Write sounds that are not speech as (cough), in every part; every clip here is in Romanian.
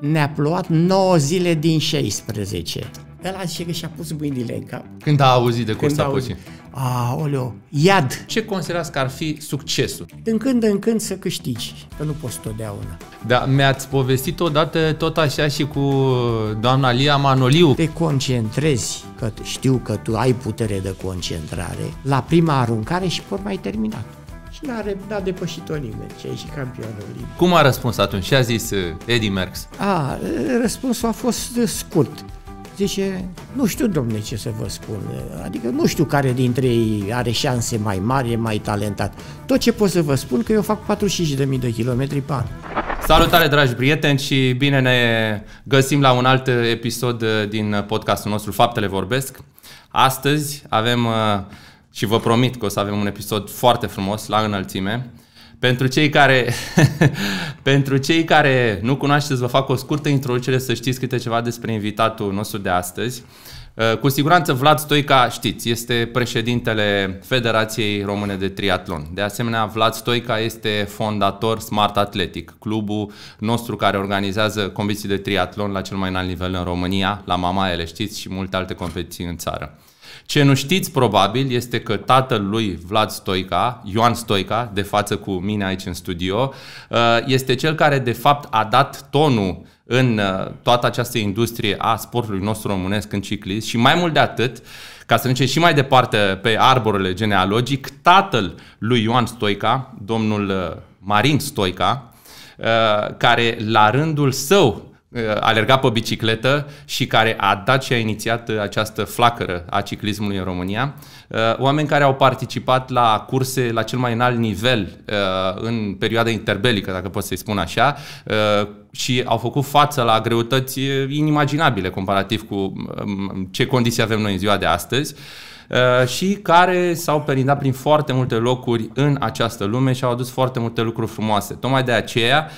Ne-a plouat 9 zile din 16. Ăla zice că și-a pus mâinile în cap. Când a auzit de cursa Când păcii. Aoleo, iad! Ce considerați că ar fi succesul? Din când în când să câștigi, că nu poți totdeauna. Da, mi-ați povestit odată tot așa și cu doamna Lia Manoliu. Te concentrezi, că știu că tu ai putere de concentrare, la prima aruncare și por mai terminat. Și n-a, re- n-a depășit-o nimeni, și ai și campionul liber. Cum a răspuns atunci? Și a zis uh, Eddie Merckx. A, răspunsul a fost uh, scurt. Zice, nu știu, domne, ce să vă spun. Adică nu știu care dintre ei are șanse mai mari, e mai talentat. Tot ce pot să vă spun că eu fac 45.000 de kilometri pe an. Salutare, dragi prieteni, și bine ne găsim la un alt episod uh, din podcastul nostru Faptele Vorbesc. Astăzi avem, uh, și vă promit că o să avem un episod foarte frumos, la înălțime. Pentru cei care, (laughs) pentru cei care nu cunoașteți, vă fac o scurtă introducere să știți câte ceva despre invitatul nostru de astăzi. Uh, Cu siguranță Vlad Stoica, știți, este președintele Federației Române de Triatlon. De asemenea, Vlad Stoica este fondator Smart Athletic, clubul nostru care organizează competiții de triatlon la cel mai înalt nivel în România, la Mamaele, știți, și multe alte competiții în țară. Ce nu știți probabil este că tatăl lui Vlad Stoica, Ioan Stoica, de față cu mine aici în studio, uh, este cel care de fapt a dat tonul în uh, toată această industrie a sportului nostru românesc în ciclism și mai mult de atât, ca să mergem și mai departe pe arborele genealogic, tatăl lui Ioan Stoica, domnul uh, Marin Stoica, uh, care la rândul său uh, alerga pe bicicletă și care a dat și a inițiat uh, această flacără a ciclismului în România. Uh, Oameni care au participat la curse la cel mai înalt nivel uh, în perioada interbelică, dacă pot să-i spun așa, uh, și au făcut față la greutăți uh, inimaginabile comparativ cu um, ce condiții avem noi în ziua de astăzi uh, și care s-au perindat prin foarte multe locuri în această lume și au adus foarte multe lucruri frumoase. Tocmai de aceea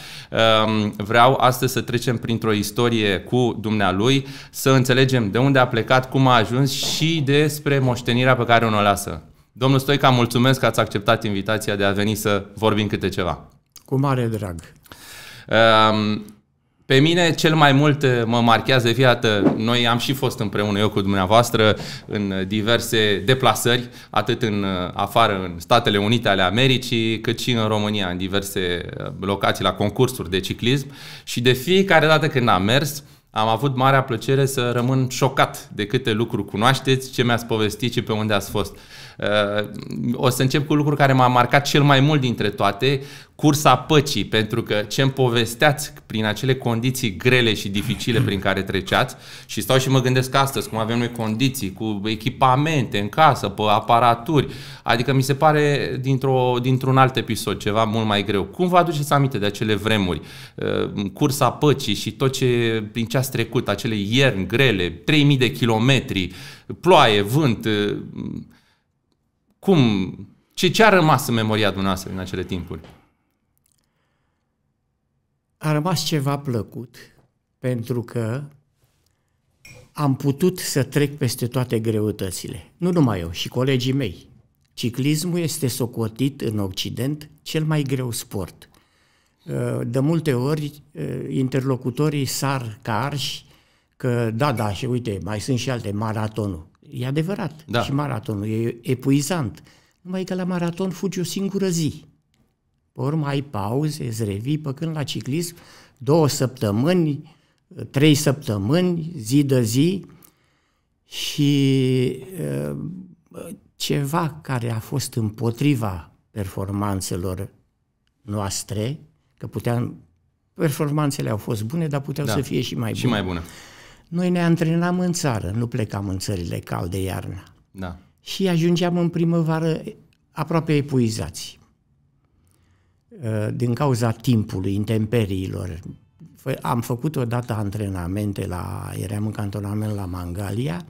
um, vreau astăzi să trecem printr-o istorie cu dumnealui, să înțelegem de unde a plecat, cum a ajuns și despre moștenirea pe care o ne lasă. Domnul Stoica, mulțumesc că ați acceptat invitația de a veni să vorbim câte ceva. Cu mare drag. Um, Pe mine cel mai mult uh, mă marchează, fie dată, noi am și fost împreună eu cu dumneavoastră în diverse deplasări, atât în uh, afară, în Statele Unite ale Americii, cât și în România, în diverse uh, locații, la concursuri de ciclism și de fiecare dată când am mers, am avut marea plăcere să rămân șocat de câte lucruri cunoașteți, ce mi-ați povestit și pe unde ați fost. Uh, O să încep cu lucruri care m-a marcat cel mai mult dintre toate, cursa păcii, pentru că ce îmi povesteați prin acele condiții grele și dificile prin care treceați și stau și mă gândesc astăzi cum avem noi condiții, cu echipamente în casă, pe aparaturi, adică mi se pare dintr-o, dintr-un alt episod ceva mult mai greu. Cum vă aduceți aminte de acele vremuri, Uh, cursa păcii și tot ce, prin ce ați trecut, acele ierni grele, 3000 de kilometri, ploaie, vânt, uh, cum, ce, ce a rămas în memoria dumneavoastră în acele timpuri? A rămas ceva plăcut, pentru că am putut să trec peste toate greutățile. Nu numai eu, și colegii mei. Ciclismul este socotit în Occident cel mai greu sport. Uh, De multe ori, uh, interlocutorii sar ca arși că da, da, și uite, mai sunt și alte, maratonul. E adevărat, Da. și maratonul e epuizant. Numai că la maraton fugi o singură zi. Pe urmă ai pauze, îți revii, pe când la ciclism două săptămâni, trei săptămâni, zi de zi și uh, ceva care a fost împotriva performanțelor noastre, că puteam, performanțele au fost bune, dar puteau Da. să fie și mai bune. Și mai bună. Noi ne antrenam în țară, nu plecam în țările calde iarna Da. și ajungeam în primăvară aproape epuizați. Uh, Din cauza timpului, intemperiilor. Fă- Am făcut odată antrenamente la, eram în cantonament la Mangalia.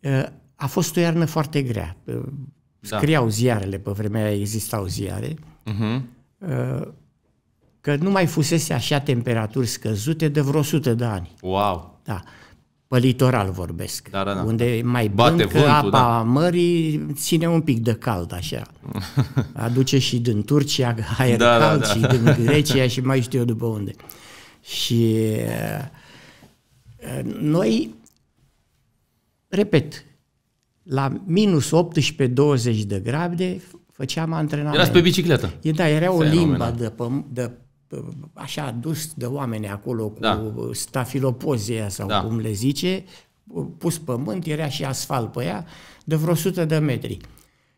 Uh, A fost o iarnă foarte grea. Uh, Da. Scriau ziarele, pe vremea aia existau ziare, Uh-huh. că nu mai fusese așa temperaturi scăzute de vreo 100 de ani. Wow. Da. Pe litoral vorbesc. Da, da, da. Unde e mai Bate blând, că vântul, apa da. mării ține un pic de cald, așa. (laughs) Aduce și din Turcia aer Da, da, cald da. și din (laughs) Grecia și mai știu eu după unde. Și uh, noi, repet, la minus 18-20 de grade făceam antrenament. Erați pe bicicletă. E, da, era o Fenomenal. limbă de, păm- de așa dus de oameni acolo cu Da. da. stafilopozia sau Da. da. cum le zice, pus pământ, era și asfalt pe ea, de vreo 100 de metri.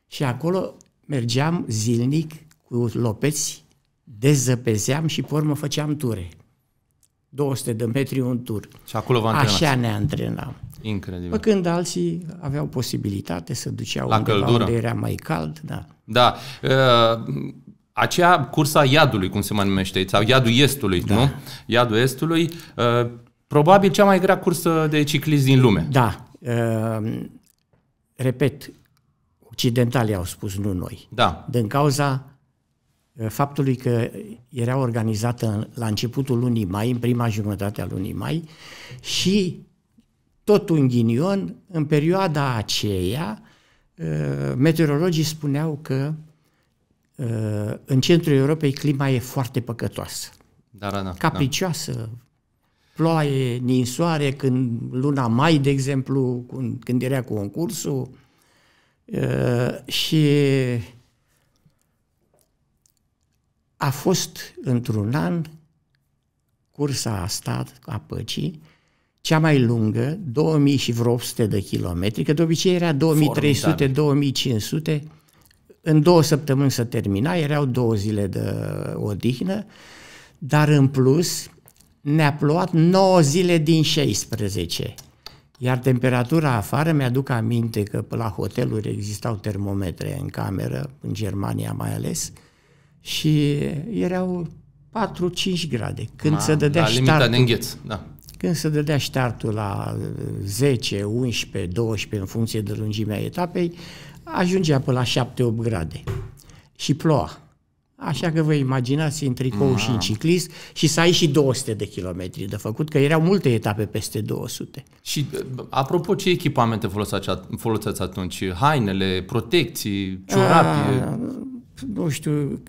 Și acolo mergeam zilnic cu lopeți, dezăpezeam și pe urmă făceam ture. 200 de metri un tur. Și acolo vă antrenați. Așa ne antrenam. Incredibil. Pe când alții aveau posibilitate să duceau La undeva căldură. unde era mai cald. Da. Da. Uh, acea cursa iadului, cum se mai numește, sau iadul estului, da. nu? Iadul estului, uh, probabil cea mai grea cursă de ciclism din lume. Da. Uh, repet, occidentalii au spus, nu noi. Da. Din cauza uh, faptului că era organizată în- la începutul lunii mai, în prima jumătate a lunii mai, și tot un ghinion, în perioada aceea, uh, meteorologii spuneau că uh, în centrul Europei clima e foarte păcătoasă. Da, da, da. capricioasă, ploaie, ninsoare, când luna mai, de exemplu, când, când era concursul. Uh, și a fost într-un an cursa asta a păcii, cea mai lungă, 2000 și vreo 800 de kilometri, că de obicei era 2300-2500, în două săptămâni să termina, erau două zile de odihnă, dar în plus ne-a plouat 9 zile din 16. Iar temperatura afară, mi-aduc aminte că pe la hoteluri existau termometre în cameră, în Germania mai ales, și erau 4-5 grade. Când Ma, se dădea la limita startul, de îngheț. Da. când se dădea startul la 10, 11, 12, în funcție de lungimea etapei, ajungea pe la 7-8 grade. Și ploua. Așa că vă imaginați în tricou și în ciclist și să ai și 200 de kilometri de făcut, că erau multe etape peste 200. Și, uh, apropo, ce echipamente folosiți, folosiți atunci? Hainele, protecții, ciorapi? A, nu știu,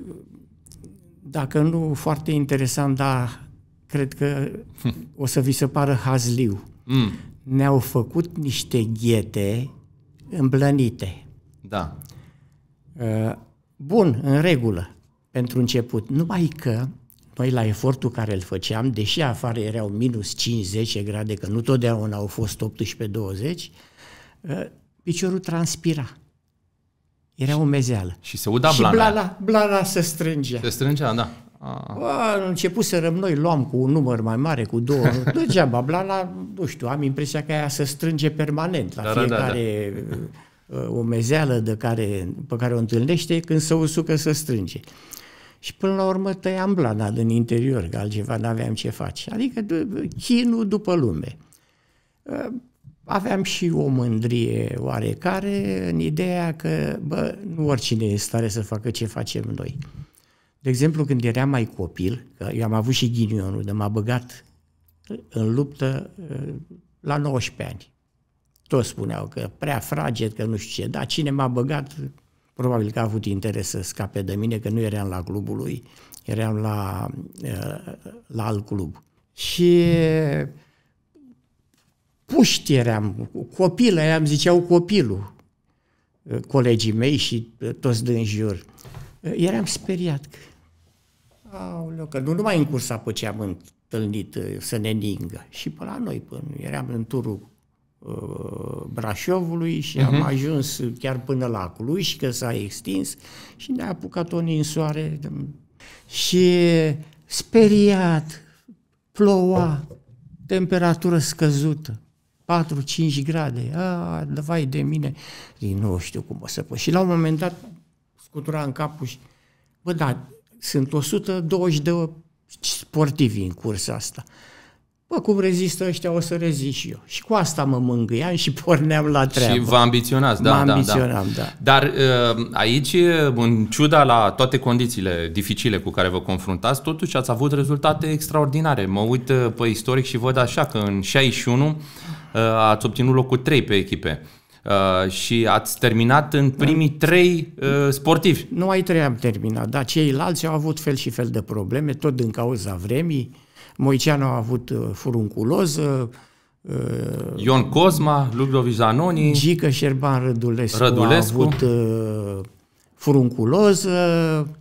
dacă nu foarte interesant, dar cred că (laughs) o să vi se pară hazliu. Mm, Ne-au făcut niște ghete îmblănite. Da. Uh, Bun, în regulă, pentru început. Numai că noi la efortul care îl făceam, deși afară erau minus 5-10 grade, că nu totdeauna au fost 18-20, uh, piciorul transpira. Era o mezeală. Și se uda și blana. blana, blana se strângea. Se strângea, da. A, A, început să răm noi, luam cu un număr mai mare, cu două. (laughs) Degeaba, blana, nu știu, am impresia că aia se strânge permanent la Da, da, da, fiecare uh, o mezeală de care, pe care o întâlnește, când se usucă să strânge. Și până la urmă tăiam blana din interior, că altceva n-aveam ce face. Adică d- chinul după lume. Uh, Aveam și o mândrie oarecare în ideea că, bă, nu oricine e în stare să facă ce facem noi. De exemplu, când eram mai copil, că eu am avut și ghinionul, de m-a băgat în luptă uh, la 19 ani. Toți spuneau că prea fraged, că nu știu ce, dar cine m-a băgat, probabil că a avut interes să scape de mine, că nu eram la clubul lui, eram la, uh, la alt club. Și puști eram, copil, aia îmi ziceau copilul, uh, colegii mei și uh, toți din jur. Uh, Eram speriat. că Aoleu, că nu numai în cursa pe ce am întâlnit uh, să ne ningă, și pe la noi, până eram în turul uh, Brașovului și am ajuns chiar până la Cluj, că s-a extins și ne-a apucat o ninsoare și speriat, ploua, temperatură scăzută, 4-5 grade, a, vai de mine, Zic, nu știu cum o să pot. Și la un moment dat scutura în capul și, bă, da, sunt 120 de sportivi în cursa asta. Bă, cum rezistă ăștia, o să rezist și eu. Și cu asta mă mângâiam și (laughs) porneam la treabă. Și vă ambiționați, da, Mă da, ambiționam, da. da. Dar uh, aici, în ciuda la toate condițiile dificile cu care vă confruntați, totuși ați avut rezultate extraordinare. Mă uit uh, pe istoric și văd așa că în 61 uh, ați obținut locul 3 pe echipe. Uh, și ați terminat în primii trei uh, sportivi. Numai trei am terminat, dar ceilalți au avut fel și fel de probleme, tot din cauza vremii. Moiceanu a avut uh, furunculoză, uh, Ion Cosma, Ludovic Zanoni, Gică Șerban Rădulescu, Rădulescu. a avut uh, furunculoză,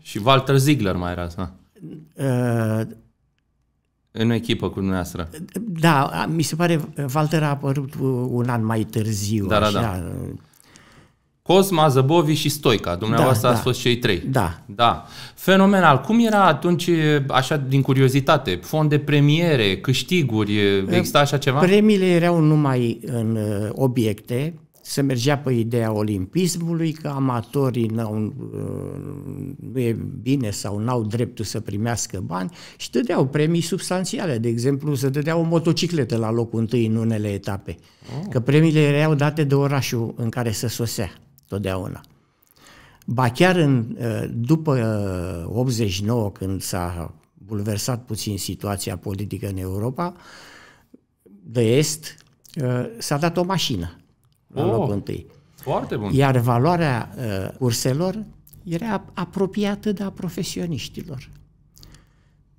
și Walter Ziegler mai era, da? uh, în echipă cu dumneavoastră. da, a- mi se pare Walter a apărut uh, un an mai târziu. Da, da, așa, da. Cosma, Zăbovi și Stoica. Dumneavoastră Da, ați da. fost cei trei. Da. Da. Fenomenal. Cum era atunci, așa din curiozitate, fond de premiere, câștiguri, exista așa ceva? Premiile erau numai în uh, obiecte, se mergea pe ideea olimpismului, că amatorii n-au, uh, nu e bine sau n-au dreptul să primească bani și dădeau premii substanțiale. De exemplu, se dădea o motocicletă la locul întâi în unele etape. Oh. Că premiile erau date de orașul în care se sosea, totdeauna. Ba chiar în, uh, după uh, 89, când s-a bulversat puțin situația politică în Europa, de Est, uh, s-a dat o mașină la Oh. locul întâi. Foarte bun. Iar valoarea uh, curselor era apropiată de a profesioniștilor.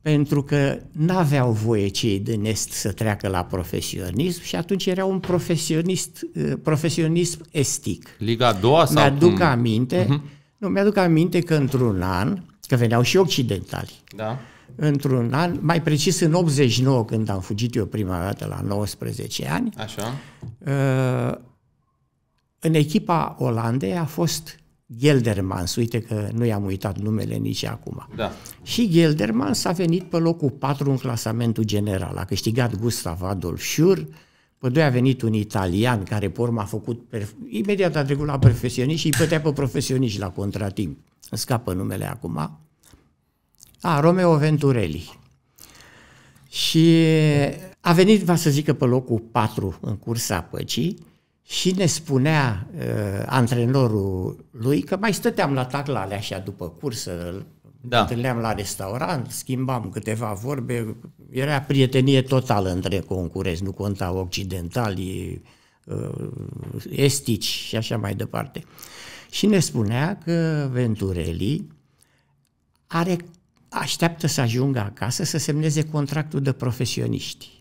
Pentru că n-aveau voie cei din Est să treacă la profesionism și atunci era un profesionist, uh, profesionism estic. Liga a doua sau Mi-aduc cum? aminte, uh-huh. nu, mi-aduc aminte că într-un an, că veneau și occidentali, Da. într-un an, mai precis în 89, când am fugit eu prima dată la 19 ani, Așa. uh, în echipa Olandei a fost Geldermans, uite că nu i-am uitat numele nici acum. Da. Și Geldermans a venit pe locul 4 în clasamentul general. A câștigat Gustav Adolf Schur, pe doi a venit un italian care pe urmă a făcut, perf- imediat a trecut la profesioniști și îi pătea pe profesioniști la contratimp. Îmi scapă numele acum. A, Romeo Venturelli. Și a venit, va să zică, pe locul 4 în cursa păcii și ne spunea uh, antrenorul lui că mai stăteam la taclale așa după cursă, Da. întâlneam la restaurant, schimbam câteva vorbe, era prietenie totală între concurenți, nu contau occidentali, uh, estici și așa mai departe. Și ne spunea că Venturelli are, așteaptă să ajungă acasă să semneze contractul de profesioniști.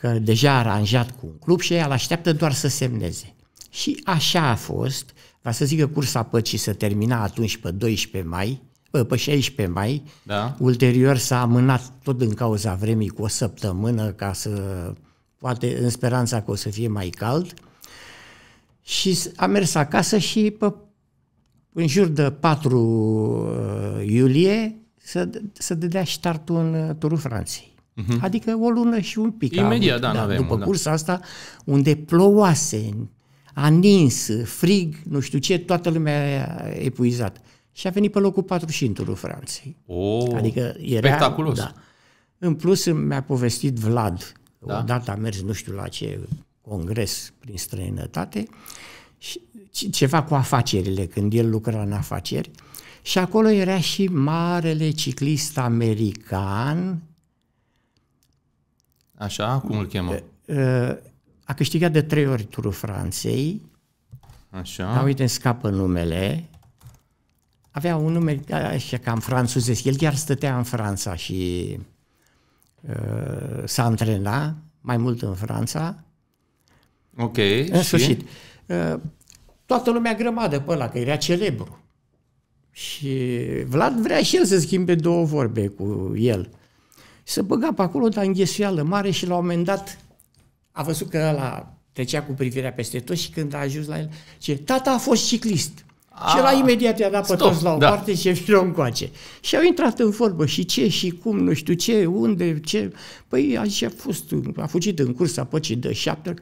Că deja a aranjat cu un club și el așteaptă doar să semneze. Și așa a fost, va să zică cursa păcii să termina atunci pe 12 mai, pe pe 16 mai, Da. ulterior s-a amânat tot din cauza vremii cu o săptămână ca să, poate în speranța că o să fie mai cald, și s- a mers acasă și pe, în jur de 4 uh, iulie să, să dădea startul în uh, Turul Franței. Uh-huh. Adică o lună și un pic. a Mhm. Imediat, avut, da, n-avem, După da. cursa asta, unde plouase, a nins, frig, nu știu ce, toată lumea a epuizat. Și a venit pe locul 4 și în Turul Franței. Oh, Adică era... spectaculos. Da. În plus mi-a povestit Vlad, Da. da. odată a mers nu știu la ce congres prin străinătate, și ce- ceva cu afacerile, când el lucra în afaceri, și acolo era și marele ciclist american, Așa, cum îl chemă? uh, a câștigat de trei ori Turul Franței, Așa. dar uite, îmi scapă numele, avea un nume așa cam franțuzesc, el chiar stătea în Franța și uh, s-a antrenat mai mult în Franța, Ok. În și? sfârșit, uh, toată lumea grămadă pe ăla, că era celebru. Și Vlad vrea și el să schimbe două vorbe cu el. Se băga pe acolo, dar înghesuială mare și la un moment dat a văzut că ăla trecea cu privirea peste tot și când a ajuns la el, ce tata a fost ciclist. Și la imediat i-a dat pe Stop, toți la o da. parte și vină încoace. Și au intrat în vorbă și ce și cum, nu știu ce, unde, ce. Păi aici a fost, a fugit în cursa păcii de șapte.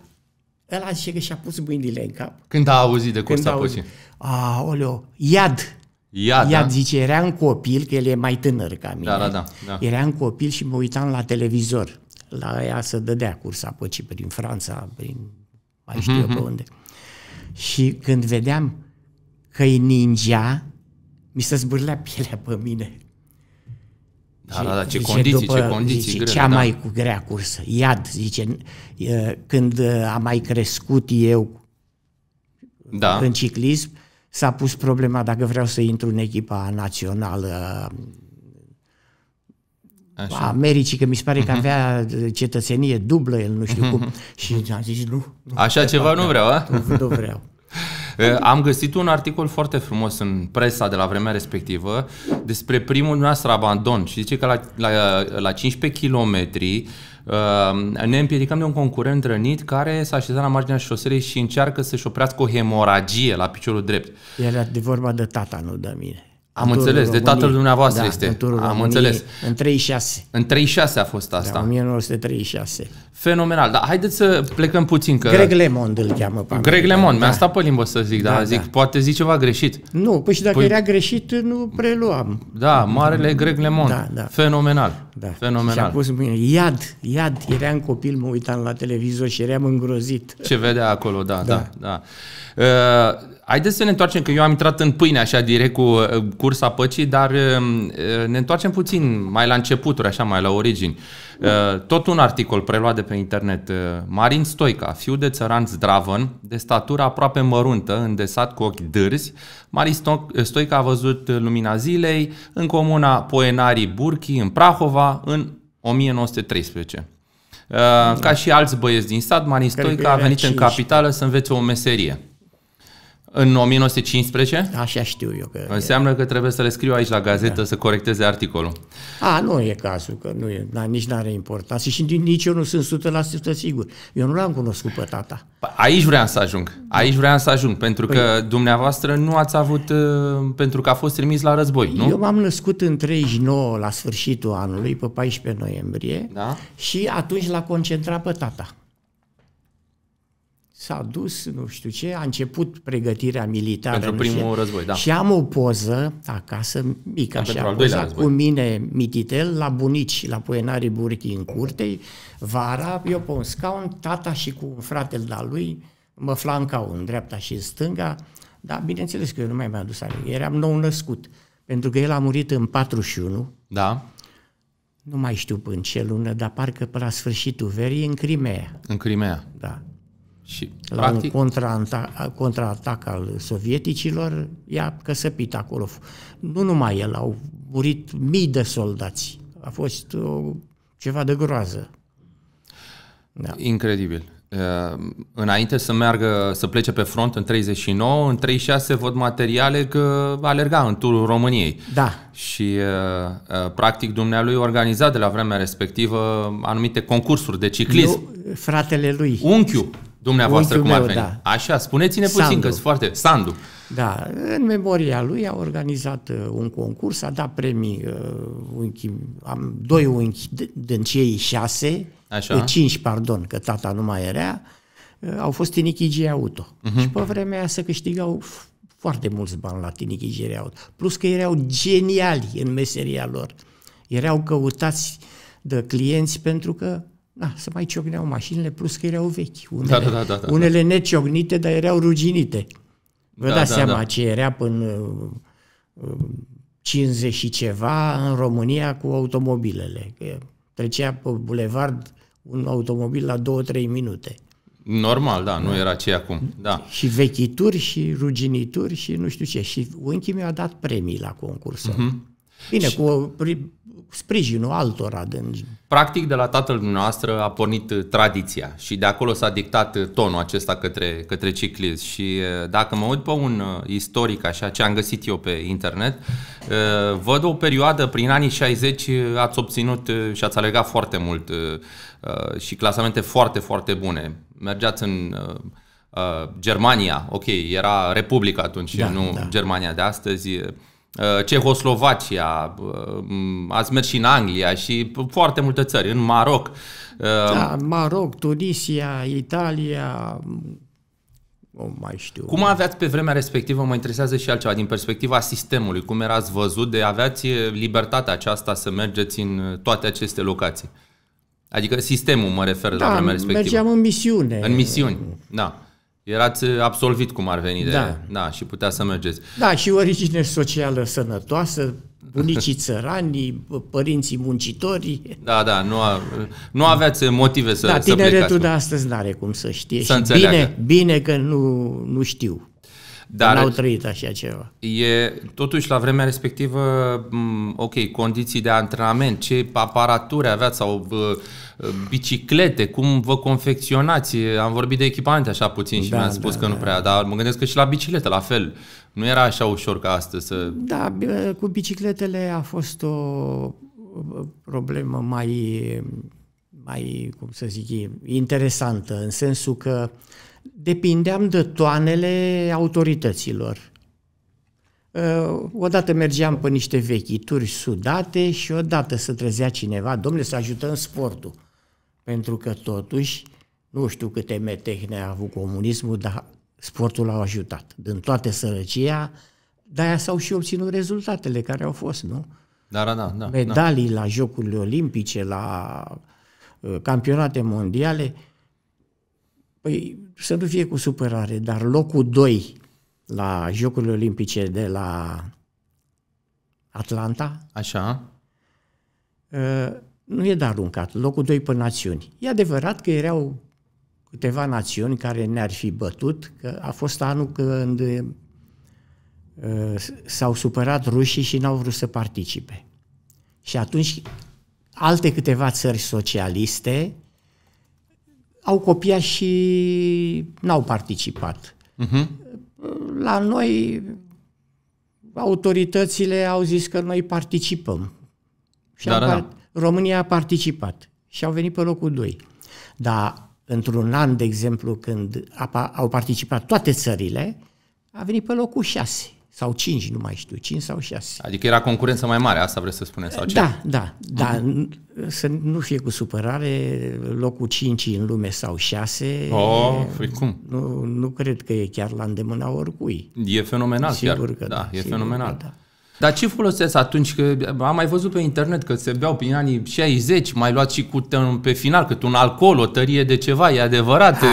Ăla zice că și-a pus mâinile în cap. Când a auzit de Când cursa a auzit, păcii? aoleo, iad. Ia, da. Iad, zice, eram copil, că el e mai tânăr ca mine. Da, da, da, da. Eram copil și mă uitam la televizor. La ea să dădea cursa păcii prin Franța, prin mai știu eu Mhm. pe unde. Și când vedeam că e ninja, mi se zbârlea pielea pe mine. Da, da, da, ce Zice, condiții, după- ce condiții zice, grele. Cea da. mai cu grea cursă. Iad, zice, e, când uh, am mai crescut eu Da. în ciclism, s-a pus problema dacă vreau să intru în echipa națională Așa. Americii, că mi se pare că avea cetățenie dublă, el nu știu cum. Și am zis, nu. nu Așa ceva nu vreau, a? Nu, nu vreau. Am găsit un articol foarte frumos în presa de la vremea respectivă despre primul nostru abandon și zice că la, la, la 15 km ne împiedicăm de un concurent rănit care s-a așezat la marginea șoselei și încearcă să-și oprească o hemoragie la piciorul drept. Era de vorba de tata, nu de mine. Am înțeles, de tatăl dumneavoastră da, este. În turul Am României, înțeles. În 36. În 36 a fost asta. Da, 1936. Fenomenal. Dar haideți să plecăm puțin. Că... Greg LeMond îl cheamă pe Greg LeMond. Da. Mi-a stat pe limbă să zic, dar Da, zic, da. poate zic ceva greșit. Nu, păi și dacă Păi- era greșit, nu preluam. Da, marele Greg LeMond. Da, da. Fenomenal. Da. Și a Fenomenal. pus mâine. Iad, iad. Eram copil, mă uitam la televizor și eram îngrozit. Ce vedea acolo, da, da, Da. da. Uh, haideți să ne întoarcem, că eu am intrat în pâine așa direct cu uh, cursa păcii, dar uh, ne întoarcem puțin mai la începuturi, așa, mai la origini. Uh, tot un articol preluat de pe internet. Uh, Marin Stoica, fiu de țăran zdravăn, de statură aproape măruntă, îndesat cu ochi dârzi, Marin Sto- Stoica a văzut lumina zilei în comuna Poenarii Burchi, în Prahova, în 1913. Uh, Ca și alți băieți din sat, Marin Cred că Stoica a era venit în 15. capitală să învețe o meserie. În 1915? Așa știu eu că... Înseamnă că trebuie să le scriu aici la gazetă să corecteze articolul. A, nu e cazul, că nu e, da, nici nu are importanță și nici eu nu sunt 100% sigur. Eu nu l-am cunoscut pe tata. Păi, Aici vreau să ajung. Aici vreau să ajung, pentru că dumneavoastră nu ați avut, uh, pentru că a fost trimis la război, nu? Eu m-am născut în 39 la sfârșitul anului, pe 14 noiembrie, Da? și atunci l-a concentrat pe tata. S-a dus, nu știu ce, a început pregătirea militară. Pentru nu știu primul ce. război, da. Și am o poză acasă, mică Da, pentru așa, al doilea poza război. cu mine mititel, la bunici, la Poenarii Burchi în curte, vara, eu pe un scaun, tata și cu un fratele de lui mă flancau în dreapta și în stânga, dar bineînțeles că eu nu mai mi-am adus aminte, eram nou născut, pentru că el a murit în 41, Da? nu mai știu până ce lună, dar parcă pe la sfârșitul verii în Crimea, În Crimea. da. Și, La practic, un contraatac, contraatac al sovieticilor, i-a căsăpit acolo. Nu numai el, au murit mii de soldați. A fost o, ceva de groază. Da. incredibil. Uh, Înainte să meargă, să plece pe front în 39, în 36 văd materiale că alerga în turul României. Da, Și uh, uh, practic dumnealui organiza de la vremea respectivă anumite concursuri de ciclism. eu, fratele lui. Unchiul dumneavoastră Unchiul cum ar meu, veni. da. Așa, spuneți-ne puțin Sandu. că sunt foarte... Sandu. Da, în memoria lui a organizat uh, un concurs, a dat premii uh, unchi, am doi unchi d- din cei șase, Așa. eh, cinci, pardon, că tata nu mai era, uh, au fost tinichigii auto. Uh-huh. Și pe vremea aia se câștigau f- foarte mulți bani la tinichigii auto. Plus că erau geniali în meseria lor. Erau căutați de clienți pentru că na, să mai ciocneau mașinile, plus că erau vechi. Unele, Da, da, da, da, da. unele neciocnite, dar erau ruginite. Vă Da, dați da, seama da. ce era până uh, uh, 50 și ceva în România cu automobilele. Că trecea pe bulevard un automobil la 2-3 minute. Normal, da, nu era ce e acum. Da. Și vechituri și ruginituri și nu știu ce. Și unchiul mi-a dat premii la concursul. Uh-huh. Bine, cu pri- sprijinul altora din Practic, de la tatăl dumneavoastră a pornit uh, tradiția și de acolo s-a dictat uh, tonul acesta către, către ciclism. Și uh, dacă mă uit pe un uh, istoric, așa, ce am găsit eu pe internet, uh, văd o perioadă, prin anii 60, uh, ați obținut uh, și ați alergat foarte mult uh, uh, și clasamente foarte, foarte bune. Mergeați în uh, uh, Germania, ok, era Republica atunci, Da, nu da. Germania de astăzi, uh, Cehoslovacia, uh, ați mers și în Anglia și foarte multe țări, în Maroc. Uh, da, Maroc, Tunisia, Italia, nu mai știu. Cum aveați pe vremea respectivă, mă interesează și altceva, din perspectiva sistemului, cum erați văzut de aveați eh, libertatea aceasta să mergeți în eh, toate aceste locații? Adică sistemul mă refer la da, vremea respectivă. mergeam în misiune. În misiuni, da. Erați eh, absolvit cum ar veni de... Da. da și putea să mergeți. Da, și origine socială sănătoasă, bunicii (laughs) țărani, părinții muncitori. Da, da, nu, a, nu aveați motive să, da, să plecați. tineretul de astăzi nu are cum să știe. Să și înțeleagă. bine, bine că nu, nu știu. Dar n-au trăit așa ceva. E, totuși, la vremea respectivă, ok, condiții de antrenament, ce aparaturi aveați sau biciclete, cum vă confecționați? Am vorbit de echipamente așa puțin și da, mi-am spus da, că nu da. prea, dar mă gândesc că și la biciclete, la fel. Nu era așa ușor ca astăzi să... Da, cu bicicletele a fost o problemă mai, mai cum să zic, interesantă, în sensul că depindeam de toanele autorităților. Uh, odată mergeam pe niște vechituri sudate și odată să trezea cineva, domnule, să ajutăm sportul. Pentru că totuși, nu știu câte metehne a avut comunismul, dar sportul l-a ajutat. Din toate sărăcia, de-aia s-au și obținut rezultatele care au fost, nu? Da, da, da. da Medalii da. la Jocurile Olimpice, la uh, campionate mondiale. Păi să nu fie cu supărare, dar locul 2 la Jocurile Olimpice de la Atlanta. Așa. Uh, nu e de aruncat, locul 2 pe națiuni. E adevărat că erau câteva națiuni care ne-ar fi bătut, că a fost anul când uh, s-au supărat rușii și n-au vrut să participe. Și atunci alte câteva țări socialiste au copiat și n-au participat. Uh-huh. La noi autoritățile au zis că noi participăm. Și da, da, da. România a participat și au venit pe locul 2. Dar într-un an, de exemplu, când au participat toate țările, a venit pe locul 6 sau 5, nu mai știu, 5 sau 6. Adică era concurență mai mare, asta vreți să spuneți, sau ce? Da, da, da, uh-huh. să nu fie cu supărare, locul 5 în lume sau 6. Oh, păi cum? Nu, nu cred că e chiar la îndemâna oricui. E fenomenal Sigur chiar. Că da, da, e fenomenal. Că da. Dar ce folosesc atunci? Că am mai văzut pe internet că se beau prin anii 60, mai luat și cu pe final cât un alcool, o tărie de ceva, e adevărat? A,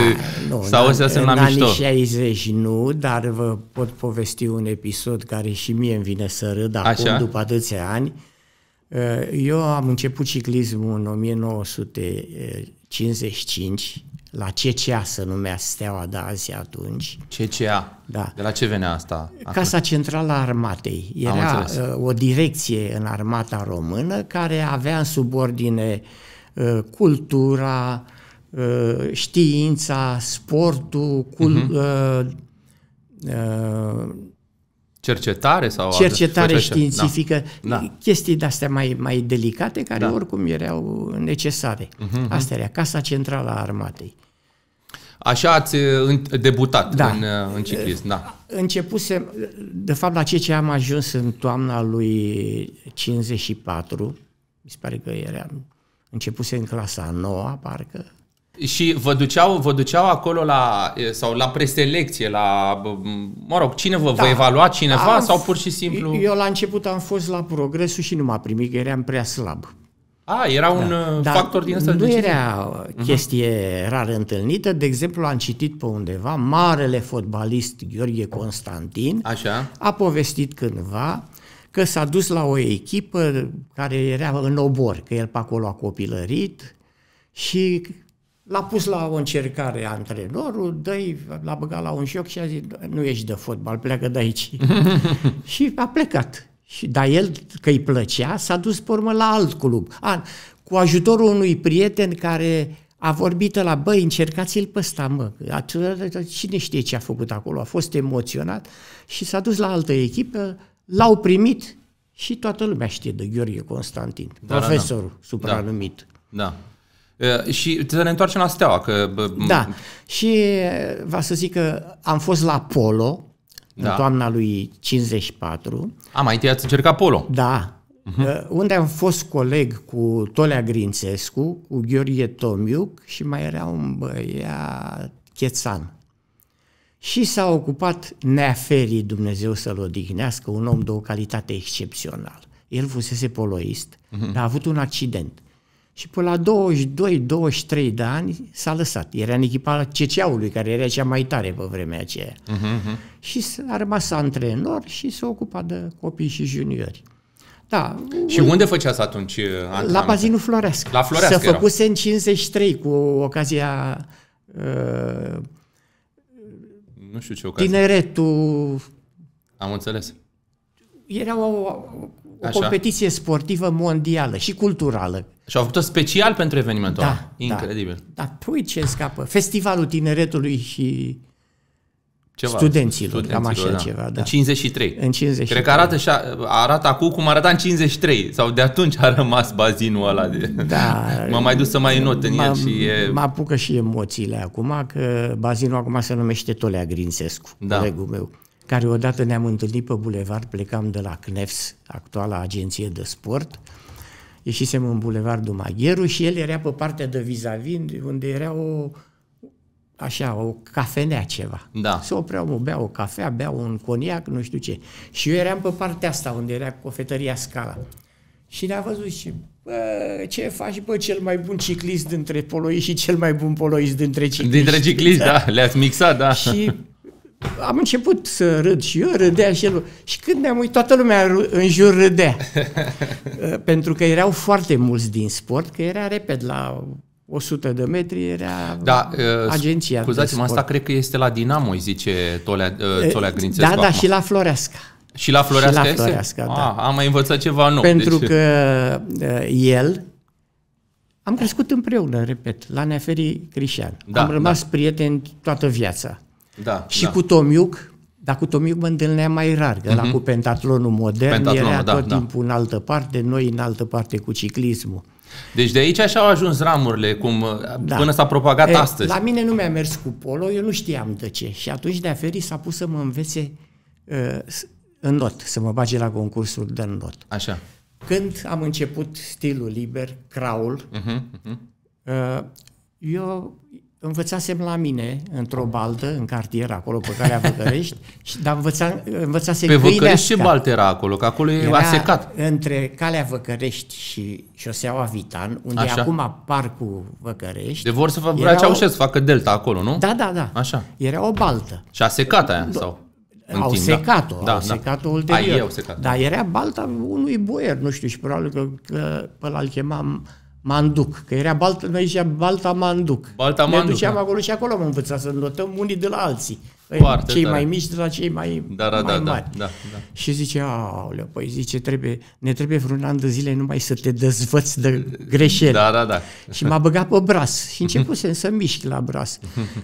nu, Sau astea sunt la mișto? În anii 60 nu, dar vă pot povesti un episod care și mie îmi vine să râd acum, Așa? după atâția ani. Eu am început ciclismul în 1955 la CCA să numea Steaua de azi atunci. CCA? Da. De la ce venea asta? Casa Centrală a Armatei. Era uh, o direcție în armata română care avea în subordine uh, cultura, uh, știința, sportul, cul, uh-huh. uh, cercetare sau cercetare științifică, da. Da. chestii de-astea mai, mai delicate care da. oricum erau necesare. Uh-huh. Asta era Casa Centrală a Armatei. Așa ați uh, debutat da. în, uh, în ciclism, da. Începusem, de fapt la ce am ajuns în toamna lui 54, mi se pare că era, începuse în clasa a noua, parcă. Și vă duceau, vă duceau acolo la, sau la preselecție, la, mă rog, cine vă, da. vă evalua cineva am, sau pur și simplu? Eu la început am fost la progresul și nu m-a primit, că eram prea slab. A, era un da. Uh, factor din ăsta Nu era o chestie uh-huh. rar întâlnită. De exemplu, am citit pe undeva, marele fotbalist Gheorghe Constantin Așa. a povestit cândva că s-a dus la o echipă care era în obor, că el pe acolo a copilărit și l-a pus la o încercare antrenorul, dă l-a băgat la un șoc și a zis, nu ești de fotbal, pleacă de aici. (laughs) și a plecat. Și, dar el, că îi plăcea, s-a dus pe urmă la alt club. A, cu ajutorul unui prieten care a vorbit la băi, încercați-l pe ăsta, mă. Cine știe ce a făcut acolo? A fost emoționat și s-a dus la altă echipă, l-au primit și toată lumea știe de Gheorghe Constantin, da, profesorul da, da. supranumit. Da. da. și să ne întoarcem la Steaua. Că... Da, și va să zic că am fost la Polo, da. în toamna lui 54. A, mai întâi ați încercat polo. Da. Uh-huh. Unde am fost coleg cu Tolea Grințescu, cu Gheorghe Tomiuc și mai era un băiat Chețan. Și s-a ocupat Neaferii, Dumnezeu să-l odihnească, un om de o calitate excepțională. El fusese poloist, uh-huh. dar a avut un accident și până la 22-23 de ani s-a lăsat. Era în echipa CCA-ului, care era cea mai tare pe vremea aceea. Uh-huh. Și a rămas antrenor și s-a ocupat de copii și juniori. Da. Și un... unde făceați atunci antrenament? La Bazinul Florească. La Florească Se făcuse în 53 cu ocazia uh, Nu știu ce ocazie. tineretul, Am înțeles. era o, o Așa. competiție sportivă mondială și culturală. Și au făcut-o special pentru evenimentul Da, ăla. Incredibil. Da, da uite ce scapă. Festivalul tineretului și Ceva. Studenților, cam așa da. ceva, da. În 53. în 50. Cred că arată, și arată acum cum arăta în 53. Sau de atunci a rămas bazinul ăla. De... Da. (laughs) M-am mai dus să mai not în Mă- el și e... Mă apucă și emoțiile acum, că bazinul acum se numește Tolea Grinsescu, Da. colegul meu, care odată ne-am întâlnit pe bulevard, plecam de la CNEFS, actuala agenție de sport, ieșisem în bulevardul Magheru și el era pe partea de vis-a-vis, unde era o, așa, o cafenea ceva. Da. Se opreau, mă, beau o cafea, beau un coniac, nu știu ce. Și eu eram pe partea asta, unde era cofetăria Scala. Și ne-a văzut și, bă, ce faci, bă, cel mai bun ciclist dintre poloiști și cel mai bun poloist dintre cicliști. Dintre cicliști, da, le-ați mixat, da. Și am început să râd și eu râdea și el. Și când ne-am uitat, toată lumea râ- în jur râdea. (laughs) Uh, Pentru că erau foarte mulți din sport, că era repet la 100 de metri, era Da, uh, agenția de Scuzați-mă, asta sport. cred că este la Dinamo, îi zice Tolea, uh, Tolea Grințescu Da, da, acum. și la Floreasca. și la Floreasca și la este? Floreasca, da. Ah, am mai învățat ceva nou. Pentru deci, că uh, el, am crescut împreună, repet, la Neaferi Crișan. Da, am rămas prieteni toată viața. Da, Și da. cu Tomiuc, dar cu Tomiuc mă întâlneam mai rar, că la cu pentatlonul modern Pentatlonul, era da, tot da. timpul în altă parte, noi în altă parte cu ciclismul. Deci de aici așa au ajuns ramurile, cum, Da. până s-a propagat E, astăzi. La mine nu mi-a mers cu polo, eu nu știam de ce. Și atunci Neaferi s-a pus să mă învețe uh, s- în not, să mă bage la concursul de not. Așa. Când am început stilul liber, craul, Uh-huh, uh-huh. uh, eu învățasem la mine, într-o baltă, în cartier, acolo pe calea Văcărești, (laughs) și, dar învăța, învățasem Pe Văcărești ce câineasca. baltă era acolo? Că acolo e Era asecat. între calea Văcărești și șoseaua Vitan, unde Așa. e acum parcul Văcărești. De vor să facă Era o- Ceaușescu să facă delta acolo, nu? Da, da, da. Așa. Era o baltă. Și a secat aia, sau? în au timp, secat-o, da. au da, secat-o da. ulterior. Ai, ei au secat. Dar era balta unui boier, nu știu, și probabil că, că pe ăla îl chemam Manduc, că era balta, noi ziceam balta Manduc. Balta ne Manduc, duceam da. acolo și acolo am învățat să notăm unii de la alții. Foarte cei tare. mai mici de la cei mai, Da, da, mai da, da, mari. da, da. Și zice, aoleu, păi zice, trebuie, ne trebuie vreun an de zile numai să te dezvăți de greșeli. Da, da, da. Și m-a băgat pe bras și începusem să mișc la bras.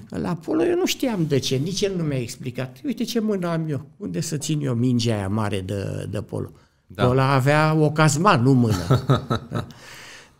La polo eu nu știam de ce, nici el nu mi-a explicat. Uite ce mână am eu, unde să țin eu mingea aia mare de, de polo. Da. Da. Ăla avea o cazman, nu mână. da. (laughs)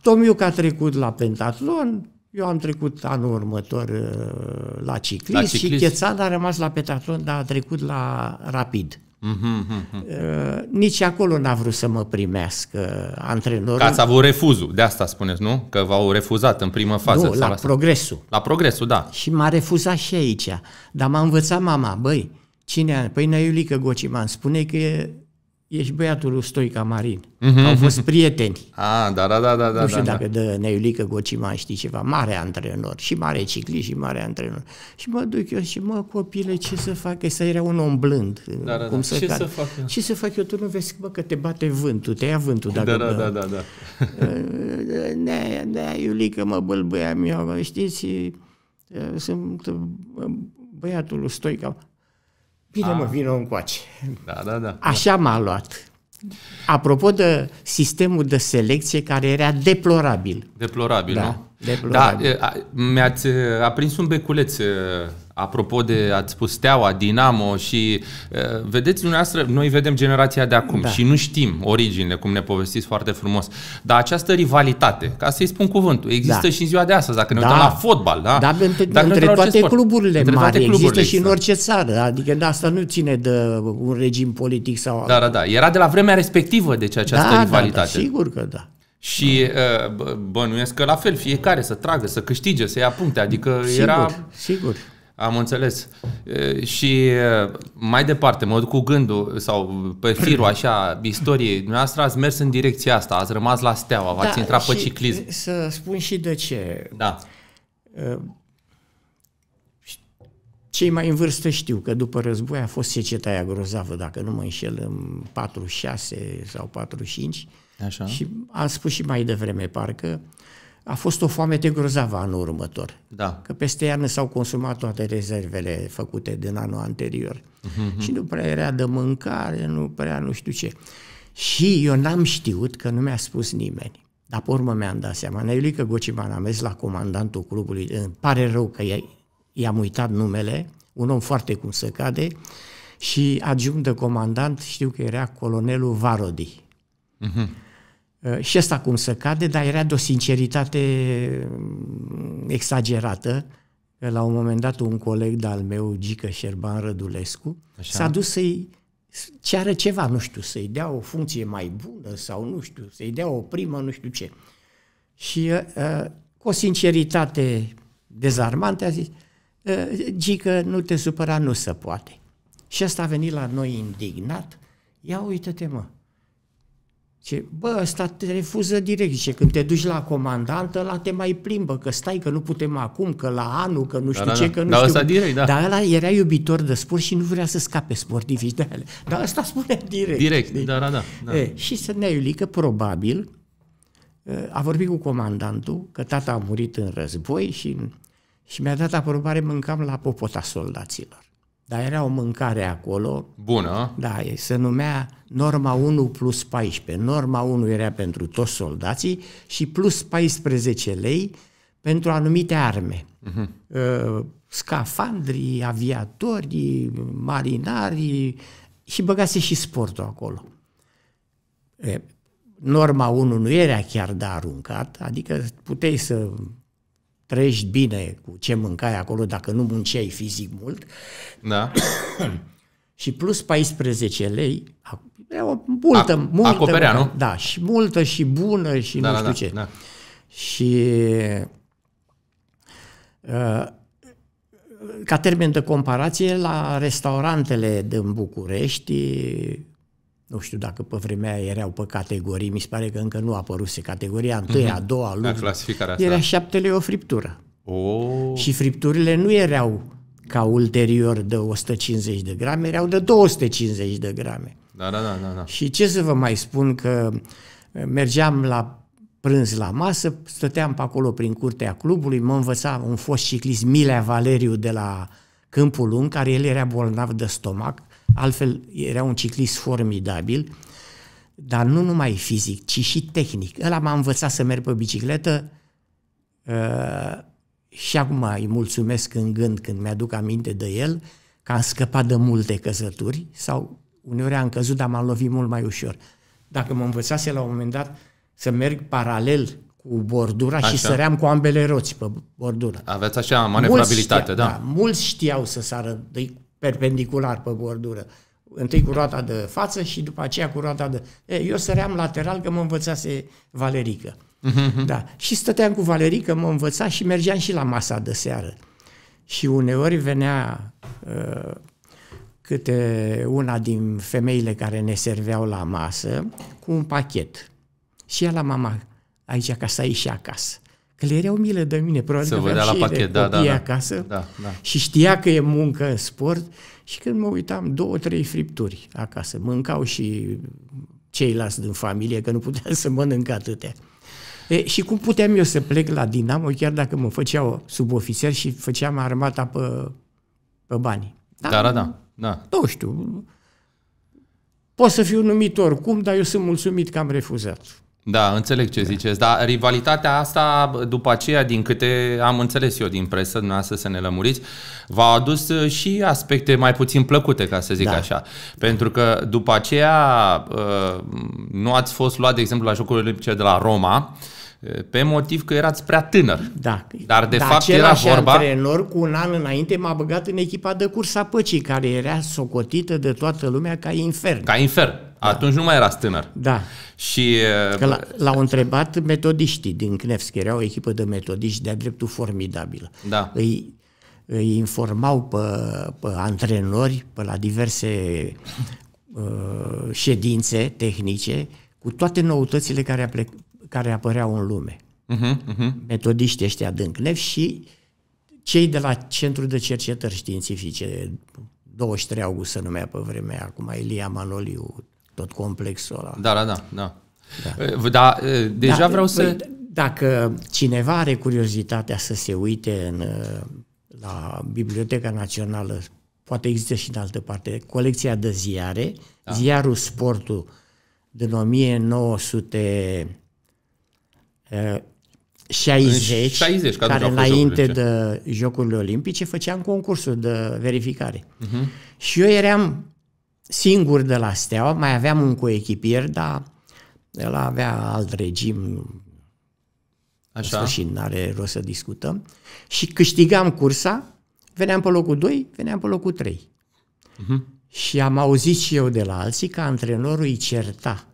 Tomiuc a trecut la pentatlon, eu am trecut anul următor uh, la ciclism, La și ciclism. Chețan a rămas la pentatlon, dar a trecut la rapid. Mhm, mhm. Uh, nici acolo n-a vrut să mă primească antrenorul. Că ați avut refuzul, de asta spuneți, nu? Că v-au refuzat în primă fază. nu, sau la la, progresul. la progresul, da. Și m-a refuzat și aici. Dar m-a învățat mama, băi, cine a... Păi Năiulică Gociman, spune că e, ești băiatul lui Stoica Marin. Mm-hmm. Au fost prieteni. A, (laughs) da, da, da, da, da. nu știu da, dacă de Năiulică Gociman știi ceva, mare antrenor și mare ciclist și mare antrenor. Și mă duc eu și mă, copile, ce să fac? Că ăsta era un om blând. Da, da, da. Ce să fac eu? Ce să fac eu? Tu nu vezi bă, că te bate vântul, te ia vântul. Da, Dacă da, da, da, da. (laughs) Nea, nea, Iulică, mă bâlbâiam eu, știți, e, sunt uh, băiatul lui Stoica. Bine, mă, vină încoace. Da, da, da. Așa m-a luat. Apropo de sistemul de selecție care era deplorabil. Deplorabil, Da, nu? deplorabil. Da, e, a- mi-ați e, aprins un beculeț e, apropo de, ați spus Steaua, Dinamo și e, vedeți dumneavoastră, noi vedem generația de acum Da. și nu știm originile, cum ne povestiți foarte frumos, dar această rivalitate, ca să-i spun cuvântul, există Da. și în ziua de astăzi, dacă ne Da. uităm la fotbal, da? Da, între, Dacă ne între uităm la orice toate sport. cluburile Între mari, toate cluburile există și în există. orice țară, adică de asta nu ține de un regim politic sau Da, da, da. Era de la vremea respectivă, deci această da, da, rivalitate. da, sigur că da. Și uh, bă- bănuiesc că la fel, fiecare să tragă, să câștige, să ia puncte, adică Sigur, era... sigur. Am înțeles. E, Și e, mai departe, mă duc cu gândul sau pe firul (clears throat) așa istoriei. Dumneavoastră ați mers în direcția asta, ați rămas la steaua, v-ați intrat pe Da, și ciclism. Să spun și de ce. Da. Cei mai în vârstă știu că după război a fost seceta aia grozavă, dacă nu mă înșel, în 46 sau 45. Așa. Și am spus și mai devreme, parcă, a fost o foamete grozavă anul următor. Da. Că peste iarnă s-au consumat toate rezervele făcute din anul anterior. Uh-huh. Și nu prea era de mâncare, nu prea nu știu ce. Și eu n-am știut că nu mi-a spus nimeni. Dar pe urmă mi-am dat seama. Neiulică Gociman a mers la comandantul clubului. Îmi pare rău că i-am uitat numele, un om foarte cum să cade, și adjunct de comandant, știu că era colonelul Varodi. Uh-huh. Și ăsta cum să cade, dar era de o sinceritate mm, exagerată. Că la un moment dat un coleg de-al meu, Gică Șerban Rădulescu, Așa. s-a dus să-i ceară ceva, nu știu, să-i dea o funcție mai bună sau nu știu, să-i dea o primă, nu știu ce. Și uh, cu o sinceritate dezarmantă a zis, uh, Gică, nu te supăra, nu se poate. Și ăsta a venit la noi indignat, ia uite-te mă, ce, bă, ăsta te refuză direct. Zice, când te duci la comandantă, la te mai plimbă, că stai, că nu putem acum, că la anul, că nu știu da, ce, da, că nu da, știu... Ăsta direct, da. Dar ăla era iubitor de sport și nu vrea să scape sportivii de ale. Dar ăsta spune direct. Direct, știi? da, da, da. da. E, și să ne Iulică, probabil, a vorbit cu comandantul, că tata a murit în război și, și mi-a dat aprobare, mâncam la popota soldaților. Dar era o mâncare acolo. Bună. Da, se numea norma 1 plus 14. Norma 1 era pentru toți soldații și plus 14 lei pentru anumite arme. Uh-huh. Uh, scafandri, aviatori, marinari și băgase și sportul acolo. Norma 1 nu era chiar de aruncat, adică puteai să trăiești bine cu ce mâncai acolo dacă nu munceai fizic mult. Da. și plus 14 lei, e o multă, A, multă. Acoperea, nu? Da, și multă și bună și da, nu știu da, ce. Da. Și uh, ca termen de comparație, la restaurantele din București, nu știu dacă pe vremea erau pe categorii, mi se pare că încă nu a apăruse categoria întâia, mm-hmm. a doua, lui. clasificarea asta. Era șapte lei o friptură. Oh. Și fripturile nu erau ca ulterior de 150 de grame, erau de 250 de grame. Da, da, da, da, da. Și ce să vă mai spun că mergeam la prânz la masă, stăteam pe acolo prin curtea clubului, mă învăța un fost ciclist, Milea Valeriu de la Câmpul Lung, care el era bolnav de stomac, altfel era un ciclist formidabil, dar nu numai fizic, ci și tehnic. Ăla m-a învățat să merg pe bicicletă uh, și acum îi mulțumesc în gând când mi-aduc aminte de el, că am scăpat de multe căzături sau uneori am căzut, dar m-am lovit mult mai ușor. Dacă mă învățase la un moment dat să merg paralel cu bordura așa. și săream cu ambele roți pe bordură. Aveți așa manevrabilitate, știa, da. da. Mulți știau să sară de perpendicular pe bordură. Întâi cu roata de față și după aceea cu roata de... E, eu săream lateral că mă învățase Valerică. Uh-huh. Da. Și stăteam cu Valerică, mă învăța și mergeam și la masa de seară. Și uneori venea uh, câte una din femeile care ne serveau la masă cu un pachet. Și ea la mama, aici ca să și acasă. Că le era o milă de mine, probabil să că vedea la pachet, da, da, da. acasă da, da. și știa că e muncă în sport și când mă uitam, două, trei fripturi acasă. Mâncau și ceilalți din familie, că nu puteam să mănânc atâtea. E, și cum puteam eu să plec la Dinamo, chiar dacă mă făceau subofițer și făceam armata pe, pe bani? Da, da, da. da, da. Nu știu. Pot să fiu numit oricum, dar eu sunt mulțumit că am refuzat. Da, înțeleg ce ziceți, dar rivalitatea asta, după aceea, din câte am înțeles eu din presă, dumneavoastră să ne lămuriți, v-a adus uh, și aspecte mai puțin plăcute, ca să zic da. așa. Pentru că după aceea uh, nu ați fost luat, de exemplu, la Jocurile Olimpice de la Roma, uh, pe motiv că erați prea tânăr. Da. Dar de da, fapt era vorba... antrenor cu un an înainte m-a băgat în echipa de cursa păcii, care era socotită de toată lumea ca infern. Ca infern. Da. Atunci nu mai erați tânăr. Da. Și, că l- l-au întrebat metodiștii din Knevski, era o echipă de metodiști de-a dreptul formidabilă. Da. Îi, îi informau pe, pe antrenori, pe la diverse uh, ședințe tehnice, cu toate noutățile care, aplec, care apăreau în lume. Uh-huh, uh-huh. Metodiștii ăștia din Cnev și cei de la Centrul de Cercetări Științifice, 23 august se numea pe vremea, acum Elia Manoliu, tot complexul ăla. Da, da, da. da. Da, da deja da, vreau să... dacă cineva are curiozitatea să se uite în, uh, la Biblioteca Națională, poate există și în altă parte, colecția de ziare, da. ziarul Sportul din 1900 60, 60 care înainte de Jocurile Olimpice făceam concursuri de verificare. Uh-huh. Și eu eram singur de la Steaua, mai aveam un coechipier, dar el avea alt regim, Așa. și nu are rost să discutăm, și câștigam cursa, veneam pe locul 2, veneam pe locul 3. Uh-huh. Mhm. Și am auzit și eu de la alții că antrenorul îi certa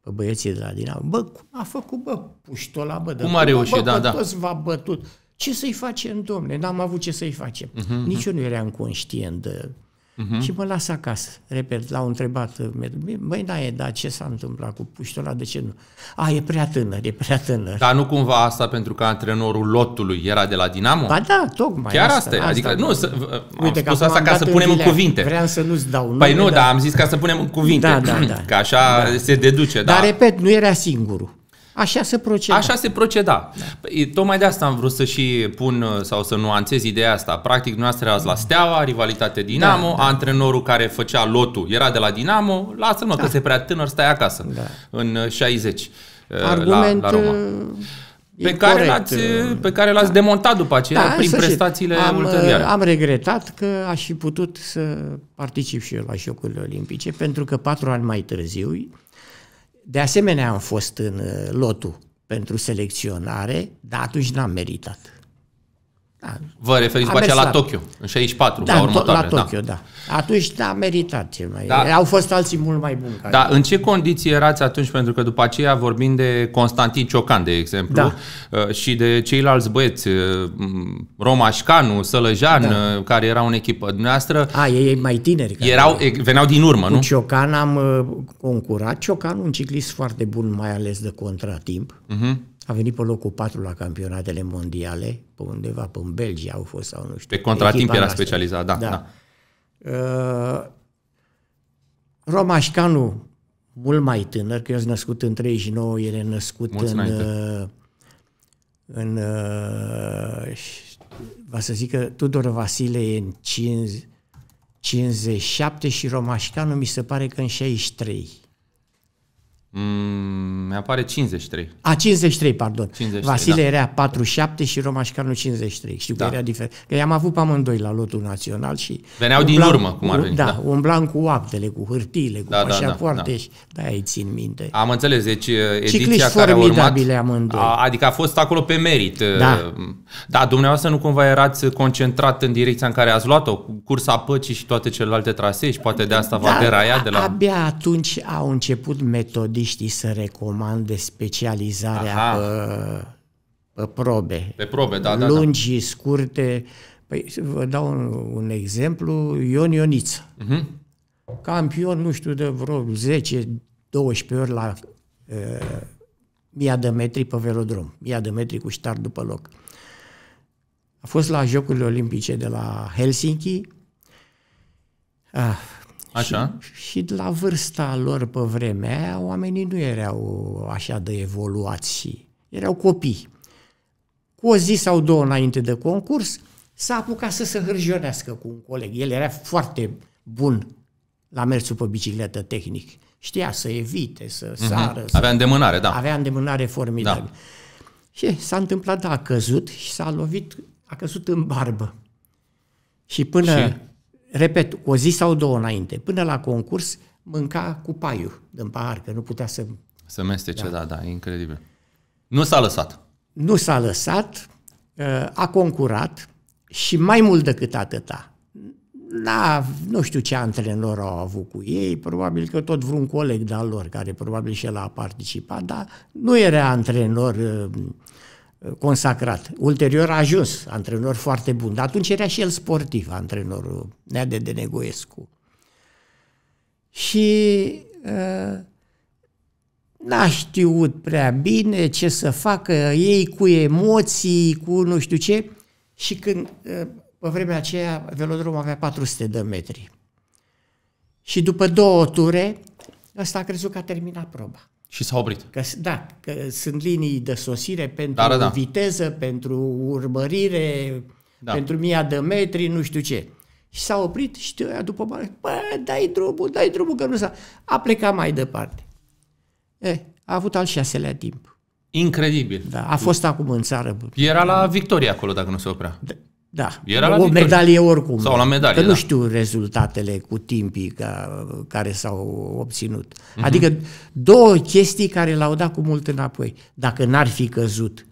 pe băieții de la Dinamo. Bă, cum a făcut, bă, puștola, bă, cum a reușit, bă, da, da. toți v-a bătut. Ce să-i facem, domne? N-am avut ce să-i facem. Uh-huh, Nici uh-huh. eu nu eram conștient de Uh-huh. Și mă las acasă. Repet, l-au întrebat, băi, da, e, da, ce s-a întâmplat cu puștul ăla, de ce nu? A, e prea tânăr, e prea tânăr. Dar nu cumva asta pentru că antrenorul lotului era de la Dinamo? Ba da, tocmai Chiar asta, asta, asta adică, asta, nu, să, Uite, am spus asta ca să punem în cuvinte. Vreau să nu-ți dau nume, Păi nu, dar da, am zis ca să punem în cuvinte, da, da, da. că așa da. se deduce. Dar, da. repet, nu era singurul. Așa se proceda. Așa se proceda. Da. Păi, tocmai de asta am vrut să și pun sau să nuanțez ideea asta. Practic, noastră erați la Steaua, rivalitate Dinamo, da, da. antrenorul care făcea lotul era de la Dinamo, lasă-mă da. că se prea tânăr, stai acasă, da. în 60 Argument la, la Roma. Pe care, l-ați, pe care l-ați da. demontat după aceea da, prin prestațiile am, ulterioare. Am regretat că aș fi putut să particip și eu la Jocurile Olimpice, pentru că patru ani mai târziu de asemenea am fost în uh, lotul pentru selecționare, dar atunci n-am meritat. Da. Vă referiți după aceea la Tokyo, în 64, da, la următoare. la Tokyo, da. da. Atunci da, a meritat cel mai... Da. Au fost alții mult mai buni. Ca da, în ce condiții erați atunci? Pentru că după aceea vorbim de Constantin Ciocan, de exemplu, da. Uh, și de ceilalți băieți, uh, Roma Șcanu, Sălăjan, da. Uh, care erau în echipă dumneavoastră. A, ei mai tineri. Erau, veneau din urmă, Cu nu? Ciocan am concurat. Ciocan, un ciclist foarte bun, mai ales de contratimp. Uh-huh a venit pe locul 4 la campionatele mondiale, pe undeva, pe în Belgia au fost sau nu știu. Pe contratimp era specializat, da. da. da. Uh, Romașcanu, mult mai tânăr, că eu sunt născut în 39, el e născut Mulți în... Uh, în uh, va să zic că Tudor Vasile e în 5, 57 și Romașcanu mi se pare că în 63. Mm, mi-apare 53. A, 53, pardon. 53, Vasile da. era 47 și Romașcanu 53. Știu da. că era diferit. Că i-am avut pe amândoi la lotul național și... Veneau din urmă, cum ar veni. Da, da, umblam cu aptele, cu hârtiile, cu da, pașapoarte da, da, da. da, îi țin minte. Am înțeles, deci ediția care a urmat... amândoi. A, adică a fost acolo pe merit. Da. Da, dumneavoastră nu cumva erați concentrat în direcția în care ați luat-o, cu cursa păcii și toate celelalte trasee și poate de asta da, va deraia de la... Abia atunci au început metodii știi, să recomande specializarea pe, pe probe. Pe probe, da, da. Lungi, da. scurte. Păi, vă dau un, un exemplu, Ion Ioniță. Uh-huh. Campion, nu știu, de vreo 10-12 ori la uh, mia de metri pe velodrom. Mia de metri cu start după loc. A fost la Jocurile Olimpice de la Helsinki. Ah, Așa. Și, și la vârsta lor pe vremea aia, oamenii nu erau așa de evoluați, erau copii. Cu o zi sau două înainte de concurs, s-a apucat să se hârjonească cu un coleg. El era foarte bun la mersul pe bicicletă tehnic. Știa să evite, să uh-huh. sară. Să... Avea îndemânare, da. Avea îndemânare formidabilă. Da. Și s-a întâmplat, da, a căzut și s-a lovit, a căzut în barbă. Și până și? Repet, o zi sau două înainte, până la concurs, mânca cu paiul din pahar, că nu putea să... Să mestece, da, da, da incredibil. Nu s-a lăsat. Nu s-a lăsat, uh, a concurat și mai mult decât atâta. Da, nu știu ce antrenor au avut cu ei, probabil că tot vreun coleg de-al lor, care probabil și el a participat, dar nu era antrenor uh, consacrat. Ulterior a ajuns antrenor foarte bun, dar atunci era și el sportiv, antrenorul Neade de Negoescu. Și uh, n-a știut prea bine ce să facă ei cu emoții, cu nu știu ce, și când, uh, pe vremea aceea, velodromul avea 400 de metri. Și după două ture, ăsta a crezut că a terminat proba. Și s-a oprit. Că, s- da, că sunt linii de sosire pentru Da, da, da. viteză, pentru urmărire, Da. da. pentru mia de metri, nu știu ce. Și s-a oprit și de aia după mare, bă, dai drumul, dai drumul, că nu s-a... A plecat mai departe. E, a avut al șaselea timp. Incredibil. Da, a fost acum în țară. Era la victorie acolo, dacă nu se oprea. Da, Era la o victorie. medalie oricum. Sau la medalie, Că nu da. știu rezultatele cu timpii ca, care s-au obținut. Mhm. Adică două chestii care l-au dat cu mult înapoi. Dacă n-ar fi căzut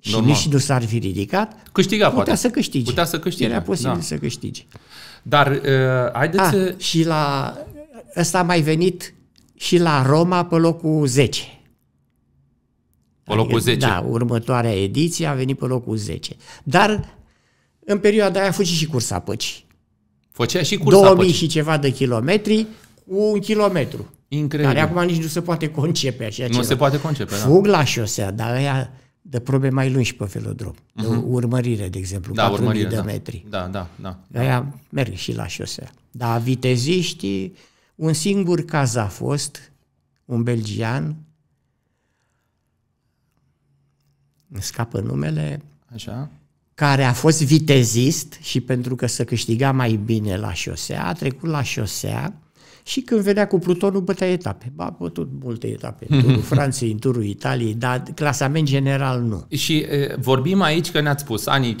și Normal. nici nu s-ar fi ridicat, Câștiga, putea poate. să câștige. Putea să câștige, Era posibil da. să câștige. Dar uh, haideți Ah, să... și la ăsta a mai venit și la Roma pe locul 10. Pe locul 10. Da, următoarea ediție a venit pe locul 10. Dar în perioada aia a făcut și cursa păcii. Făcea și cursa 2000 păcii. și ceva de kilometri cu un kilometru. Incredibil. Care acum nici nu se poate concepe așa Nu ceva. se poate concepe, da. Fug la șosea, dar ăia de probe mai lungi pe velodrom. De urmărire, de exemplu, Mhm. Da, 4000 urmărire, de da. metri. Da, da, da. Aia merg și la șosea. Dar viteziștii, un singur caz a fost, un belgian, îmi scapă numele, Așa. Care a fost vitezist și pentru că să câștiga mai bine la șosea, a trecut la șosea și când venea cu plutonul bătea etape. Ba, a bătut multe etape, în turul (laughs) Franței, în turul Italiei, dar clasament general nu. Și e, vorbim aici că ne-ați spus anii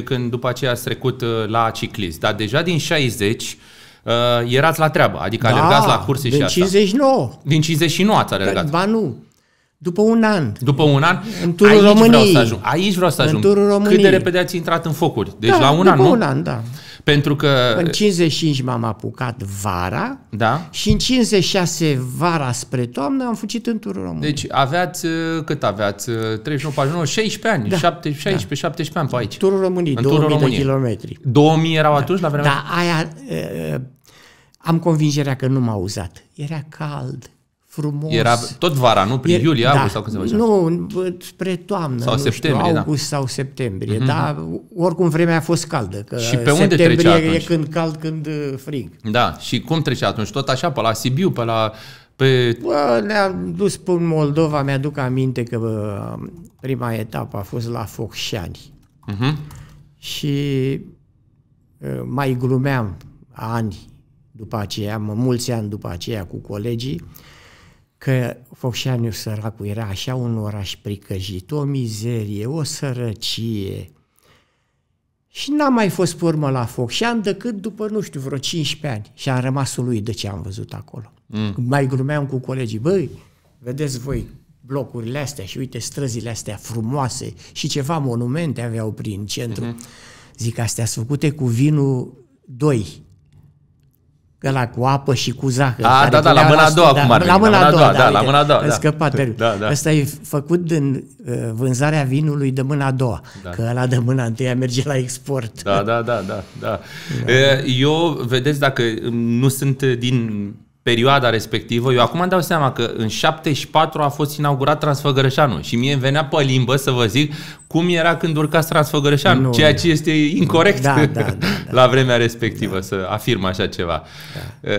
54-55, când după aceea ați trecut e, la ciclism. Dar deja din 60 uh, erați la treabă, adică alergați la curse din și asta. 59. Din 59 ați alergat. Ba nu, după un an. După un an, În turul aici vreau României. să ajung. Aici vreau să În ajung. turul Cât de României. repede ați intrat în focuri? Deci da, la un după an, nu? un an, da. Pentru că... În 55 m-am apucat vara Da? și în 56 vara spre toamnă am fugit în turul român. Deci aveați, uh, cât aveați? Uh, 39, 49, 16 ani, Da. 17, 16, 17 ani pe aici. Turul României, În 2000 turul de României. kilometri. 2000 erau atunci la vremea? Dar aia, uh, am convingerea că nu m-a uzat. Era cald, frumos. Era tot vara, nu? Prin E- iulie, da, august sau când se făcea? Nu, în- spre toamnă, Sau nu septembrie, știu, da. august sau septembrie, mm-hmm. dar oricum vremea a fost caldă. Că Și pe unde septembrie trecea e atunci? când cald, când uh, frig. Da, și cum trecea atunci? Tot așa, pe la Sibiu, pe la... Pe... Bă, ne-am dus până în Moldova, mi-aduc aminte că bă, prima etapă a fost la Focșani. Uh-huh. Și uh, mai glumeam ani după aceea, mă, mulți ani după aceea cu colegii, că Focșaniu săracul era așa un oraș pricăjit, o mizerie, o sărăcie. Și n-am mai fost pe urmă la Focșani decât după, nu știu, vreo 15 ani. Și am rămas uluit de ce am văzut acolo. Mm. Mai glumeam cu colegii, băi, vedeți voi blocurile astea și uite străzile astea frumoase și ceva monumente aveau prin centru. Mm-hmm. Zic, astea sunt făcute cu vinul 2. Ăla cu apă și cu zahăr. A, care da, da, la punea mâna a doua, cum ar veni, La mâna a doua, da, da, la uite, mâna a doua, am da. scăpat termenul. Da, da. Ăsta e făcut din uh, vânzarea vinului de mâna a doua. Da. Că ăla de mâna întâia merge la export. Da, da, da, da, da. Eu, vedeți, dacă nu sunt din perioada respectivă, eu acum îmi dau seama că în 74 a fost inaugurat Transfăgărășanul și mie îmi venea pe limbă să vă zic cum era când urcați Transfăgărășanul, Nu. ceea ce este incorrect Da, da, da, (laughs) da. la vremea respectivă să afirm așa ceva. Da.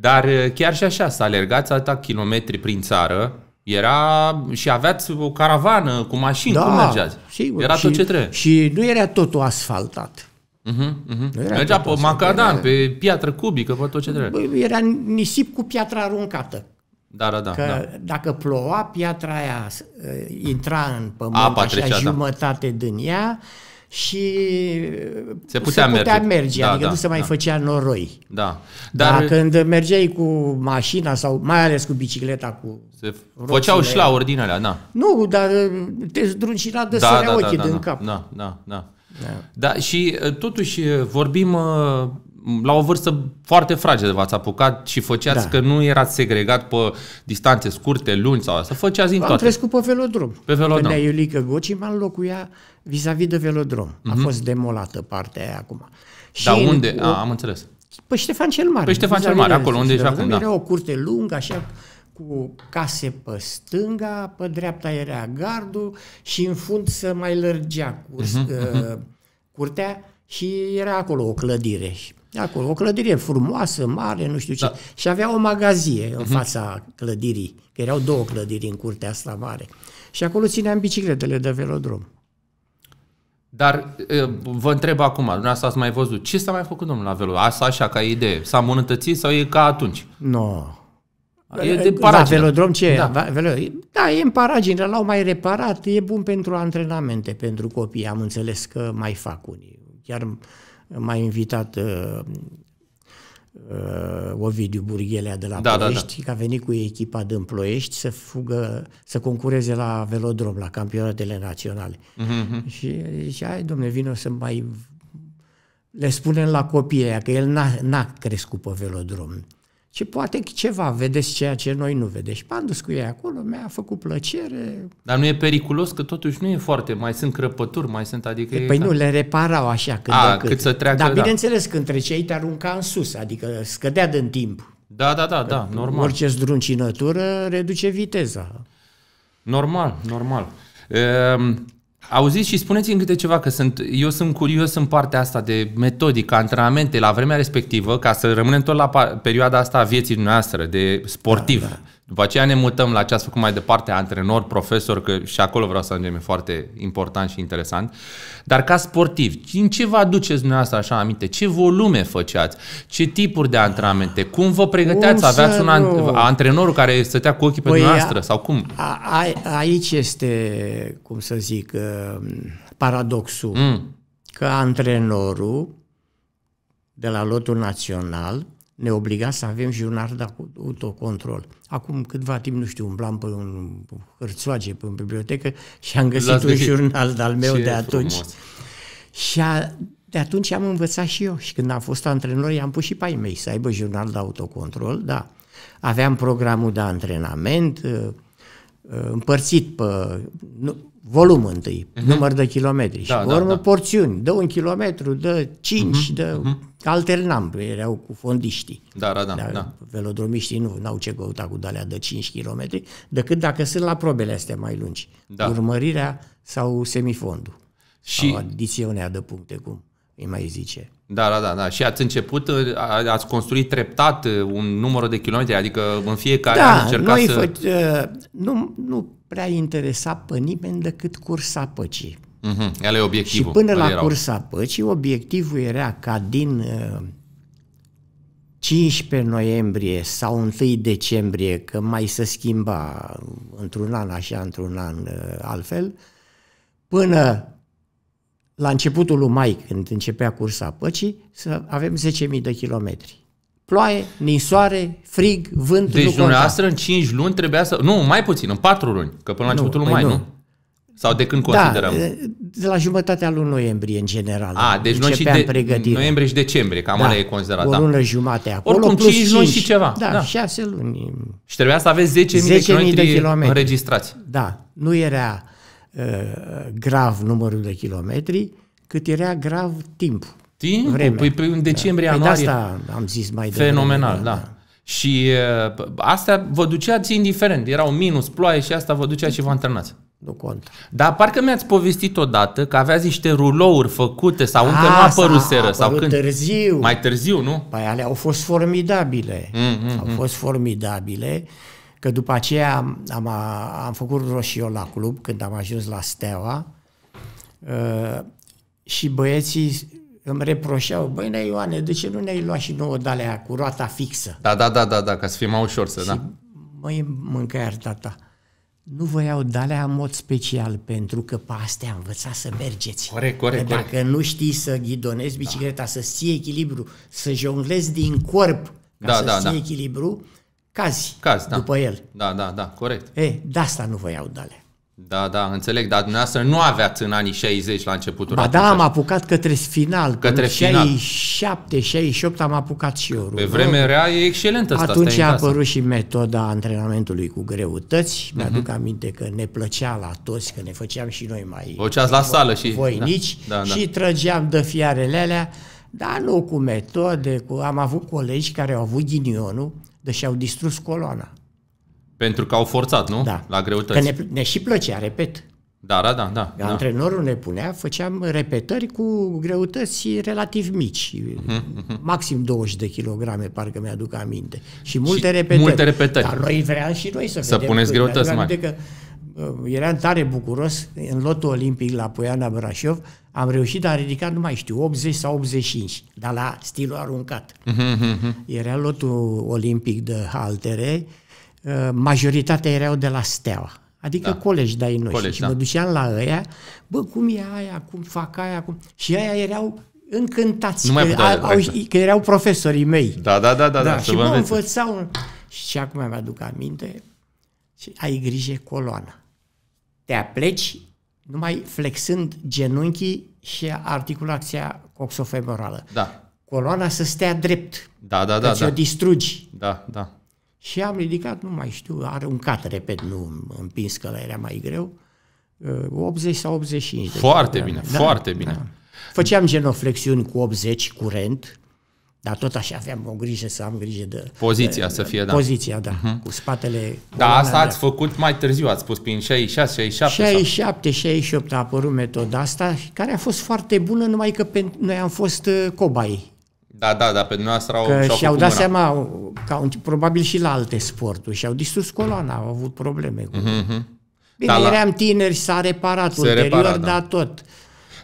Dar chiar și așa, să alergați atâta kilometri prin țară, era și aveați o caravană cu mașini, cum mergeați? sigur. Era și, tot ce trebuie. Și nu era totul asfaltat. Uh-huh, uh-huh. Nu era Mergea tot pe așa, macadam, era- pe piatră cubică, pe tot ce trebuie. Bă, Era nisip cu piatra aruncată. Da, da, da. Că da. dacă ploua, piatra aia uh, intra în pământ, Apa așa trecea, da. jumătate din ea și Se putea se putea merge. merge, Da, adică da, nu se mai da. făcea noroi. da. Dar, Dar Dar când mergeai cu mașina sau mai ales cu bicicleta cu... se făceau șlauri din alea, da. Nu, dar uh, te zdruncina de Da, sărea da, da, ochii da, din da, cap. da, da, da. Da, și uh, totuși uh, vorbim uh, la o vârstă foarte fragedă v-ați apucat și făceați Da. că nu erați segregat pe distanțe scurte, lungi sau asta, făceați din Am toate. crescut pe velodrom. Pe velodrom. Când Iulică Gociman locuia vis-a-vis de velodrom. A Mhm. fost demolată partea aia acum. Dar în- unde? o- A, am înțeles. Pe Ștefan cel Mare. Pe Ștefan cel vis-a-vis Mare, de acolo unde e și velodrom. acum, da. Era o curte lungă, așa, cu case pe stânga, pe dreapta era gardul și în fund se mai lărgea curs, Mhm, uh, curtea și era acolo o clădire. Acolo, o clădire frumoasă, mare, nu știu ce. Da. Și avea o magazie în fața clădirii, că erau două clădiri în curtea asta mare. Și acolo țineam bicicletele de velodrom. Dar e, vă întreb acum, dumneavoastră ați mai văzut, ce s-a mai făcut domnul la velo? Asta așa ca idee. S-a îmbunătățit sau e ca atunci? No. E de La paragină. velodrom ce? Da. Da, velo, da e în paragină, l-au mai reparat, e bun pentru antrenamente, pentru copii, am înțeles că mai fac unii. Chiar m-a invitat uh, uh, Ovidiu Burghelea de la Da, da, Ploiești, că a venit cu echipa din Ploiești să fugă, să concureze la velodrom, la campionatele naționale. Mhm, Și zice, hai domne, vină să mai le spunem la copiii aia, că el n-a, n-a crescut pe velodrom. Și poate ceva, vedeți ceea ce noi nu vedem. Și m-am dus cu ei acolo, mi-a făcut plăcere. Dar nu e periculos că totuși nu e foarte, mai sunt crăpături, mai sunt, adică e Păi ca- nu, le reparau așa cât A, de cât. cât să treacă, Dar da. bineînțeles, când treceai, te arunca în sus, adică scădea din timp. Da, da, da, da, normal. Orice zdruncinătură reduce viteza. Normal, normal. Um, auziți și spuneți-mi câte ceva, că sunt, eu sunt curios în partea asta de metodică, antrenamente la vremea respectivă, ca să rămânem tot la pa- perioada asta a vieții noastre de sportiv. Da, da. După aceea ne mutăm la ce ați făcut mai departe, antrenor, profesor, că și acolo vreau să ajungem, e foarte important și interesant. Dar ca sportiv, în ce vă aduceți dumneavoastră așa aminte? Ce volume făceați? Ce tipuri de antrenamente? Cum vă pregăteați? Cum să Aveați un an- nu? antrenorul care stătea cu ochii pe Păi, dumneavoastră? a- Sau cum? A, a, aici este, cum să zic, uh, paradoxul. Mm. că antrenorul de la lotul național ne obliga să avem jurnal de autocontrol. Acum câtva timp, nu știu, umblam pe un hârțoage, pe o bibliotecă și am găsit L-ați un găsit? jurnal de-al meu Ce de atunci. frumos. Și a, de atunci am învățat și eu. Și când am fost antrenor, i-am pus și pe ai mei să aibă jurnal de autocontrol, da. Aveam programul de antrenament, uh, uh, împărțit pe nu, volum întâi, uh-huh. număr de kilometri Mhm. Da, și pe da, urmă da. porțiuni, dă un kilometru, dă cinci, Mhm, dă... Alternam, erau cu fondiștii. Da, da, da. Dar da. velodromiștii nu au ce căuta cu dalea de 5 km, decât dacă sunt la probele astea mai lungi. Da. Urmărirea sau semifondul. Și- Sau adițiunea de puncte, cum îi mai zice. Da, da, da, da. Și ați început, a- ați construit treptat uh, un număr de kilometri, adică în fiecare an Da, încercați noi să... fă, nu, nu prea interesa pe nimeni decât cursa păcii. Mhm, El e Și obiectivul. până Ăla la erau. cursa păcii, obiectivul era ca din uh, 15 noiembrie sau 1 decembrie, că mai se schimba într-un an așa, într-un an uh, altfel, până la începutul lui mai, când începea cursa păcii, să avem 10.000 de kilometri. Ploaie, ninsoare, frig, vânt, Deci nu conta. dumneavoastră în 5 luni trebuia să... Nu, mai puțin, în 4 luni, că până la Nu, începutul lui păi mai, nu. nu? Sau de când Da, considerăm? de la jumătatea lui noiembrie, în general. A, deci noi și Începeam de, pregătirea. noiembrie și decembrie, cam da. e considerat, o da. lună jumate acolo, Oricum, plus cinci luni și ceva, Da, da. șase luni. Și trebuia să aveți 10.000 de 10.000 de kilometri kilometri. înregistrați. Da, nu era uh, grav numărul de kilometri, cât era grav timpul. Timpul, Vremea. păi, păi în decembrie, Păi de ianuarie... asta am zis mai devreme. Fenomenal, da. Și uh, astea vă duceați indiferent. Erau minus, ploaie și asta vă ducea și vă antrenați. Nu contă. Dar parcă mi-ați povestit odată că aveați niște rulouri făcute sau încă A, nu s-a apăruseră. Sau apărut când? târziu. Mai târziu, nu? Păi alea au fost formidabile. Mm, mm, au fost formidabile. Că după aceea am, am, am făcut roșio la club când am ajuns la Steaua uh, și băieții îmi reproșeau, băi, ne Ioane, de ce nu ne-ai luat și nouă de alea cu roata fixă? Da, da, da, da, da, ca să fie mai ușor să, da. Măi, mâncăiar tata, nu vă iau de alea în mod special, pentru că pe astea am învățat să mergeți. Corect, corect, Că corect. dacă nu știi să ghidonezi bicicleta, să ții echilibru, să jonglezi din corp ca Da, să da, ții da. echilibru, cazi, Cazi, da. după el. Da, da, da, corect. E, de asta nu vă iau de alea. Da, da, înțeleg, dar dumneavoastră nu aveați în anii 60 la începutul Ba atunci da, am așa. apucat către final. Către în final. 67, 68 am apucat și eu. Pe rulou. vreme rea e excelentă asta. Atunci stai în a casă. apărut și metoda antrenamentului cu greutăți. Mhm. Mi-aduc aminte că ne plăcea la toți, că ne făceam și noi mai Făceați la sală și... voinici Da, da, da. și trăgeam de fiarele alea, dar nu cu metode. Cu... Am avut colegi care au avut ghinionul, deși au distrus coloana. Pentru că au forțat, nu? Da. La Că greutăți. ne, ne și plăcea, repet. Da, da, da. da, da. Antrenorul ne punea, făceam repetări cu greutăți relativ mici, uh-huh, maxim 20 de kilograme, parcă mi-aduc aminte. Și multe Și repetări. multe repetări. Dar noi vreau și noi să, Să vedem. puneți că- greutăți mi-aduc mari. aminte Că, uh, eram tare bucuros, în lotul olimpic la Poiana Brașov, am reușit, a ridicat, nu mai știu, 80 sau 85, dar la stilul aruncat. Era lotul olimpic de haltere, uh, majoritatea erau de la Steaua. Adică Da. da. colegi de-ai noștri. Colegi, și da. mă duceam la ăia, bă, cum e aia, cum fac aia, cum... Și aia erau încântați Nu mai că, puteau de au, drag, că erau profesorii mei. Da, da, da, da, da, să și vă mă înveți. învățau. Și acum mi-aduc aminte, și ai grijă coloana. Te apleci numai flexând genunchii și articulația coxofemorală. Da, Coloana să stea drept, da, da, că da, ți-o da. distrugi. Da, da. Și am ridicat, nu mai știu, aruncat, repet, nu împins că ăla era mai greu, uh, 80 sau 85 de Foarte kilograme. bine, foarte bine. Făceam genoflexiuni cu 80 curent, dar tot așa aveam o grijă să am grijă de Poziția să fie, da. poziția, da, cu spatele. Da, coloana asta de- ați făcut mai târziu, ați spus prin 66, 67 sau... 67, 68 a apărut metoda asta, care a fost foarte bună, numai că pe, noi am fost uh, cobai. Da, da, da, pe dumneavoastră au, Că și-au și-au făcut dat mâna. seama, că au, probabil și la alte sporturi, și-au distrus coloana, au avut probleme. Cu... Bine, Da, la- eram tineri, s-a reparat Se ulterior, repara, da. dar tot.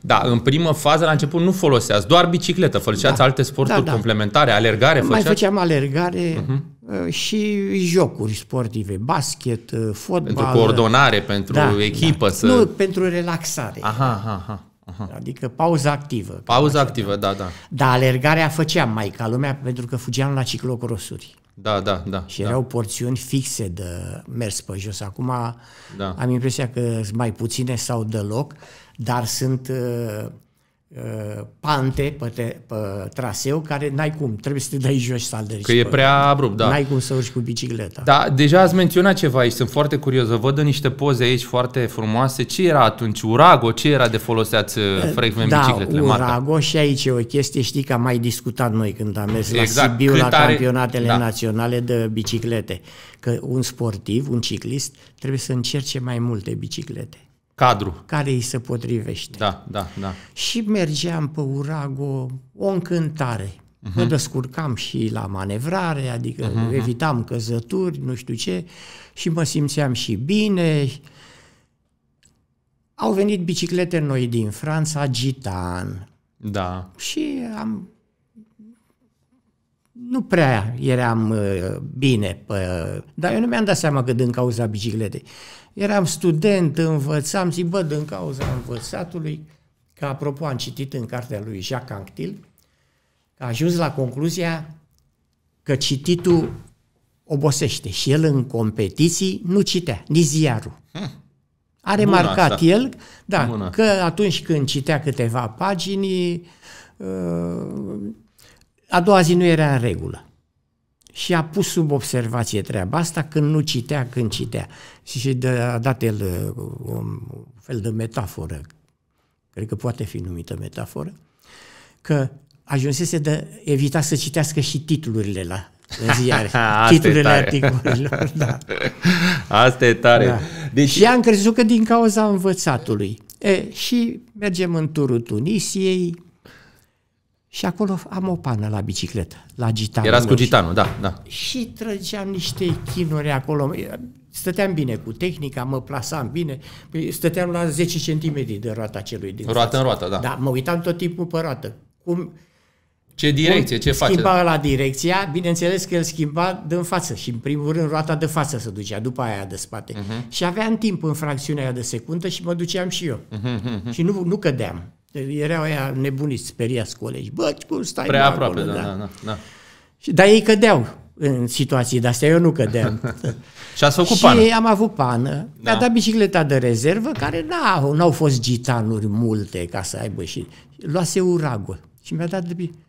Da, în primă fază, la început, nu foloseați doar bicicletă, făceați Da, alte sporturi da, da. complementare, alergare, Mai făceați făceam alergare Mhm. uh, și jocuri sportive, basket, uh, fotbal. pentru coordonare, pentru echipă, să... Nu, pentru relaxare. Aha, aha, aha, aha. Adică pauză activă. Pauză activă, da, da. Dar alergarea făceam mai ca lumea pentru că fugeam la ciclocrossuri. Da, da, da. Și da. erau porțiuni fixe de mers pe jos. Acum Da. am impresia că sunt mai puține sau deloc, dar sunt uh, uh, pante pe, te, pe traseu care n-ai cum, trebuie să te dai jos să alergi. Că e pe- prea abrupt, da. N-ai cum să urci cu bicicleta. Da, deja ați menționat ceva aici, sunt foarte curios. Vă văd în niște poze aici foarte frumoase. Ce era atunci? Urago? Ce era de foloseați uh, frecvent da, bicicletele? Marca? Urago și aici e o chestie, știi că am mai discutat noi când am mers Exact, la Sibiu cât la are- campionatele da. naționale de biciclete. Că un sportiv, un ciclist, trebuie să încerce mai multe biciclete. Cadru. Care îi se potrivește. Da, da, da. Și mergeam pe Urago, o încântare. Uh-huh. Mă descurcam și la manevrare, adică uh-huh. evitam căzături, nu știu ce, și mă simțeam și bine. Au venit biciclete noi din Franța, Gitan, Da. și am... Nu prea eram uh, bine, pe, dar eu nu mi-am dat seama că din cauza bicicletei. Eram student, învățam, zic, bă, din cauza învățatului, că apropo am citit în cartea lui Jacques Anquetil, că a ajuns la concluzia că cititul obosește și el în competiții nu citea, nici ziarul. A remarcat asta. el da, Bună. că atunci când citea câteva pagini, uh, a doua zi nu era în regulă. Și a pus sub observație treaba asta când nu citea, când citea. Și, și de, a dat el uh, un fel de metaforă, cred că poate fi numită metaforă, că ajunsese de evita să citească și titlurile la în ziare. (laughs) Asta e titlurile tare. articolelor, (laughs) da. Asta e tare. Da. Deci, Și am crezut că din cauza învățatului. E, și mergem în turul Tunisiei și acolo am o pană la bicicletă, la gitanul erați cu meu. gitanul, da, da. Și trăgeam niște chinuri acolo. Stăteam bine cu tehnica, mă plasam bine. Păi Stăteam la 10 cm de roata celui din Roată față. în roată, da. Da, mă uitam tot timpul pe roată. Cum, Ce direcție, ce face? Schimba la direcția, bineînțeles că el schimba de în față și în primul rând roata de față se ducea, după aia de spate. Mhm. Uh-huh. Și aveam timp în fracțiunea aia de secundă și mă duceam și eu. Mhm, Uh-huh. Și nu, nu cădeam. Erau aia nebuniți, speriați colegi. Bă, cum stai Prea bă, aproape, acolo, da, da, da, da. Și, dar ei cădeau în situații de astea, eu nu cădeam. (laughs) Și ați făcut și pană. am avut pană, Da. mi-a dat bicicleta de rezervă, care n-au, n-au fost gitanuri multe ca să aibă și... Luase Urago și mi-a dat de bicicletă.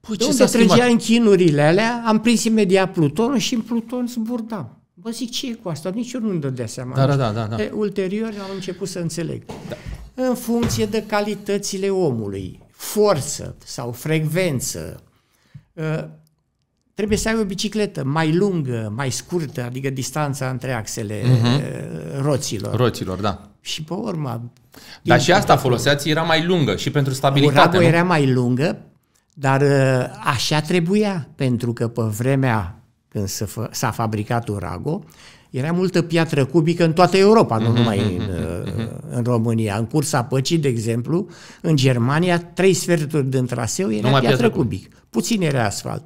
Păi, De unde trăgea în chinurile alea, am prins imediat Plutonul și în Pluton zburdam. Bă, zic, ce e cu asta? Nici eu nu-mi dădea seama. Da, da, da, da, da. E, ulterior am început să înțeleg. Da. În funcție de calitățile omului, forță sau frecvență, ă, trebuie să ai o bicicletă mai lungă, mai scurtă, adică distanța între axele uh-huh. roților. Roților, da. și pe urmă... Dar și asta foloseați era mai lungă și pentru stabilitate, Urago nu? era mai lungă, dar uh, așa trebuia, pentru că pe vremea când se fă- s-a fabricat Urago, era multă piatră cubică în toată Europa, Mhm, nu numai în, uh, în România. În cursa păcii, de exemplu, în Germania, trei sferturi din traseu era Numai piatră, piatră cubică. Puțin era asfalt.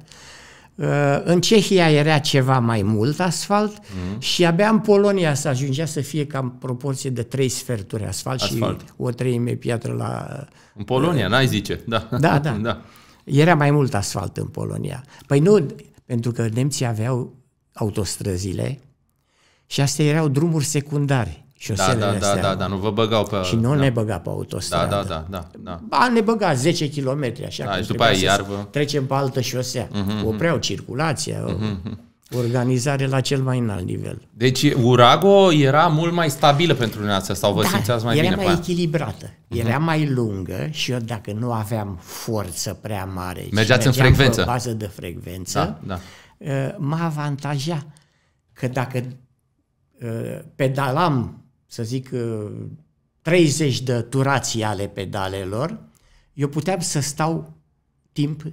Uh, În Cehia era ceva mai mult asfalt Mhm. și abia în Polonia se ajungea să fie cam proporție de trei sferturi asfalt, Asfalt. și o treime piatră la În Polonia, n-ai zice. Da, Da, da. (laughs) da. era mai mult asfalt în Polonia. Păi nu, pentru că nemții aveau autostrăzile și astea erau drumuri secundare. Da, șoselele da, da, astea. da, da, nu vă băgau pe... Și nu da. ne băga pe Da, autostradă. da, da, da, da. Ba, ne băga 10 km, așa. Da, când și după trebuia aia să iarbă. Trecem pe altă șosea. Uh-huh, Opreau circulația, uh-huh. Organizare la cel mai înalt nivel. Deci Urago era mult mai stabilă pentru dumneavoastră sau vă simțeați mai era bine mai pe aia? echilibrată. Era mai lungă și eu dacă nu aveam forță prea mare, ci Mergeați în mergeam frecvență. Pe bază de frecvență, Da, da. uh, mă avantaja că dacă uh, pedalam, să zic, uh, 30 de turații ale pedalelor, eu puteam să stau timp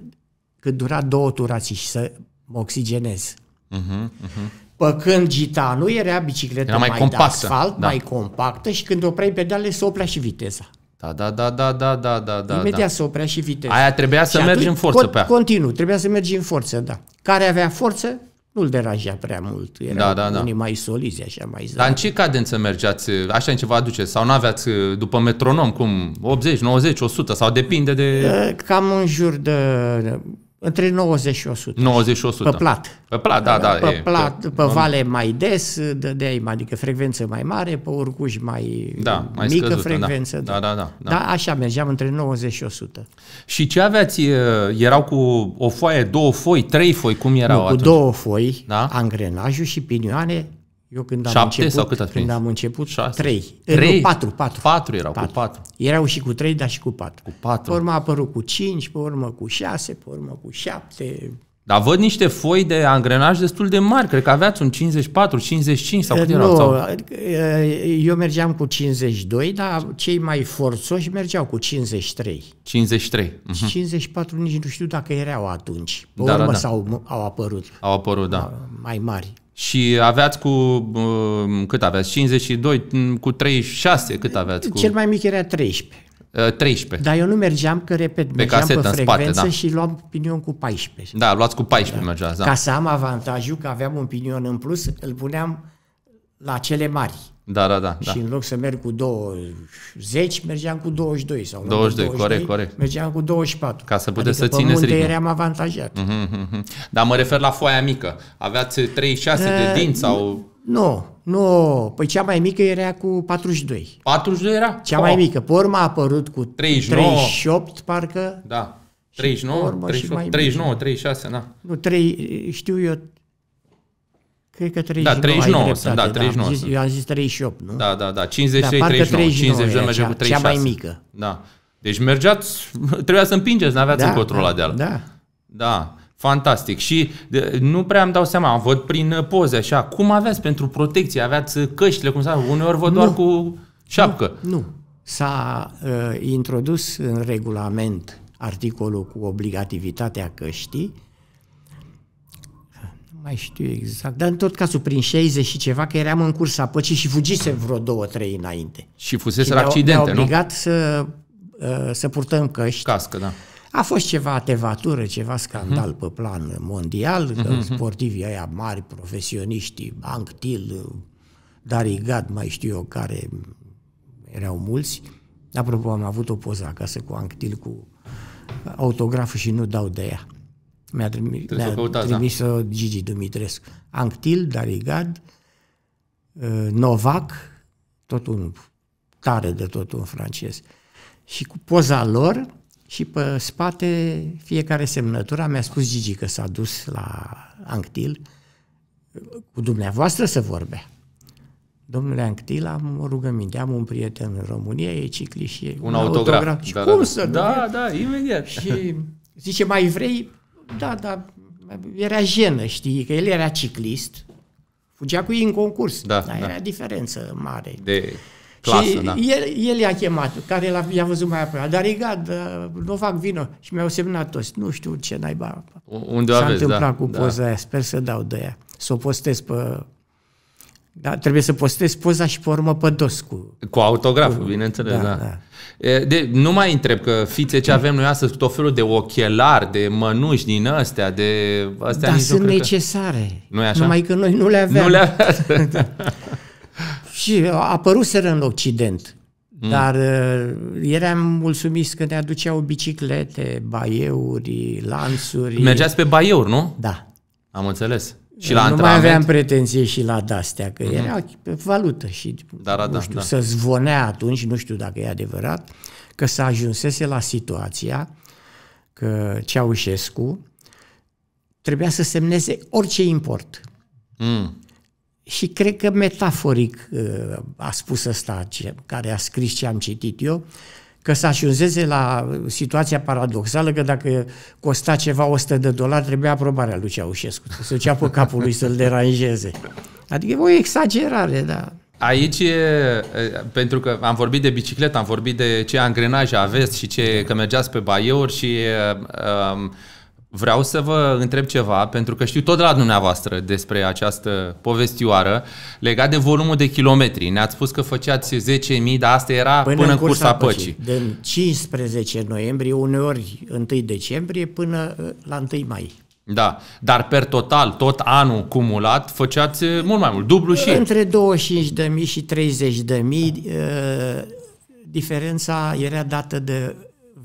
cât dura două turații și să mă oxigenez. Mhm, mhm. Pe când gitanul era bicicletă Era mai mai, compactă, de asfalt, da. mai compactă și când opreai pedalele se oprea și viteza. Da, da, da, da, da, da, da, da. Imediat da. se oprea și viteza. Aia trebuia să Și mergi atunci în forță con- pe ea. Continuu, trebuia să mergi în forță, da. Care avea forță, nu-l deranja prea mult. Erau Da, da, da. unii mai solizi, așa, mai Dar în zări. ce cadență mergeați? Așa în ce vă aduceți? Sau nu aveați după metronom, cum 80, 90, 100? Sau depinde de Cam în jur de între 90 și 100. 90 și 100? Pe plat. Pe plat, da, da. pe, e, plat, pe, vale mai des, dădeai, adică frecvență mai mare, pe urcuș mai, Da, mai mică scăzută, frecvență. da. Da, da, da, da. da. așa mergeam între 90 și 100. Și ce aveați? e, Erau cu o foaie, două foi, trei foi? Cum erau Nu, cu atunci? două foi, Da? angrenajul și pinioane. Eu când am Șapte început, sau cât ați când prins? am început, Șase? trei. Trei? Nu, patru, patru. Patru erau, Patru. cu patru. Erau și cu trei, dar și cu patru. Cu patru. Pe urmă a apărut cu cinci, pe urmă cu șase, pe urmă cu șapte. Dar văd niște foi de angrenaj destul de mari. Cred că aveați un 54, 55 sau cât erau? nu, Sau... eu mergeam cu 52, dar cei mai forțoși mergeau cu 53. 53. Mhm. Și 54 nici nu știu dacă erau atunci. Pe Da, da, urmă da. s-au, au apărut Au apărut, da. mai mari. Și aveați cu, uh, cât aveați? 52 m, cu 36, cât aveați? Cu Cel mai mic era 13. uh, 13. Dar eu nu mergeam, că repet, mergeam casetă, pe în frecvență spate, da. și luam pinion cu 14. Da, luați cu 14 mergeați, da. Ca să am avantajul că aveam un pinion în plus, îl puneam la cele mari. Da, da, da. Da. da. Și în loc să merg cu 20, mergeam cu 22 sau în loc 22, de corect, corect. Mergeam cu 24. Ca să puteți adică să țineți pe munte ritmul. eram avantajat. Mhm, mhm. Dar mă refer la foaia mică. Aveați 36 de Eh, dinți sau... Nu, nu. Păi cea mai mică era cu 42. 42 era? Cea Oh, mai mică. Pe urmă a apărut cu 39. 38, parcă. Da. pe 39, urmă și 38, mai 39, 36, da. Nu, 3, știu eu, cred că 39 Da, 39 ai sunt, dreptate, da, 39 am zis, sunt. Eu am zis 38, nu? Da, da, da. 53, Da, parcă 39, 50 de era merge cea- cu cea 36. mai mică. Da. Deci mergeați, (laughs) trebuia să împingeți, n-aveați încotro la deal. Da. Da, fantastic. Și de, nu prea îmi dau seama, văd prin uh, poze așa, cum aveați pentru protecție? Aveați uh, căștile, cum să uneori văd doar cu șapcă. Nu. S-a uh, introdus în regulament articolul cu obligativitatea căștii, nu mai știu exact, dar în tot cazul prin 60 și ceva, că eram în cursa păcii și fugisem vreo două, trei înainte. Și fusese Și ne-au, accidente, ne-au nu? obligat să, uh, să purtăm căști. Cască, da. A fost ceva atevatură, ceva scandal Mhm. pe plan mondial, că sportivii ăia mari, profesioniștii, Anctil, Darigad, mai știu eu care erau mulți. Apropo, am avut o poză acasă cu Anctil cu autograful și nu dau de ea. Mi-a trimis, Trebuie să o mi-a căutați, da. trimis-o Gigi Dumitrescu. Anctil, Darigad, uh, Novac, tot un tare de tot un francez. Și cu poza lor și pe spate fiecare semnătura mi-a spus Gigi că s-a dus la Anctil cu dumneavoastră să vorbea. Domnule Anctil, am o rugăminte, am un prieten în România, e ciclist și e Un autograf. Și da, cum da, să nu? Da, da, imediat. Și zice, mai vrei? Da, da, era jenă, știi, că el era ciclist, fugea cu ei în concurs, Da, dar da. era diferență mare. De... clasă, și da. el, el i-a chemat, care l-a, i-a văzut mai apoi. Dar Rigat, nu fac vină. Și mi-au semnat toți. Nu știu ce naiba. Unde o S-a aveți, întâmplat da, cu da. poza aia. Sper să dau de ea. Să o postez pe... Da, trebuie să postez poza și pe urmă pe dos cu... Cu autograful, bineînțeles, da. Da, da. da. E, De, nu mai întreb că fițe ce avem noi astăzi, cu tot felul de ochelari, de mănuși din astea, de... Astea Dar nici nu sunt cred că- necesare. Nu-i așa? Numai că noi nu le aveam. Nu le (laughs) Și apăruseră în Occident. Mm. Dar uh, eram mulțumiți că ne aduceau biciclete, baieuri, lanțuri. Mergeați pe baieuri, nu? Da. Am înțeles. Și la nu mai antrenament? aveam pretenție și la dastea, că mm-hmm. era pe valută și Da, da, nu da, știu, da. să zvonea atunci, nu știu dacă e adevărat, că s-a ajunsese la situația că Ceaușescu trebuia să semneze orice import. Mm. Și cred că metaforic uh, a spus ăsta, ce- care a scris ce am citit eu, că să ajungeze la situația paradoxală că dacă costa ceva 100 de dolari, trebuia aprobarea lui Ceaușescu, să se ducea pe capul lui să-l deranjeze. Adică e o exagerare, da. Aici, e, e, pentru că am vorbit de bicicletă, am vorbit de ce angrenaje aveți și ce, că mergeați pe baieuri și e, um, vreau să vă întreb ceva, pentru că știu tot de la dumneavoastră despre această povestioară legat de volumul de kilometri. Ne-ați spus că făceați 10.000, dar asta era până, până în cursa păcii. De 15 noiembrie, uneori 1 decembrie, până uh, la 1 mai. Da, dar per total, tot anul cumulat, făceați e, mult mai mult, dublu și... Între 25.000 și 30.000, uh, diferența era dată de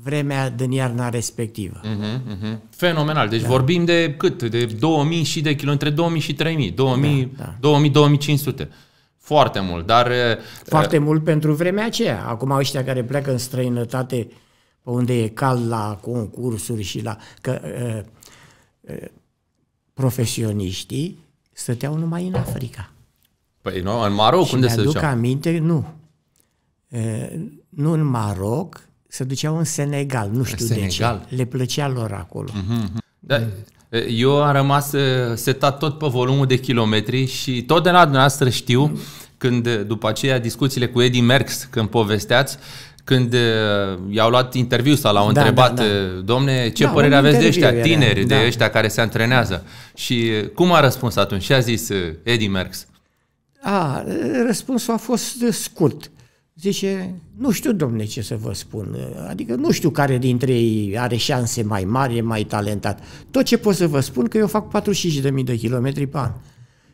vremea din iarna respectivă. Mhm, mhm. Fenomenal. Deci da. vorbim de cât? De 2000 și de km, între 2000 și 3000, 2000, Da, da. 2000 2500. Foarte mult, dar e, Foarte mult pentru vremea aceea. Acum ăștia care pleacă în străinătate, pe unde e cald la concursuri și la... Că, uh, uh, profesioniștii stăteau numai în Africa. păi nu, în Maroc, Și unde se mi-aduc duceau? aminte, nu. Uh, nu în Maroc, se duceau în Senegal, nu știu Senegal. de ce. Le plăcea lor acolo. Da, eu am rămas e, setat tot pe volumul de kilometri și tot de la dumneavoastră știu, când e, după aceea discuțiile cu Eddie Merckx, când povesteați, când e, i-au luat interviu sau l-au Da, întrebat, da, da. e, domne, ce Da, părere un aveți de interviu ăștia era, tineri, de da. ăștia care se antrenează? Și e, cum a răspuns atunci? Ce a zis e, Eddie Merckx? A, răspunsul a fost scurt. Zice, nu știu, domne, ce să vă spun. Adică nu știu care dintre ei are șanse mai mari, e mai talentat. Tot ce pot să vă spun că eu fac 45.000 de kilometri pe an.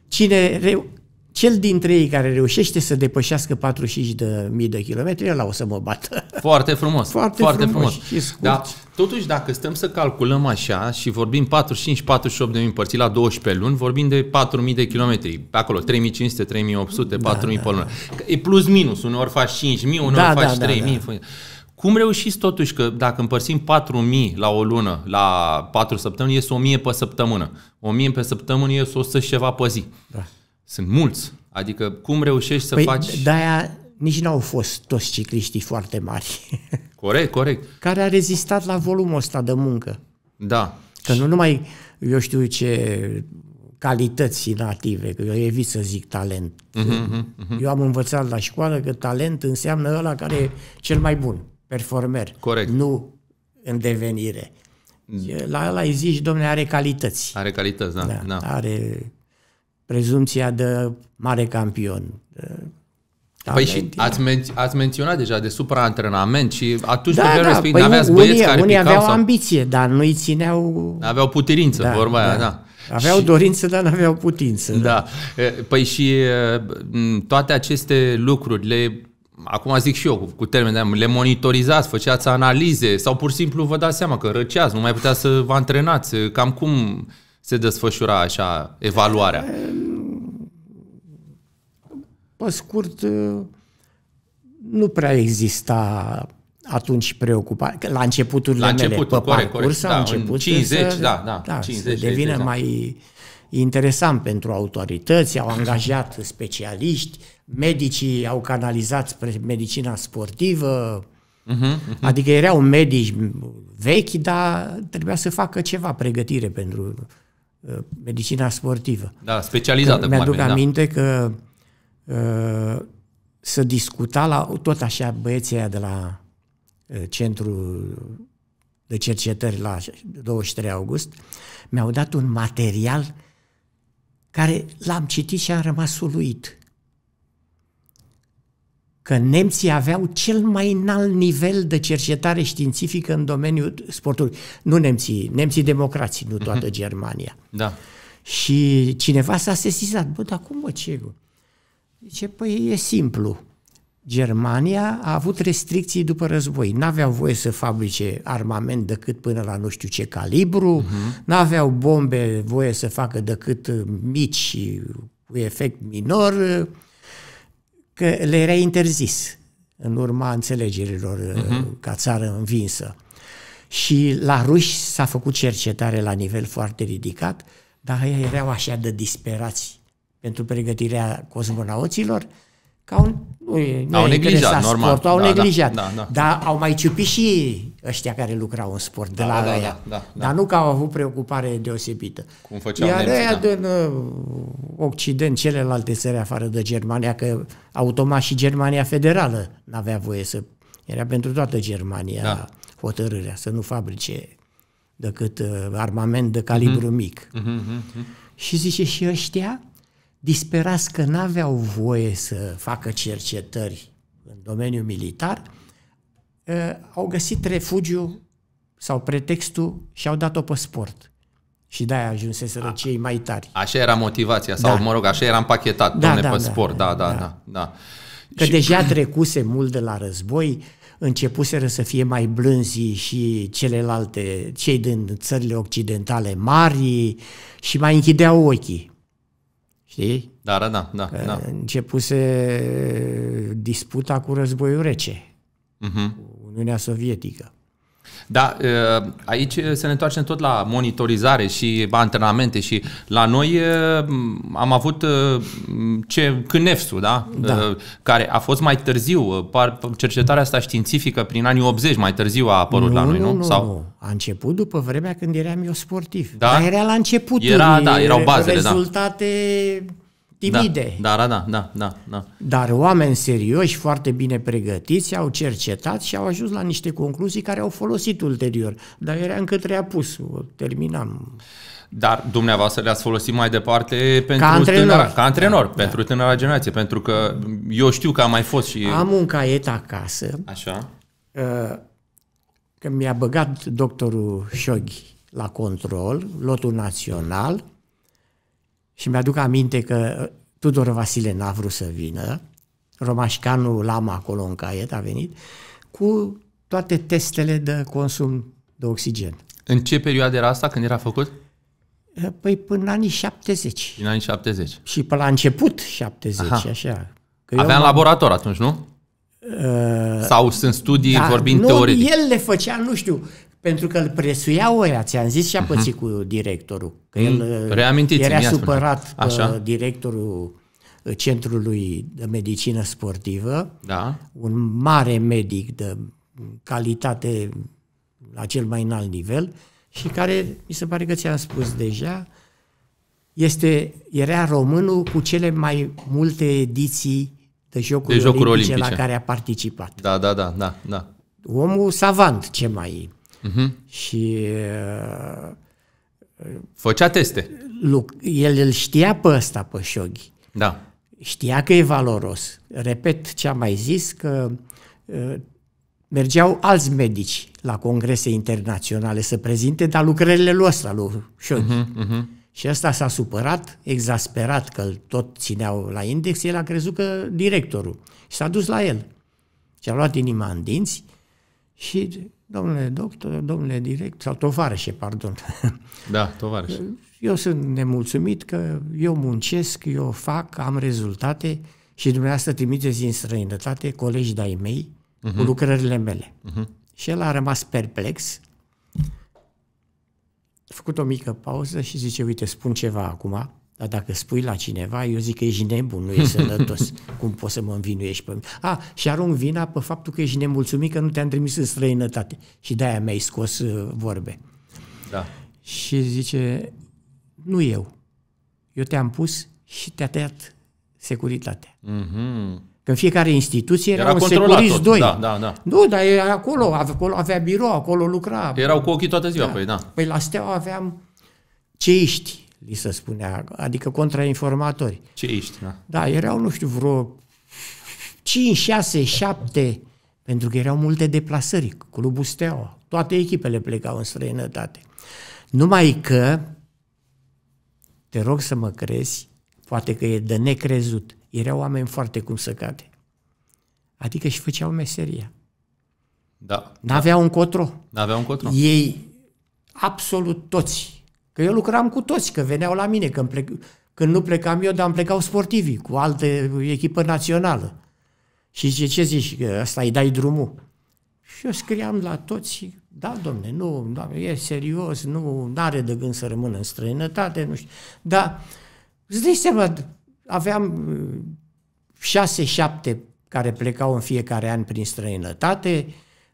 Cine reu- cel dintre ei care reușește să depășească 45.000 de kilometri, ăla o să mă bată. Foarte frumos. Foarte foarte frumos frumos. și scurt. Da, totuși, dacă stăm să calculăm așa și vorbim 45-48 de mii împărțit la 12 luni, vorbim de 4.000 de kilometri. Pe acolo, 3.500, 3.800, 4.000 Da, pe lună. Că E plus minus. Uneori faci 5.000, uneori Da, faci da, da, 3.000. Cum reușiți totuși că dacă împărțim 4.000 la o lună, la 4 săptămâni, ies 1.000 pe săptămână. 1.000 pe săptămână ies 100 și ceva pe zi. Da. Sunt mulți. Adică cum reușești să Păi faci... de-aia nici n-au fost toți cicliștii foarte mari, (laughs) Corect, corect. care a rezistat la volumul ăsta de muncă. Da. Că nu numai, eu știu ce calități native, că eu evit să zic talent. Uh-huh, Eu am învățat la școală că talent înseamnă ăla care e cel mai bun, performer. Corect. Nu în devenire. La ăla îi zici, domne, are calități. Are calități, da. Da, da. Are prezumția de mare campion. de Păi și talent. ați, men- ați menționat deja de supraantrenament și atunci da, pe vremea da, respectivă păi aveați unii, băieți care unii picau aveau sau ambiție, dar nu-i țineau... aveau putirință, Da, vorba aia, da. Aveau și... dorință, dar n-aveau putință. Da. E, Păi și e, m, toate aceste lucruri le Acum zic și eu cu, cu termen de le monitorizați, făceați analize sau pur și simplu vă dați seama că răceați, nu mai puteți să vă antrenați. Cam cum se desfășura așa evaluarea? Pe scurt, nu prea exista atunci preocupare. Că La începuturile La început, mele, pe corect, parcurs, corect. au Da, în început 50, să, da, da, da 50, să devină 60, da. mai interesant pentru autorități, au angajat specialiști, medicii au canalizat spre medicina sportivă, Mhm, uh-huh, uh-huh. adică erau medici vechi, dar trebuia să facă ceva pregătire pentru uh, medicina sportivă. Da, specializată. cum ar Mi-aduc veni, da. aminte că uh, să discuta la, tot așa băieții aia de la uh, centrul de cercetări la 23 august, mi-au dat un material care l-am citit și am rămas uluit. Că nemții aveau cel mai înalt nivel de cercetare științifică în domeniul sportului. Nu nemții, nemții democrații, nu toată uh-huh. Germania. Da. Și cineva s-a sesizat, bă, dar cum mă, ce? Zice, păi e simplu. Germania a avut restricții după război. N-aveau voie să fabrice armament decât până la nu știu ce calibru, uh-huh. n-aveau bombe voie să facă decât mici și cu efect minor, că le era interzis în urma înțelegerilor uh-huh. ca țară învinsă. Și la ruși s-a făcut cercetare la nivel foarte ridicat, dar ei erau așa de disperați pentru pregătirea cosmonauților, că au, nu, au neglijat, normal. Sportul, au da, neglijat. Da, da, da. Dar au mai ciupit și ăștia care lucrau în sport de Da, la da, aia. da, da, da. Dar nu că au avut preocupare deosebită. Cum făceau Iar nemții, aia da. din uh, Occident, celelalte țări afară de Germania, că automat și Germania Federală n-avea voie să... Era pentru toată Germania Da. hotărârea să nu fabrice decât uh, armament de calibru Mhm. mic. Și zice, și ăștia, disperați că n-aveau voie să facă cercetări în domeniul militar, uh, au găsit refugiu sau pretextul și au dat-o pe sport. Și de-aia ajunseseră cei mai tari. Așa era motivația, sau Da. mă rog, așa era împachetat, Da, domne, da, pe da, sport, da, da, da. da, da. Că Și- deja trecuse mult de la război, începuseră să fie mai blânzi și celelalte, cei din țările occidentale mari și mai închideau ochii. Știi? Da, da, da, da, da. Începuse disputa cu războiul rece, Mhm. cu Uniunea Sovietică. Da, uh, aici se ne întoarcem tot la monitorizare și antrenamente și la noi uh, am avut uh, ce CNEFSU, da? Da. Uh, care a fost mai târziu, uh, par- cercetarea asta științifică prin anii 80 mai târziu a apărut la noi, nu? nu, Sau? nu. A început după vremea când eram eu sportiv. Da? Dar era la început. Era, da, erau bazele, da. Rezultate timide. Da, da, da, da, da, da. Dar oameni serioși, foarte bine pregătiți, au cercetat și au ajuns la niște concluzii care au folosit ulterior. Dar era încă treapus, o terminam. Dar dumneavoastră le-ați folosit mai departe pentru antrenor. tânăra, ca antrenor, da, pentru tânăra generație, pentru că eu știu că am mai fost și... Am un caiet acasă, Așa. uh, că mi-a băgat doctorul Șoghi la control, lotul național, și mi-aduc aminte că Tudor Vasile n-a vrut să vină, Romașcanu l-am acolo în caiet, a venit, cu toate testele de consum de oxigen. În ce perioadă era asta când era făcut? Păi până în anii 70 Din anii 70. și pe la început 70, Aha. așa. Că Aveam m-am- laborator atunci, nu? Uh, Sau sunt studii da, vorbind nu, teoretic? el le făcea, nu știu, pentru că îl presuiau ăia, ți-am zis și a pățit cu directorul. Că el uh, Mhm. Reamintiți-mi, era ia spune. supărat pe Așa. directorul uh, Centrului de Medicină Sportivă, Da. un mare medic de calitate la cel mai înalt nivel și care, mi se pare că ți-am spus deja, este, era românul cu cele mai multe ediții de jocuri, De jocuri olimpice, olimpice. la care a participat. Da, da, da, da, da. Omul savant, ce mai Mhm. Și uh, Făcea teste. Luc, el îl știa pe ăsta, pe Șoghi. Da. Știa că e valoros. Repet ce am mai zis, că uh, mergeau alți medici la congrese internaționale să prezinte, dar lucrările lui ăsta, lui Șoghi. Mhm. Și ăsta s-a supărat, exasperat că îl tot țineau la index, el a crezut că directorul. Și s-a dus la el. Și a luat inima în dinți și, domnule doctor, domnule director, sau tovarășe, pardon, Da, tovarăș. eu sunt nemulțumit că eu muncesc, eu fac, am rezultate și dumneavoastră trimiteți în străinătate colegi de-ai mei uh-huh. cu lucrările mele. Uh-huh. Și el a rămas perplex, a făcut o mică pauză și zice, uite, spun ceva acum, dar dacă spui la cineva, eu zic că ești nebun, nu ești sănătos. (laughs) Cum poți să mă învinuiești pe mine? A, și arunc vina pe faptul că ești nemulțumit că nu te-am trimis în străinătate. Și de-aia mi-ai scos uh, vorbe. Da. Și zice, nu eu. Eu te-am pus și te-a tăiat securitatea. Mhm. Că în fiecare instituție era, Era un controlat securist tot. doi. Da, da, da. Nu, dar era acolo, acolo avea birou, acolo lucra. Erau cu ochii toată ziua, Da. păi da. Păi la Steaua aveam ceiști, li se spunea, adică contrainformatori. Ce ești, da. Da, erau, nu știu, vreo 5, 6, 7, pentru că erau multe deplasări, clubul Steaua. Toate echipele plecau în străinătate. Numai că, te rog să mă crezi, poate că e de necrezut, erau oameni foarte cum să cade. Adică și făceau meseria. Da. N-aveau încotro. Avea un cotru. Ei, absolut toți, că eu lucram cu toți, că veneau la mine, când, plec, când nu plecam eu, dar îmi plecau sportivii cu altă echipă națională. Și zice, ce zici, că ăsta îi dai drumul? Și eu scriam la toți, da, domne, nu, doamne, e serios, nu are de gând să rămână în străinătate, nu știu. Dar, îți dai seama, aveam uh, șase, șapte care plecau în fiecare an prin străinătate,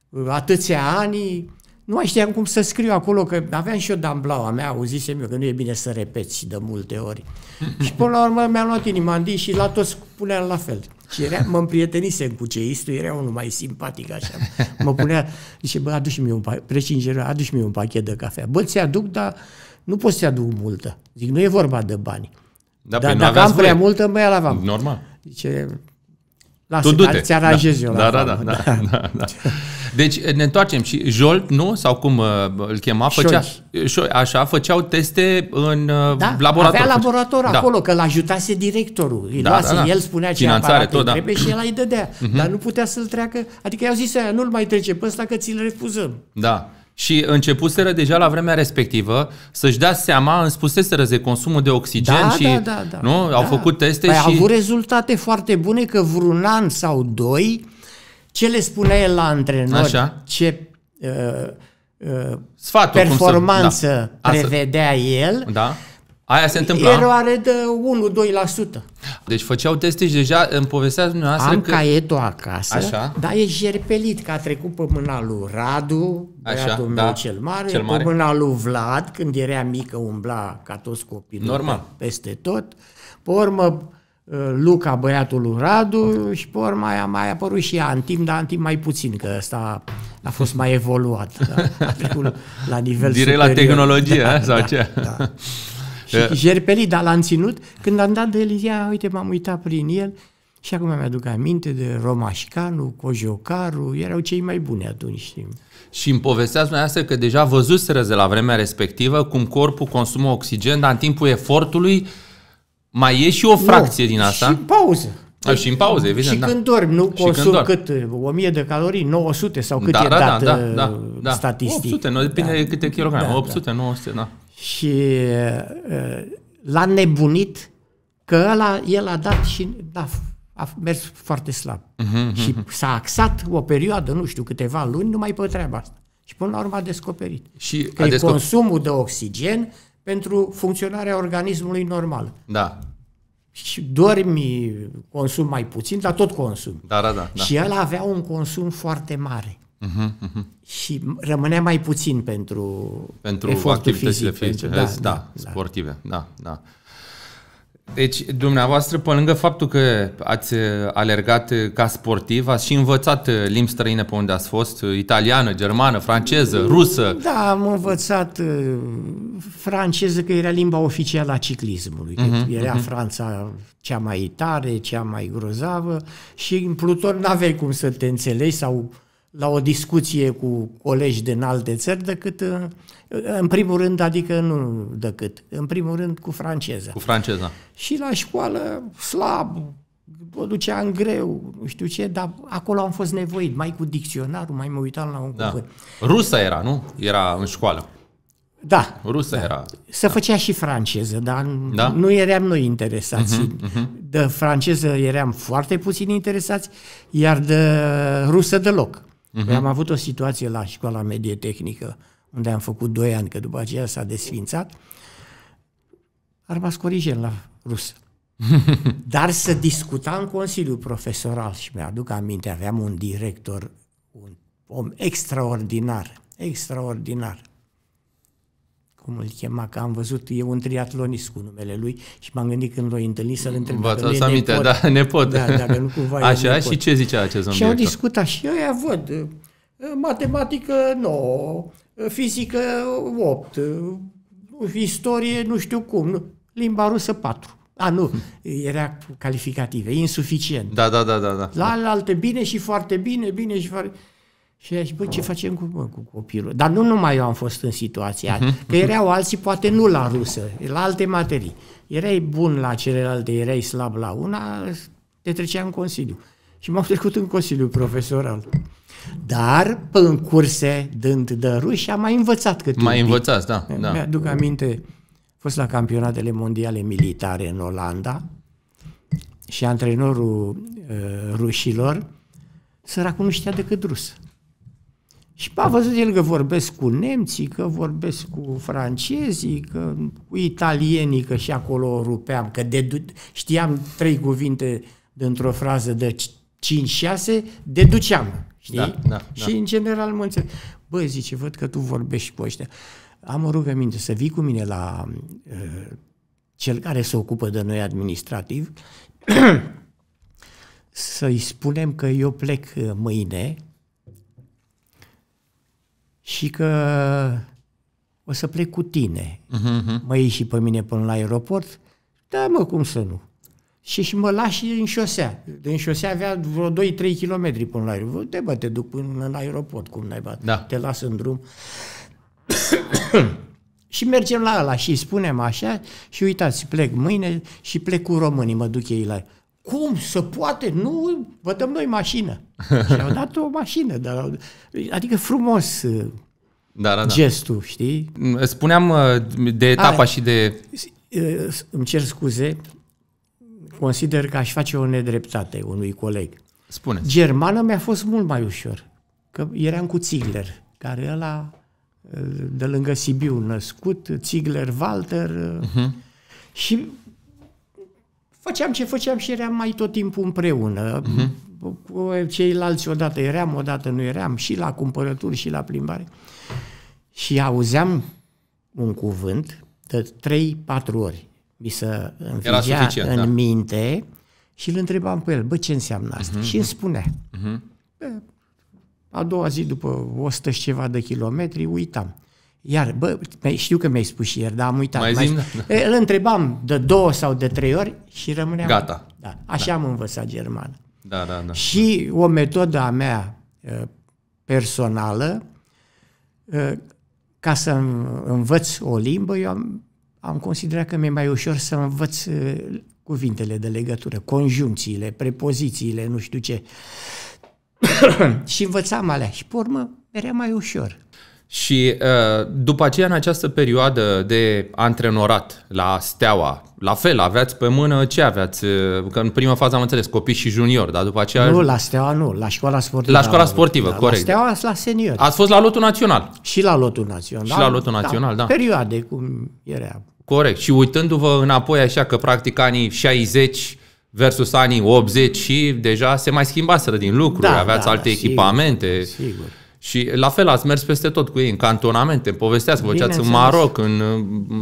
uh, atâția ani, nu mai știam cum să scriu acolo, că aveam și eu damblaua mea, auzisem eu că nu e bine să repeți de multe ori. (laughs) și până la urmă mi-am luat inima în din și la toți puneam la fel. Și era, mă împrietenisem cu ceistul, era unul mai simpatic așa. Mă punea, zice, bă, aduci-mi un pachet, precingeră, aduci-mi un pachet de cafea. Bă, ți-aduc, dar nu poți să aduc multă. Zic, nu e vorba de bani. Da, dar păi nu dacă aveați am prea voie. multă, mă ia la vam. Normal. Zice, lasă, Tu du-te. dar ți-aranjez eu da, la da, vamă. da, (laughs) da, da, da. Deci ne întoarcem și Jolt, nu? Sau cum uh, îl chema? Făcea, Șoi, așa, făceau teste în uh, Da, laborator. avea laborator Da. acolo, că l-ajutase directorul. Îi Da, luase, da, da. El spunea ce Finanțare, aparat tot, îi da. trebuie și el îi dădea. Dar nu putea să-l treacă. Adică i-au zis aia, nu-l mai trece pe ăsta că ți-l refuzăm. Da. Și începuseră deja la vremea respectivă să-și dea seama, îmi spuseseră de consumul de oxigen Da, și da, da, da. nu? au Da. făcut teste păi și au avut rezultate foarte bune că vreun an sau doi, ce le spunea el la antrenori, Așa. ce uh, uh, sfatul performanță cum să, da. Asta- prevedea el, Da. Aia se întâmpla. eroare de 1-2%. Deci făceau teste și deja îmi povestea dumneavoastră Am că... caietul acasă, Așa. dar e jerpelit, că a trecut pe mâna lui Radu, Așa, băiatul da. meu cel mare, Cel mare. pe mâna lui Vlad, când era mică umbla ca toți copiii Normal. pe- peste tot. Pe urmă uh, Luca, băiatul lui Radu și pe urmă a mai apărut și Antim, dar Antim mai puțin, că ăsta a fost mai evoluat. Da? A trecut la nivel Direct la superior. tehnologie, a? sau da, ce? Da. Și jerpelit, dar l-am ținut. Când am dat de el, zicea, uite, m-am uitat prin el și acum mi-aduc aminte de Romașcanu, Cojocaru, erau cei mai buni atunci. știi. Și îmi povestea dumneavoastră că deja văzuseră de la vremea respectivă cum corpul consumă oxigen, dar în timpul efortului mai e și o fracție Nu, din asta. Și în pauză. A, și în pauză, evident, Și da. când dormi, nu Și când consum dormi. cât? 1000 de calorii, 900 sau cât da, e da, dat da, uh, da, da. statistic. 800, nu depinde Da. de câte kilograme. Da, 800, 900, da. Și uh, l-a nebunit că ăla, el a dat și a, a mers foarte slab. Mhm, Uh-huh, și s-a axat o perioadă, nu știu, câteva luni, numai pe treaba asta. Și până la urmă a descoperit. Și Că a e descoperit. consumul de oxigen pentru funcționarea organismului normal. Da, Și dormi, consum mai puțin, dar tot consum. da, da, da. da. Și el avea un consum foarte mare. Uh-huh, uh-huh. Și rămânea mai puțin pentru, Pentru efortul activitățile fizic, fizice, pentru- da, da, da, sportive, da, da. Deci, dumneavoastră, pe lângă faptul că ați uh, alergat uh, ca sportiv, ați și învățat uh, limbi străine pe unde ați fost, uh, italiană, germană, franceză, rusă. Da, am învățat uh, franceză, că era limba oficială a ciclismului. Uh-huh, era uh-huh. Franța cea mai tare, cea mai grozavă și în Pluton n-aveai cum să te înțelegi sau la o discuție cu colegi din alte țări decât, uh, în primul rând, adică nu decât, în primul rând cu franceza. Cu franceza. Și la școală, slab, o ducea în greu, nu știu ce, dar acolo am fost nevoit, mai cu dicționarul, mai mă uitam la un Da. cuvânt. Rusă era, nu? Era în școală. Da, Rusă era. se făcea și franceză, dar Da? nu eram noi interesați. De franceză eram foarte puțin interesați, iar de rusă deloc. Noi am avut o situație la școala medie tehnică, unde am făcut doi ani, că după aceea s-a desfințat, a rămas corigen la rusă. (laughs) Dar să discuta în Consiliul Profesoral și mi-aduc aminte, aveam un director, un om extraordinar, extraordinar. Cum îl chema, că am văzut, e un triatlonist cu numele lui și m-am gândit când l-o întâlnit să-l întreb Vă dacă nu ați e aminte, nepot. da, (laughs) nepot. Da, dacă nu cumva e Așa, nepot. și ce zicea acest domn Și au director? discutat și ăia văd, uh, matematică 9, fizică 8, istorie nu știu cum, nu, limba rusă 4. A, nu, era calificative, insuficient. Da, da, da, da, da. La alte bine și foarte bine, bine și foarte... Și a zis, bă, ce facem cu, bă, cu copilul? Dar nu numai eu am fost în situația aia, că erau alții, poate nu la rusă, la alte materii. Erai bun la celelalte, erai slab la una, te trecea în consiliu. Și m-au trecut în consiliu profesoral. Dar, pe în curse, dând de ruși, am mai învățat câte Mai un pic. învățați, da, da. Mi-aduc aminte, a fost la campionatele mondiale militare în Olanda și antrenorul uh, rușilor săracul nu știa decât rusă. Și a văzut el că vorbesc cu nemții, că vorbesc cu francezii, că cu italienii, că și acolo rupeam, că dedu- știam trei cuvinte dintr-o frază de 5-6, deduceam, știi? Da, da, și în general mă înțeleg. Bă, zice, văd că tu vorbești cu ăștia. Am o rugăminte să vii cu mine la uh, cel care se ocupă de noi administrativ, (clears throat) să-i spunem că eu plec uh, mâine și că o să plec cu tine. Uh-huh. Mă ieși și pe mine până la aeroport? Da, mă, cum să nu? Și, și mă lași în șosea. În șosea avea vreo 2-3 km până la aeroport. De bă, te duc până în aeroport, cum naiba. Da. Te las în drum. (coughs) și mergem la ăla și îi spunem așa și uitați, plec mâine și plec cu românii, mă duc ei la... Cum? Se poate? Nu, vă dăm noi mașină. și au dat o mașină, dar, au- adică frumos uh, Da, da, da. gestul, știi? Spuneam uh, de etapa Hai. și de... Uh, Îmi cer scuze, consider că aș face o nedreptate unui coleg. Spuneți. Germană mi-a fost mult mai ușor, că eram cu Ziegler, care ăla uh, de lângă Sibiu născut, Ziegler Walter uh-huh. și făceam ce făceam și eram mai tot timpul împreună. Uh-huh. Cu ceilalți odată eram, odată nu eram, și la cumpărături și la plimbare. Și auzeam un cuvânt de 3-4 ori. Mi se învingea suficient, în da. minte și îl întrebam pe el, bă, ce înseamnă asta? Uh-huh. Și îmi spunea. Uh-huh. A doua zi, după 100 și ceva de kilometri, uitam. Iar, bă, mi- știu că mi-ai spus și ieri, dar am uitat. Mai zi-mi, da. E, Îl întrebam de două sau de trei ori și rămâneam... Gata. Da, așa am învățat germană. Da, da, da. Și o metodă a mea uh, personală, uh, ca să îm- învăț o limbă, eu am, am considerat că mi-e mai ușor să învăț uh, cuvintele de legătură, conjuncțiile, prepozițiile, nu știu ce. (coughs) și învățam alea și, pe urmă, era mai ușor. Și uh, după aceea, în această perioadă de antrenorat la Steaua, la fel, aveați pe mână ce aveați? Uh, Că în prima fază am înțeles, copii și junior, dar după aceea Nu, la Steaua nu, la școala sportivă. La școala am avut. sportivă, Da, corect. La Steaua, la senior. ați fost la lotul național. Și la lotul național. Și la lotul național, da. Perioade, cum era. Corect. Și uitându-vă înapoi așa că practic anii 60 versus anii 80 și deja se mai schimbaseră din lucruri, Da, aveați da, alte sigur, echipamente. Sigur. Și la fel ați mers peste tot cu ei, în cantonamente, îmi povesteați, vă făceați în Bineînțeles. Maroc, în...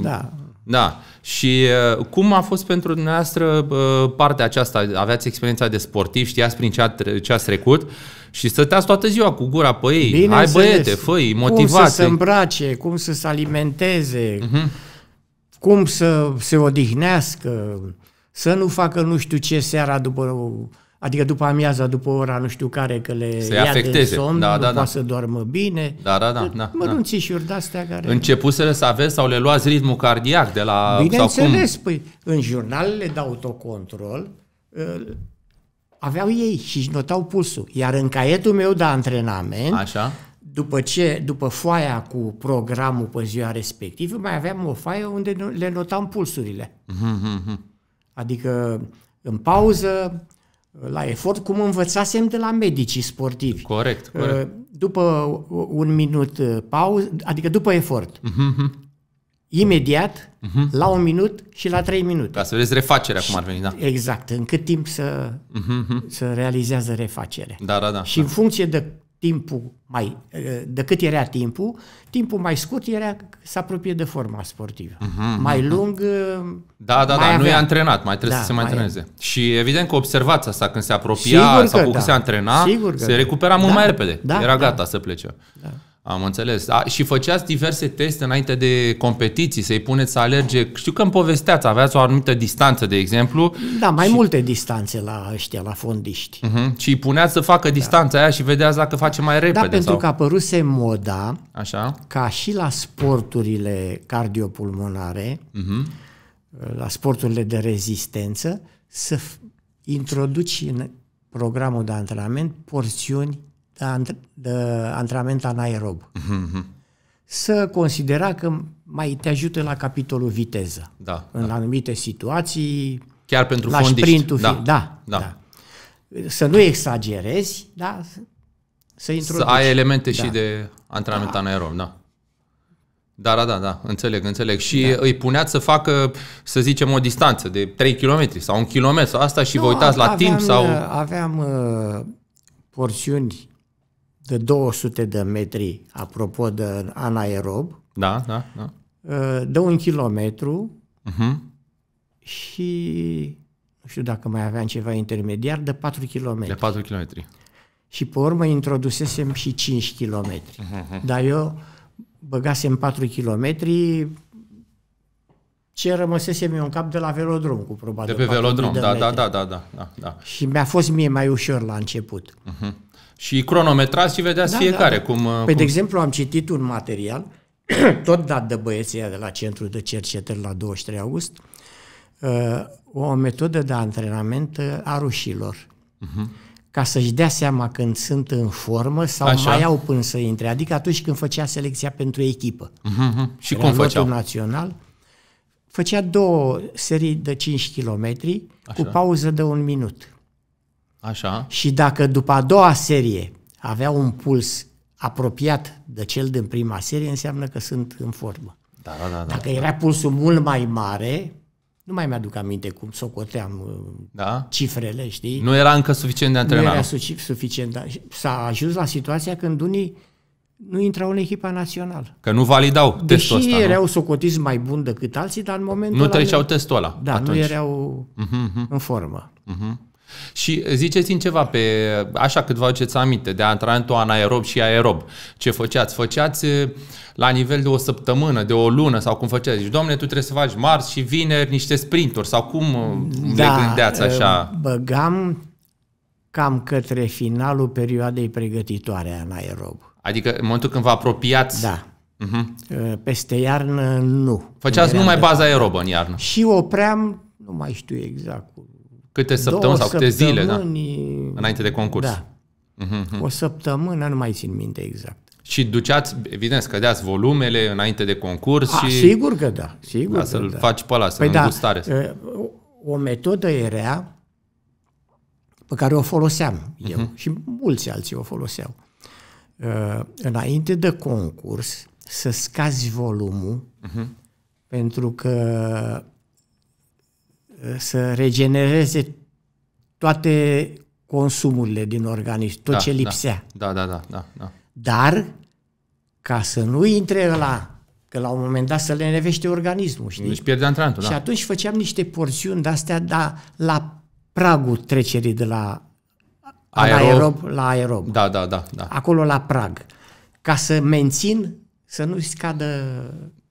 Da. Da. Și uh, cum a fost pentru dumneavoastră uh, partea aceasta? Aveați experiența de sportiv, știați prin ce, a, tre- ce ați trecut și stăteați toată ziua cu gura pe ei. Hai Bineînțeles. băiete, făi, Cum să motivați se îmbrace, cum să se alimenteze, Mhm. cum să se odihnească, să nu facă nu știu ce seara după, adică după amiaza, după ora nu știu care, că le Să-i ia de afecteze. somn, Da, nu da, da. poate să doarmă bine. Da, da, da, da, da. Mărunțișuri de-astea care... Începusele să aveți sau le luați ritmul cardiac de la... sau cum? Bineînțeles, păi, în jurnalele de autocontrol uh, aveau ei și își notau pulsul. Iar în caietul meu de antrenament, Așa? după ce, după foaia cu programul pe ziua respectivă, mai aveam o foaie unde no- le notam pulsurile. Adică în pauză, la efort, cum învățasem de la medicii sportivi. Corect, corect. Uh, După un minut uh, pauză, adică după efort. Imediat, la un minut și la trei minute. Ca să vedeți refacerea cum ar veni, da. Exact, în cât timp să, să realizează refacerea. Da, da, da. Și în funcție de timpul mai, uh, de cât era timpul, timpul mai scurt era să apropie de forma sportivă. Uh-huh, mai lung uh, Da, da, mai da, nu e avea. antrenat, mai trebuie Da, să se mai mai- antreneze. Și evident că observați asta când se apropia Sigur sau că cu da. se antrena, Sigur că se da. recupera mult Da, mai repede. da, Era da. gata să plece. Am înțeles. A, și făceați diverse teste înainte de competiții, să-i puneți să alerge. Știu că îmi povesteați, aveați o anumită distanță, de exemplu, Da, mai multe distanțe la ăștia, la fondiști. uh-huh, și îi puneați să facă distanța aia și vedeați dacă face mai repede. Da, pentru sau... că a apăruse moda Așa? ca și la sporturile cardiopulmonare, Uh-huh. la sporturile de rezistență, să f- introduci în programul de antrenament porțiuni de, antr- de antrenament anaerob. Uh-huh. Să considera că mai te ajută la capitolul viteză. Da. În anumite situații, Chiar pentru la fondiști. sprintul, da. fi- da, da. da. Să nu exagerezi, da, să- să Să introduci. ai elemente Da. și de antrenament da. anaerob, da. Da, da, da, da, înțeleg, înțeleg. Și da. îi puneați să facă, să zicem, o distanță de 3 km sau 1 km sau asta și vă uitați la aveam, timp sau... uh, Aveam uh, porțiuni de 200 de metri, apropo de anaerob, Da, da, da. uh, de un kilometru Uh-huh. și nu știu dacă mai aveam ceva intermediar, de 4 km. De 4 km. Și pe urmă introdusesem și 5 km. Mhm. Dar eu băgasem 4 km ce rămăsesem eu în cap de la velodrom, cu De probabil pe 4.000 velodrom, de da, da, metri. da, da, da, da, da. Și mi-a fost mie mai ușor la început. Uh-huh. Și cronometrați și vedeați Da, fiecare da, da. cum... Păi, cum... de exemplu, am citit un material, (clears throat) tot dat de băieții ăia de la Centrul de Cercetări la 23 august, uh, o metodă de antrenament uh, a rușilor. Uh-huh. Ca să-și dea seama când sunt în formă sau Așa. mai au până să intre. Adică atunci când făcea selecția pentru echipă. Uh-huh. Și Era cum lotul făceau? național, făcea două serii de 5 km cu pauză de un minut. Așa. Și dacă după a doua serie avea un puls apropiat de cel din prima serie, înseamnă că sunt în formă. Da, da, da, da. Dacă era pulsul mult mai mare, nu mai mi-aduc aminte cum socoteam uh, da? cifrele, știi? Nu era încă suficient de nu antrenat. era suci- suficient. Dar s-a ajuns la situația când unii nu intrau în echipa națională. Că nu validau testul Deși ăsta, nu? erau socotiți mai buni decât alții, dar în momentul Nu ăla treceau testul ăla Da, atunci. nu erau în formă. Mhm. Și ziceți-mi ceva pe, așa cât vă aduceți aminte, de antrenamentul anaerob și aerob. Ce făceați? Făceați eh, la nivel de o săptămână, de o lună sau cum făceați? Zici, domne, tu trebuie să faci marți și vineri niște sprinturi sau cum da, le gândeați așa? băgam cam către finalul perioadei pregătitoare în aerob. Adică în momentul când vă apropiați, Da. Mhm. Peste iarnă, nu. făceați Eram numai de- baza aerobă în iarnă. Și opream, nu mai știu exact, cu Câte săptămâni două sau câte zile, da? săptămâni, Înainte de concurs. Da. Mhm. O săptămână, nu mai țin minte exact. Și duceați, evident, scădeați volumele înainte de concurs A, și sigur că da, sigur ca că să-l da. faci pe ăla, să Păi păi da, îngustare. o- o metodă era pe care o foloseam eu Mhm. și mulți alții o foloseau. Uh, Înainte de concurs, să scazi volumul Mhm. pentru că uh, să regenereze toate consumurile din organism, tot Da, ce lipsea. Da, da, da, da, da. Dar, ca să nu intre ăla, că la un moment dat să le nevește organismul, știi? Deci pierde antrenamentul, Și da. atunci făceam niște porțiuni de-astea, dar la pragul trecerii de la Aerob. aerob, aerob la aerob. Da, da, da, da. Acolo la prag. Ca să mențin, să nu scadă...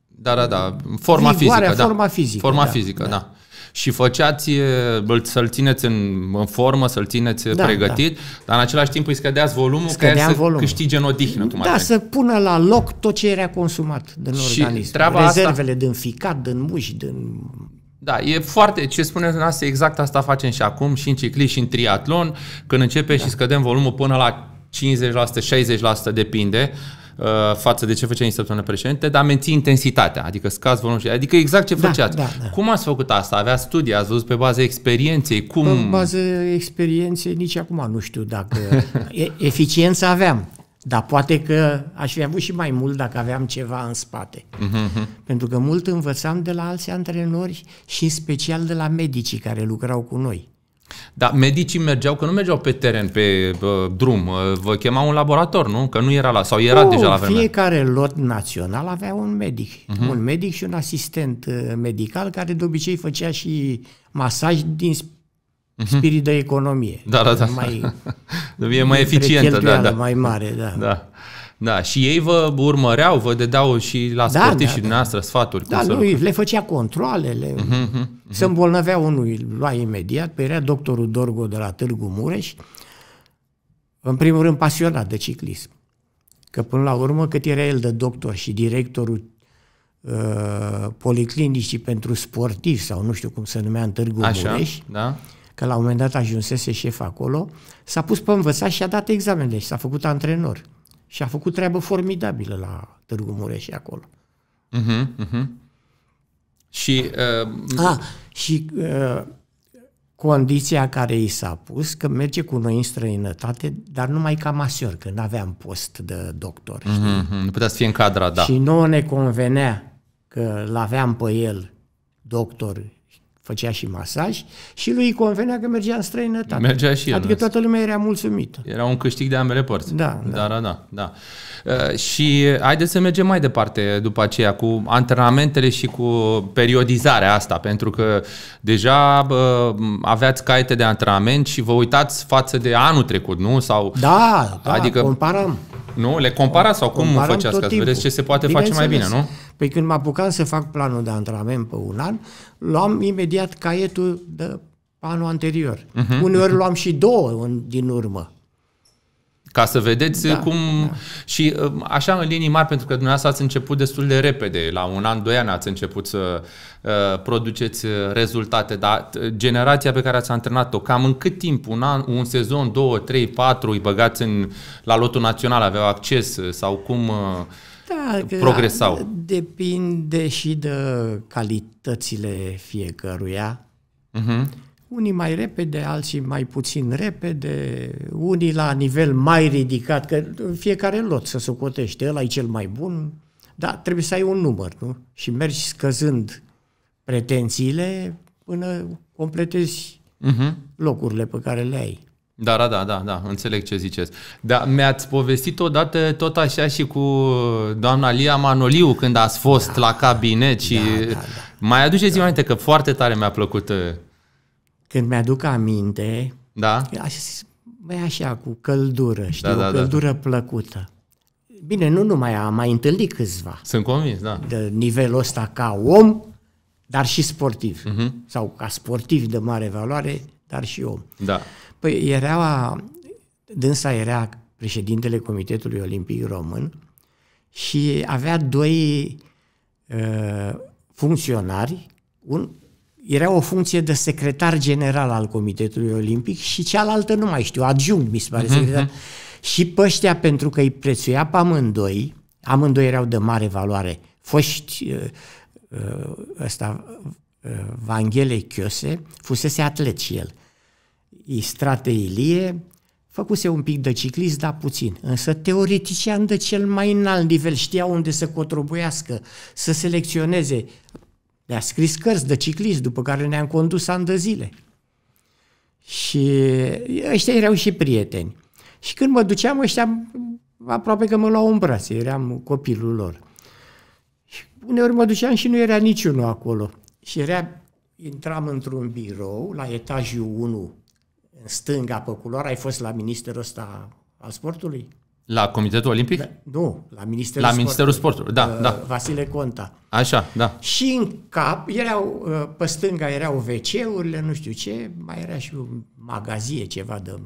Da, da, da. Forma Vigoarea, fizică, da. forma fizică, Forma da, fizică, da. da. Și făceați, e, îl- să-l țineți în, în formă, să-l țineți Da, pregătit, dar în același timp îi scădeați volumul ca el Scădeam să volumul. câștige în odihnă, cum ar Da, veni. să pună la loc tot ce era consumat din Și organism. treaba asta- Rezervele din ficat, din muși, din... Da, e foarte, ce spuneți asta, exact asta facem și acum, și în ciclism, și în triatlon, când începe da. și scădem volumul până la 50%, 60% depinde, uh, față de ce făceai în săptămâna precedentă, dar menții intensitatea, adică scazi volumul, și- adică exact ce Da, făceați. da, da. Cum ați făcut asta? Aveați studii, ați văzut pe bază experienței, cum... Pe bază experienței, nici acum nu știu dacă... (laughs) e- Eficiență aveam, dar poate că aș fi avut și mai mult dacă aveam ceva în spate. Mhm, Pentru că mult învățam de la alți antrenori și în special de la medicii care lucrau cu noi. Da, medicii mergeau, că nu mergeau pe teren, pe uh, drum, uh, vă chemau un laborator, nu? Că nu era la, sau era Nu, deja la vremea. Fiecare lot național avea un medic. Uh-huh. Un medic și un asistent uh, medical care de obicei făcea și masaj din uh-huh. spirit de economie. Da, da, da. Mai, (laughs) E mai eficientă, da, cheltuială da. mai mare, da. Da. Da, și ei vă urmăreau, vă dădeau și la Da, sportivi da, și da. dumneavoastră sfaturi. Da, cum să lui le făcea controlele. Uh-huh, uh-huh. Se îmbolnăvea unul, îl lua imediat, pe era doctorul Dorgo de la Târgu Mureș, în primul rând pasionat de ciclism. Că până la urmă, cât era el de doctor și directorul uh, policlinicii pentru sportivi, sau nu știu cum se numea în Târgu Așa, Mureș, da? că la un moment dat ajunsese șef acolo, s-a pus pe învățat și a dat examenele și s-a făcut antrenor. Și a făcut treabă formidabilă la Târgu Mureș acolo. Uh-huh, uh-huh. Și uh, A, și uh, condiția care i s-a pus, că merge cu noi în străinătate, dar numai ca masior, că nu aveam post de doctor. știi? uh-huh, nu putea să fie încadrat, da. Și nouă ne convenea că l-aveam pe el doctor, făcea și masaj, și lui îi convenea că mergea în străinătate. Mergea și el, Adică nu? toată lumea era mulțumită. Era un câștig de ambele părți. Da, da, da. da, da. Uh, și haideți să mergem mai departe după aceea cu antrenamentele și cu periodizarea asta, pentru că deja uh, aveați caiete de antrenament și vă uitați față de anul trecut, nu? Sau Da, da, Adică- adică comparăm. nu? Le comparați sau cum Comparăm făceați tot ca să vedeți timpul. ce se poate face mai bine, Bineînțeles. nu? Păi când mă apucam să fac planul de antrenament pe un an, luam imediat caietul de anul anterior. Uh-huh. Uneori luam și două în, din urmă. Ca să vedeți Da, cum... Și uh, așa în linii mari, pentru că dumneavoastră ați început destul de repede, la un an, doi ani ați început să uh, produceți uh, rezultate, dar uh, generația pe care ați antrenat-o, cam în cât timp, un an, un sezon, două, trei, patru, îi băgați în, la lotul național, aveau acces uh, sau cum... Uh, Da, că Progresau. Depinde și de calitățile fiecăruia. uh-huh. Unii mai repede, alții mai puțin repede, unii la nivel mai ridicat, că fiecare lot se socotește, ăla e cel mai bun, dar trebuie să ai un număr, nu? Și mergi scăzând pretențiile până completezi Uh-huh. locurile pe care le ai. Da, da, da, da, da, înțeleg ce ziceți. Dar mi-ați povestit odată tot așa și cu doamna Lia Manoliu când ați fost da. la cabinet și Da, da, da. mai aduceți-mi aminte că foarte tare mi-a plăcut. uh, Când mi-aduc aminte, Da? așa, mai așa, cu căldură, știi, Da, da, o da. căldură plăcută. Bine, nu numai, am mai întâlnit câțiva Sunt convins, da. de nivelul ăsta ca om, dar și sportiv. Mhm. Uh-huh. Sau ca sportiv de mare valoare, dar și om. Da. Păi era, dânsa era președintele Comitetului Olimpic Român și avea doi uh, funcționari, un, era o funcție de secretar general al Comitetului Olimpic și cealaltă nu mai știu, adjunct mi se pare, secretar. Și pe ăștia, pentru că îi prețuia pe amândoi, amândoi erau de mare valoare, foști uh, uh, ăsta, uh, Vanghele Chiose, fusese atlet și el. Istrate Ilie, făcuse un pic de ciclist, dar puțin. Însă teoretician de cel mai înalt nivel, știa unde să cotrobuiască, să selecționeze. Ne-a scris cărți de ciclist, după care ne-am condus ani de zile. Și ăștia erau și prieteni. Și când mă duceam, ăștia aproape că mă luau în brațe, eram copilul lor. Și uneori mă duceam și nu era niciunul acolo. Și era, intram într-un birou, la etajul 1, în stânga, pe culoare, ai fost la ministerul ăsta al sportului? La Comitetul Olimpic? Da, nu, la Ministerul La Ministerul Sportului, da, Uh, da. Vasile Conta. Așa, da. Și în cap, erau, uh, pe stânga erau WC-urile, nu știu ce, mai era și o magazie, ceva de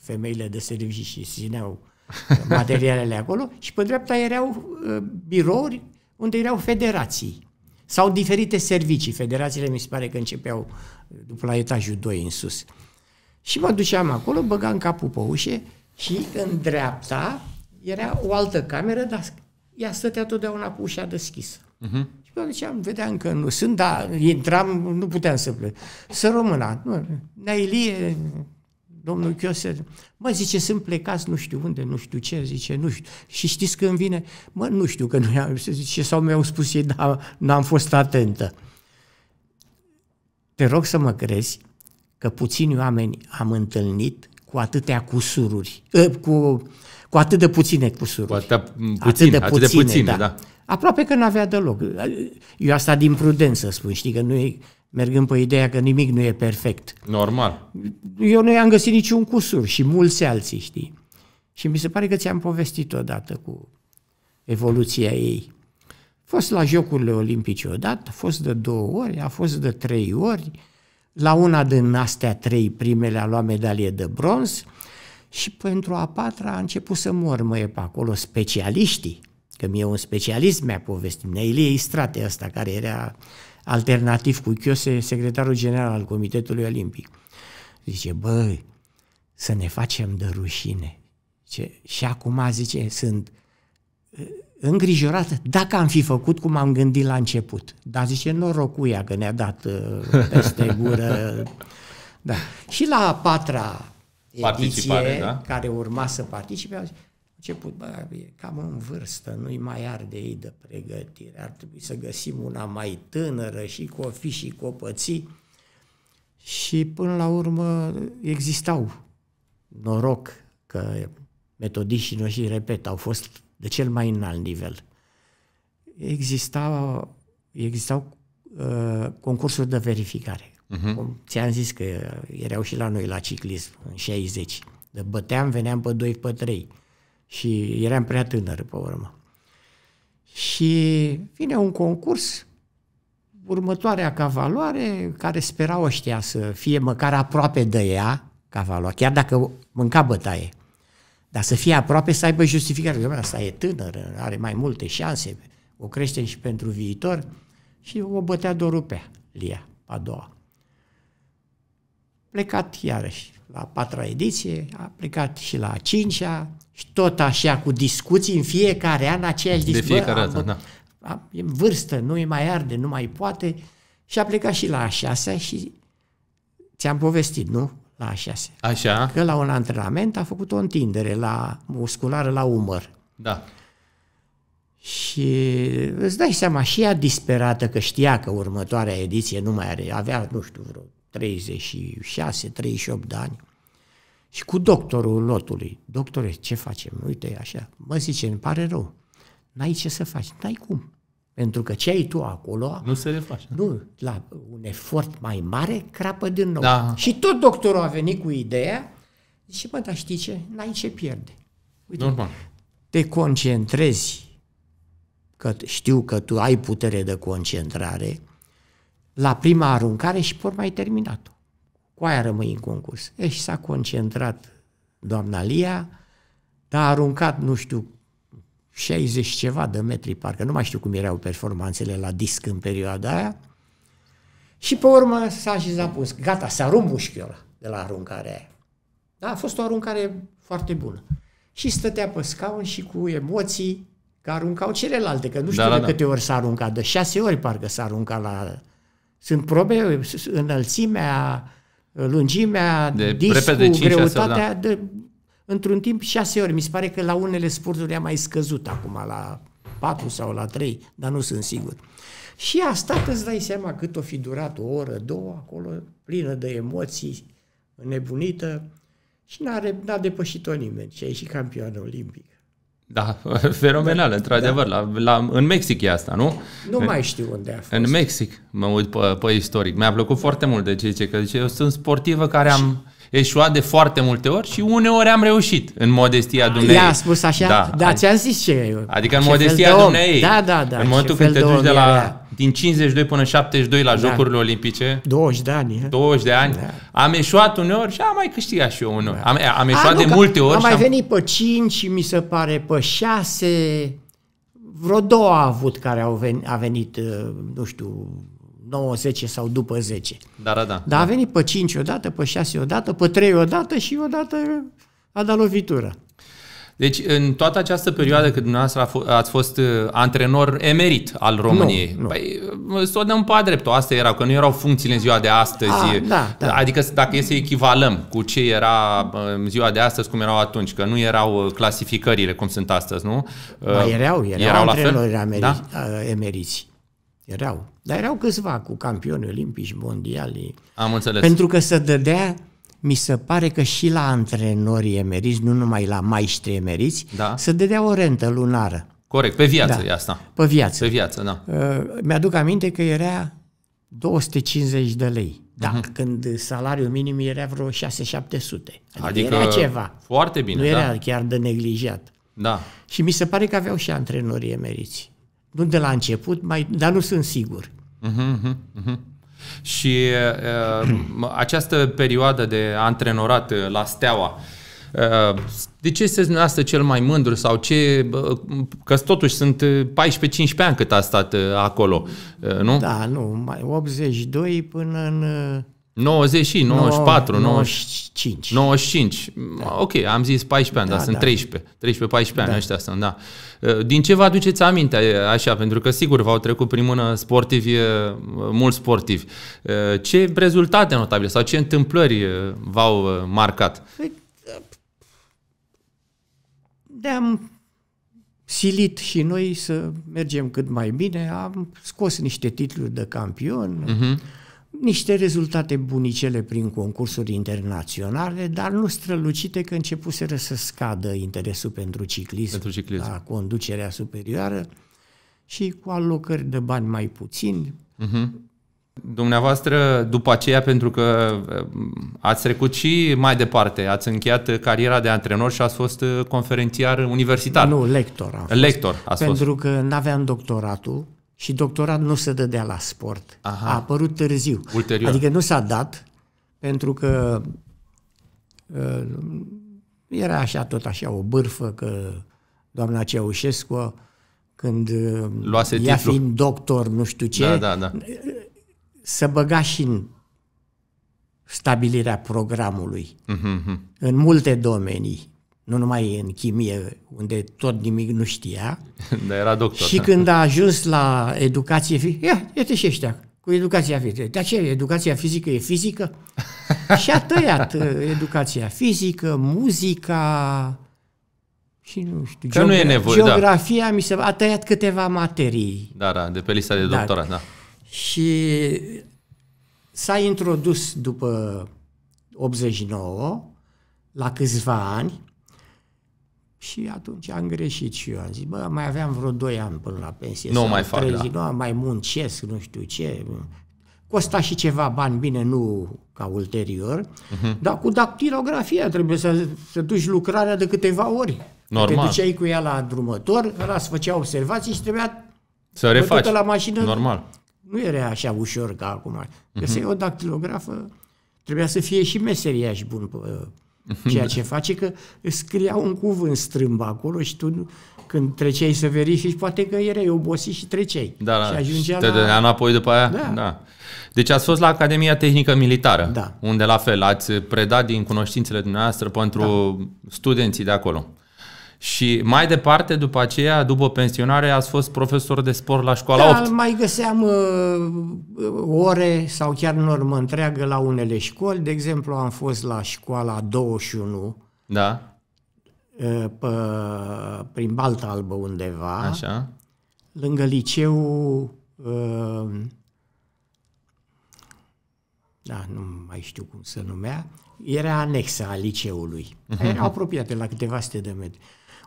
femeile de servicii și țineau uh, (laughs) materialele acolo, și pe dreapta erau uh, birouri unde erau federații sau diferite servicii. Federațiile mi se pare că începeau uh, după la etajul 2 în sus. Și mă duceam acolo, băgam capul pe ușe și în dreapta era o altă cameră, dar ea stătea totdeauna cu ușa deschisă. Uh-huh. Și mă duceam, vedeam că nu sunt, dar intram, nu puteam să plec. Să rămâna. Nu, Nailie, domnul Chiose, mă, zice, sunt plecați nu știu unde, nu știu ce, zice, nu știu. Și știți când vine? Mă, nu știu, că nu i-am, zice, sau mi-au spus ei, dar n-am fost atentă. Te rog să mă crezi că puțini oameni am întâlnit cu atâtea cusururi, ă, cu, cu atât de puține cusururi. Cu atâtea puține, atât de puține, atât de puține da. da. Aproape că n-avea deloc. Eu asta din prudență spun, știi, că nu e, mergând pe ideea că nimic nu e perfect. Normal. Eu nu i-am găsit niciun cusur și mulți alții, știi. Și mi se pare că ți-am povestit odată cu evoluția ei. A fost la Jocurile Olimpice odată, a fost de două ori, a fost de trei ori, la una din astea trei primele a luat medalie de bronz și pentru a patra a început să mormăie pe acolo specialiștii, că mie un specialist mi-a povestit, Neilie Istrate ăsta, care era alternativ cu Chiose, secretarul general al Comitetului Olimpic. Zice, băi, să ne facem de rușine. Zice, și acum, zice, sunt uh, îngrijorată dacă am fi făcut cum am gândit la început. Dar zice, norocuia că ne-a dat uh, peste gură. Da. Și la a patra ediție, da? care urma să participe, a început, bă, e cam în vârstă, nu-i mai arde ei de pregătire, ar trebui să găsim una mai tânără și cu o fi și cu o pății. Și până la urmă existau noroc că metodiștii noștri, repet, au fost de cel mai înalt nivel. Existau, existau uh, concursuri de verificare. Uh-huh. Ți-am zis că erau și la noi la ciclism, în 60. De băteam, veneam pe 2 pe 3 și eram prea tânăr pe urmă. Și vine un concurs, următoarea cavaloare, care sperau ăștia să fie măcar aproape de ea, cavaloare, chiar dacă mânca bătaie. Dar să fie aproape, să aibă justificare. Dom'le, asta e tânără, are mai multe șanse, o crește și pentru viitor. Și o bătea de o rupea, Lia, a doua. Plecat iarăși la a patra ediție, a plecat și la a cincea, și tot așa cu discuții în fiecare an, aceeași discuție. De fiecare dată, da. A, e în vârstă, nu e mai arde, nu mai poate. Și a plecat și la a șasea și ți-am povestit, nu? La a șase. Așa. Că la un antrenament a făcut o întindere la musculară la umăr. Da. Și îți dai seama, și ea disperată că știa că următoarea ediție nu mai are, avea, nu știu, vreo 36, 38 de ani. Și cu doctorul lotului, doctore, ce facem? Uite, așa. Mă zice, îmi pare rău. N-ai ce să faci, n-ai cum. Pentru că ce ai tu acolo... Nu se reface. Nu, la un efort mai mare, crapă din nou. Da. Și tot doctorul a venit cu ideea, zice, bă, dar știi ce? N-ai ce pierde. Uite, Normal. Te concentrezi, că știu că tu ai putere de concentrare, la prima aruncare și por mai terminat-o. Cu aia rămâi în concurs. E, și s-a concentrat doamna Lia, dar a aruncat, nu știu 60 ceva de metri, parcă nu mai știu cum erau performanțele la disc în perioada aia. Și pe urmă s-a așezat pus. Gata, s-a rupt mușchiul ăla de la aruncarea aia. Da, a fost o aruncare foarte bună. Și stătea pe scaun și cu emoții că aruncau celelalte, că nu știu da, de da, câte da. ori s-a aruncat, de șase ori parcă s-a aruncat la... Sunt probe, înălțimea, lungimea, de discul, 5, greutatea, da. de într-un timp șase ori. Mi se pare că la unele sporturi a mai scăzut acum, la patru sau la trei, dar nu sunt sigur. Și a stat, îți dai seama cât o fi durat, o oră, două, acolo, plină de emoții, nebunită, și n-a, n-a depășit-o nimeni. Și a ieșit campioană olimpic. Da, (laughs) fenomenal, da, într-adevăr. Da. La, la, în Mexic e asta, nu? Nu mai știu unde a fost. În Mexic, mă uit pe, pe istoric. Mi-a plăcut foarte mult de ce zice, că zice, eu sunt sportivă care am eșuat de foarte multe ori și uneori am reușit în modestia dumnei. Ea a spus așa? Da, da ți-am zis ce Adică în ce modestia dumnei. Da, da, da. În momentul când te duci de la din 52 până 72 la da. Jocurile Olimpice. 20 de ani. 20 de ani. Da. Am eșuat uneori și am mai câștigat și eu uneori. Da. Am, am eșuat A, de multe ori. Am mai am... venit pe 5 și mi se pare pe 6. Vreo două a avut care au venit, a venit, uh, nu știu, 9, 10 sau după 10. Da, da, da. Dar a venit pe 5 odată, pe 6 odată, pe 3 odată și odată a dat lovitură. Deci, în toată această perioadă când dumneavoastră ați fost uh, antrenor emerit al României, nu, nu. păi să o dăm pe dreptul, asta era, că nu erau funcțiile în ziua de astăzi. A, da, da. Adică dacă e să echivalăm cu ce era în ziua de astăzi, cum erau atunci, că nu erau uh, clasificările cum sunt astăzi, nu? Mai erau, erau, erau antrenori la fel? Emeri, da? emeriți. Erau. Dar erau câțiva cu campioni olimpici, mondiali. Am înțeles. Pentru că se dădea, mi se pare că și la antrenorii emeriți, nu numai la maestri emeriți, Da. se dădea o rentă lunară Corect, pe viață Da. e asta. pe viață. Pe viață, da. Uh, mi-aduc aminte că era 250 de lei. Da, Mhm. când salariul minim era vreo 6-700. Adică, Adică era ceva. foarte bine, nu da. era chiar de neglijat. Da. Și mi se pare că aveau și antrenorii emeriți. Nu de la început, mai, dar nu sunt sigur. Și uh, această perioadă de antrenorat uh, la Steaua, uh, de ce sunteți dumneavoastră cel mai mândru sau ce, uh, că totuși sunt uh, 14-15 ani cât a stat uh, acolo, uh, nu? Da, nu, mai 82 până în uh, 90 și 94, 90, 95. 95. Ok, am zis 14 ani, Da, dar sunt da. 13. 13-14 ani ăștia sunt, da. Din ce vă aduceți aminte așa? Pentru că sigur v-au trecut prin mână sportivi, mulți sportivi. Ce rezultate notabile sau ce întâmplări v-au marcat? Ne-am silit și noi să mergem cât mai bine. Am scos niște titluri de campion, Mhm. Niște rezultate bunicele prin concursuri internaționale, dar nu strălucite că începuseră să scadă interesul pentru ciclism, Pentru ciclism. la conducerea superioară și cu alocări de bani mai puțini. Dumneavoastră, după aceea, pentru că uh, ați trecut și mai departe, ați încheiat cariera de antrenor și ați fost uh, conferențiar universitar. Nu, lector am fost. Lector ați fost. Pentru că n-aveam doctoratul și doctorat nu se dădea la sport. Aha. A apărut târziu. Ulterior. Adică nu s-a dat pentru că uh, era așa tot așa o bârfă că doamna Ceaușescu când uh, Luase ea titlu. fiind doctor nu știu ce, Da, da, da. să băga și în stabilirea programului Mhm, în multe domenii, nu numai în chimie, unde tot nimic nu știa, (laughs) Dar era doctor. și da. când a ajuns la educație fizică, ia, iată și ăștia, cu educația fizică. De aceea educația fizică e fizică? (laughs) și a tăiat uh, educația fizică, muzica și nu știu, Că nu e nevoie, da. geografia, mi se a tăiat câteva materii. Da, da, de pe lista de Da. doctorat, da. Și s-a introdus după 89, la câțiva ani, și atunci am greșit și eu. Am zis, bă, mai aveam vreo 2 ani până la pensie. Nu sau mai fac, trei da. zi, Nu, mai muncesc, nu știu ce. Costa și ceva bani, bine, nu ca ulterior, Mhm. uh-huh. dar cu dactilografia trebuie să, să duci lucrarea de câteva ori. Normal. Te duceai cu ea la drumător, ăla îți făcea observații și trebuia Să refaci. bătută la mașină. Normal. Nu era așa ușor ca acum. Mhm. Găseai o dactilografă, trebuia să fie și meseriaș bun pe ceea ce face, că îți scria un cuvânt strâmb acolo și tu când treceai să verifici, poate că erai obosit și treceai. Da, da. Și ajungea te la... dădea înapoi după aia? Da. da. Deci ați fost la Academia Tehnică Militară, Da. unde la fel ați predat din cunoștințele dumneavoastră pentru da. studenții de acolo. Și mai departe, după aceea, după pensionare, ați fost profesor de sport la școala Da, 8. mai găseam uh, ore sau chiar normă întreagă la unele școli. De exemplu, am fost la școala 21, Da, uh, pe, prin Balta Albă undeva. așa. lângă liceu, uh, da, nu mai știu cum se numea, era anexa a liceului. Erau apropiate la câteva sute de metri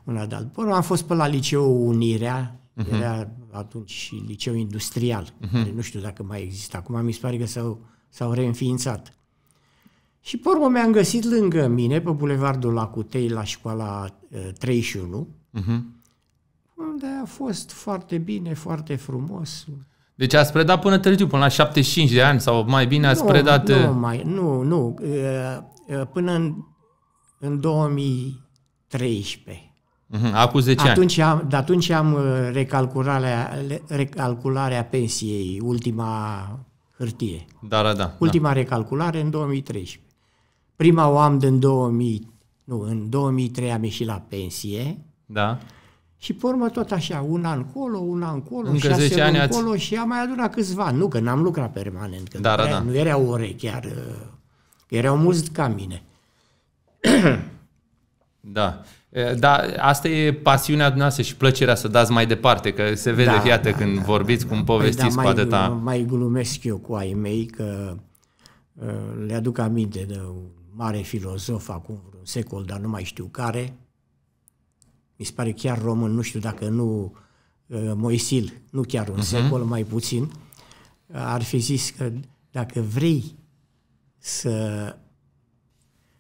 una de altă. Până am fost pe la liceu Unirea, era atunci și liceu industrial, care nu știu dacă mai există. Acum mi se pare că s-au, s-au reînființat. Și pe urmă mi-am găsit lângă mine, pe Bulevardul Lacutei, la școala uh, 31, unde a fost foarte bine, foarte frumos. Deci ați predat până târziu, până la 75 de ani sau mai bine ați nu, predat... Nu, uh, mai, nu, nu. uh, uh, Până în, în 2013. Mhm, Acum 10 ani. Atunci am, de atunci am uh, recalcularea, le- recalcularea pensiei, ultima hârtie. Da, da, da. Ultima recalculare în 2013. Prima o am din 2000, nu, în 2003 am ieșit la pensie Da. și pe urmă tot așa, un an colo, un an colo, Încă șase 10 ani luni ați- colo și am mai adunat câțiva ani. Nu, că n-am lucrat permanent, că Da, nu, da, era, da. nu erau ore chiar, uh, erau mulți ca mine. Da. E, Da, asta e pasiunea dumneavoastră și plăcerea să dați mai departe, că se vede, Da, iată, da, când da, vorbiți, cum povestiți Păi, cu mai, atâta... Mai glumesc eu cu ai mei că uh, le aduc aminte de un mare filozof acum vreun secol, dar nu mai știu care. Mi se pare chiar român, nu știu dacă nu uh, Moisil, nu chiar un uh-huh. secol, mai puțin. Uh, Ar fi zis că dacă vrei să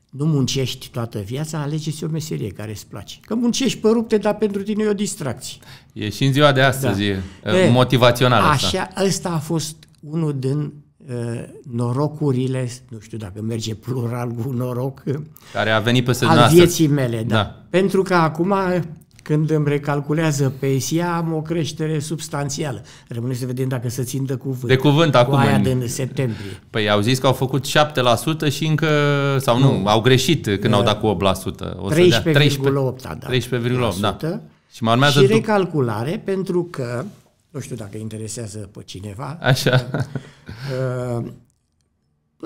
nu muncești toată viața, alegeți o meserie care îți place. Că muncești pe rupte, dar pentru tine e o distracție. E și în ziua de astăzi, Da. da. e, motivațional asta. Așa, ăsta a fost unul din uh, norocurile, nu știu dacă merge plural cu noroc, Care a venit peste al dumneavoastră. vieții mele. Da. Da. Pentru că acum, când îmi recalculează pensia, am o creștere substanțială. Rămâne să vedem dacă se țin de cuvânt. De cuvânt cu acum aia în- din septembrie. Păi au zis că au făcut 7% și încă, sau nu, au greșit când au dat cu 8%. O să dea 13,8 a dat. 13,8, da. 100. Și mai urmează și dup- recalculare pentru că, nu știu dacă interesează pe cineva, Așa. (laughs) uh,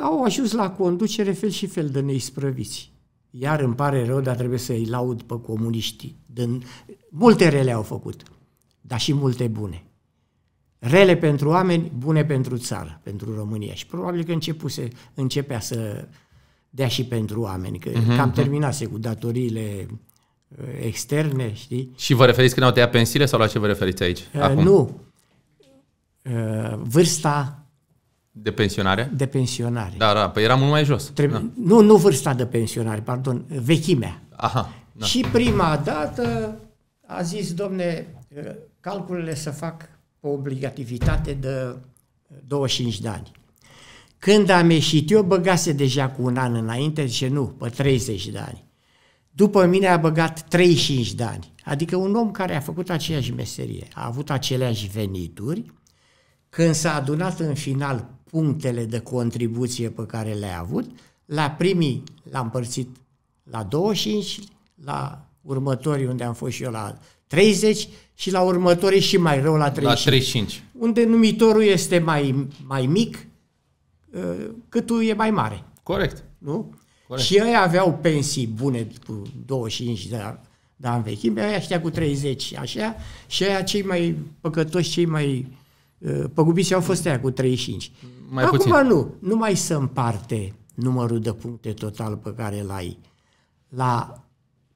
au ajuns la conducere fel și fel de neisprăviți. Iar îmi pare rău, dar trebuie să-i laud pe comuniștii. Din, multe rele au făcut, dar și multe bune. Rele pentru oameni, bune pentru țară, pentru România. Și probabil că începuse, începea să dea și pentru oameni, că uh-huh, cam terminase cu datoriile uh, externe, știi? Și vă referiți când au tăiat pensiile sau la ce vă referiți aici? Uh, nu. Uh, vârsta De pensionare? de pensionare. Da, da, păi era mult mai jos. Trebuie, da. nu, nu vârsta de pensionare, pardon, vechimea. Aha, Da. da. Și prima dată a zis, domne, calculele să fac pe obligativitate de 25 de ani. Când am ieșit eu, băgase deja cu un an înainte, zice nu, pe 30 de ani. După mine a băgat 35 de ani. Adică un om care a făcut aceeași meserie, a avut aceleași venituri, când s-a adunat în final punctele de contribuție pe care le-a avut, la primii l-a împărțit la 25, la următorii unde am fost și eu la 30 și la următorii și mai rău la La 35. 35. Unde numitorul este mai, mai mic, uh, câtul e mai mare. Corect. Nu? Corect. Și ei aveau pensii bune cu 25 de, de ani vechime, aia ăștia cu 30, așa, și aia cei mai păcătoși, cei mai uh, păgubiți au fost aia cu 35. Mai Acum puțin. nu, nu mai se împarte numărul de puncte total pe care îl ai la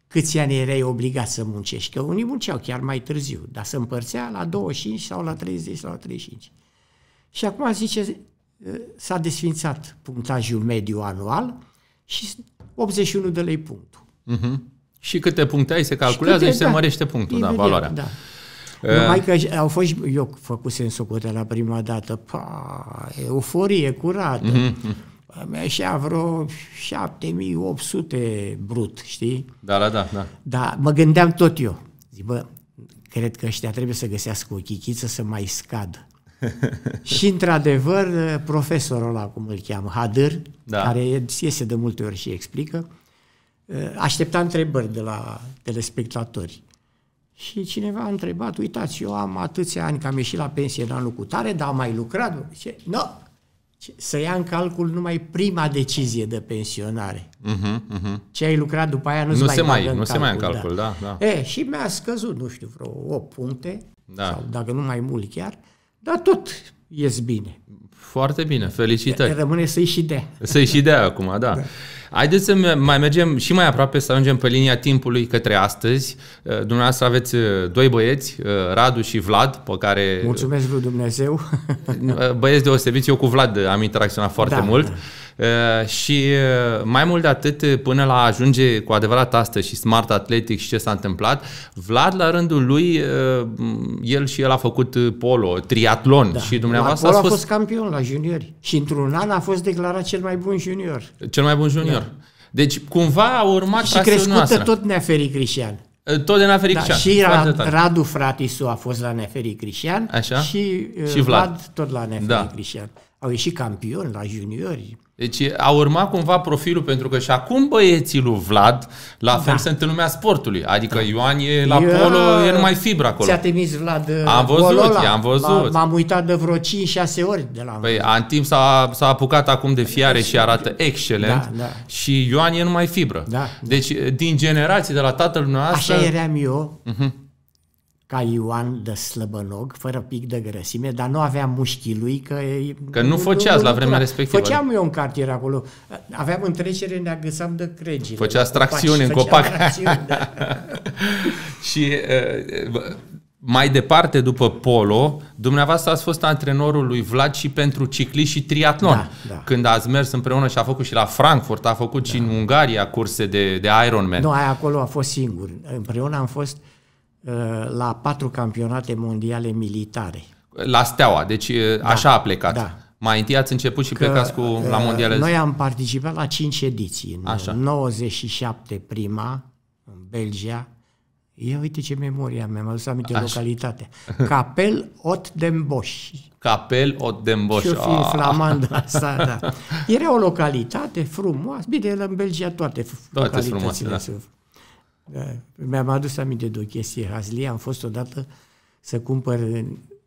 câți ani erai obligat să muncești, că unii munceau chiar mai târziu, dar se împărțea la 25 sau la 30 sau la 35. Și acum zice, s-a desfințat punctajul mediu anual și 81 de lei punctul. Uh-huh. Și câte puncte ai se calculează și, câte- se da, mărește punctul, da, imediat, valoarea. Da. Uh, Numai că au fost, eu făcusem socoteala prima dată, pa, euforie curată. Mhm, Mm-hmm. Mi-așa vreo 7800 brut, știi? Da, da, da, da. Dar mă gândeam tot eu. Zic, bă, cred că ăștia trebuie să găsească o chichiță să mai scadă. (laughs) și într-adevăr, profesorul ăla, cum îl cheamă, Hadir, Da. care iese de multe ori și explică, aștepta întrebări de la telespectatori. Și cineva a întrebat, uitați, eu am atâția ani că am ieșit la pensie în anul cu tare, dar am mai lucrat. Ce? Nu! Ce- Să ia în calcul numai prima decizie de pensionare. Uh-huh, uh-huh. Ce ai lucrat după aia nu, Nu mai se mai- bagă în nu se mai ia în calcul, calcul, da, da. E, și mi-a scăzut, nu știu, vreo 8 puncte, Da. sau dacă nu mai mult chiar, dar tot ies bine. Foarte bine, felicitări. Rămâne să-i și dea. Să-i și dea acum, da. da. Haideți să me- mai mergem și mai aproape, să ajungem pe linia timpului către astăzi. Uh, Dumneavoastră aveți uh, doi băieți, uh, Radu și Vlad, pe care... Mulțumesc lui Dumnezeu. (laughs) Uh, Băieți deosebiți, eu cu Vlad am interacționat foarte Da, mult. da. Uh, Și uh, mai mult de atât, uh, până la a ajunge cu adevărat astăzi și Smart Athletic și ce s-a întâmplat, Vlad la rândul lui, uh, el și el a făcut uh, polo, triatlon Da. și dumneavoastră Acolo ați a fost, fost campion la juniori. Și într-un an a fost declarat cel mai bun junior. cel mai bun junior. Deci cumva a urmat Da. Și traseul crescută noastră. tot Neaferi Crișan. Tot de Neferi Da, Crișan. și Foarte Ra- tare. Radu Fratisu a fost la Neferi Crișan Așa. și, uh, Și Vlad. tot la Neferi Da. Crișan. Au ieșit campioni la juniori. Deci a urmat cumva profilul, pentru că și acum băieții lui Vlad, la fel Da. sunt în lumea sportului. Adică Ioan e la Eu- polo, e numai fibră acolo. Ți-a trimis Vlad uh, Am văzut, golul ăla? i-am văzut. M- M-am uitat de vreo 5-6 ori de la Păi, în timp s-a, s-a apucat acum de fiare și arată excelent Da, da. și Ioan e numai fibră. Da, da. Deci, din generații de la tatăl noastră... Așa eram eu, Mhm. Ca Ioan de slăbănog, fără pic de grăsime, dar nu aveam mușchii lui, că... Că nu făceați la vremea lucra. respectivă. Făceam eu în cartier acolo. Aveam întrecere, ne agățam de cregi. Făceați tracțiuni în copac. Tracțiuni, da. (laughs) Și uh, mai departe, după polo, dumneavoastră ați fost antrenorul lui Vlad și pentru cicliști și triatlon. Da, da. Când ați mers împreună și a făcut și la Frankfurt, a făcut și în Ungaria curse de, de Ironman. Nu, aia acolo a fost singur. Împreună am fost uh, la patru campionate mondiale militare. La Steaua, deci da, așa a plecat. da. Mai întâi ați început și plecați cu, la Uh, mondiale. Noi am participat la 5 ediții. În Așa. 97 prima, în Belgia. Ia uite ce memoria mea, mi-am adus aminte Așa. localitatea. Capel Ot den Bosch. (laughs) Capel Oddenbosch. Și-o fi Ah, flamandă (laughs) asta, da. Era o localitate frumoasă. Bine, el în Belgia toate, f- Toate localitățile frumoase, da. Sunt. Da. Mi-am adus aminte de o chestie. Hazlie, am fost odată să cumpăr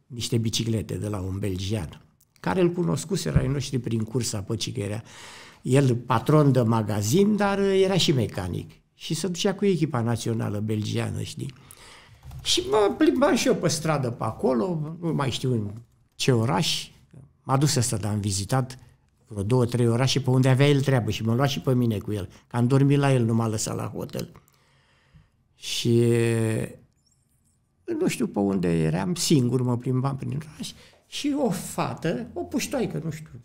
niște biciclete de la un belgian, care îl cunoscuseră ai noștri prin cursa păcii, că era el patron de magazin, dar era și mecanic. Și se ducea cu echipa națională belgiană, știi? Și mă plimbam și eu pe stradă pe acolo, nu mai știu în ce oraș. M-a dus ăsta, dar am vizitat vreo două, trei orașe pe unde avea el treabă și mă lua și pe mine cu el. Că am dormit la el, nu m-a lăsat la hotel. Și nu știu pe unde eram, singur mă plimbam prin oraș și o fată, o puștoaică, nu știu,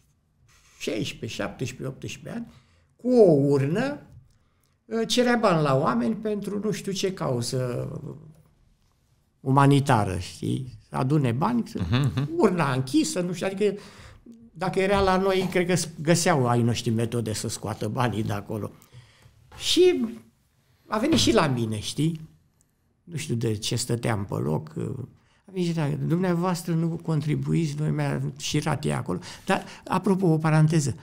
16, 17, 18 ani, cu o urnă, cerea bani la oameni pentru nu știu ce cauză umanitară, știi? Să Adune bani, uh-huh. urna închisă, nu știu, adică dacă era la noi, cred că găseau ai noștri metode să scoată banii de acolo. Și a venit și la mine, știi? Nu știu de ce stăteam pe loc. A venit și dacă dumneavoastră nu contribuiți, noi mi-a și ea acolo. Dar, apropo, o paranteză.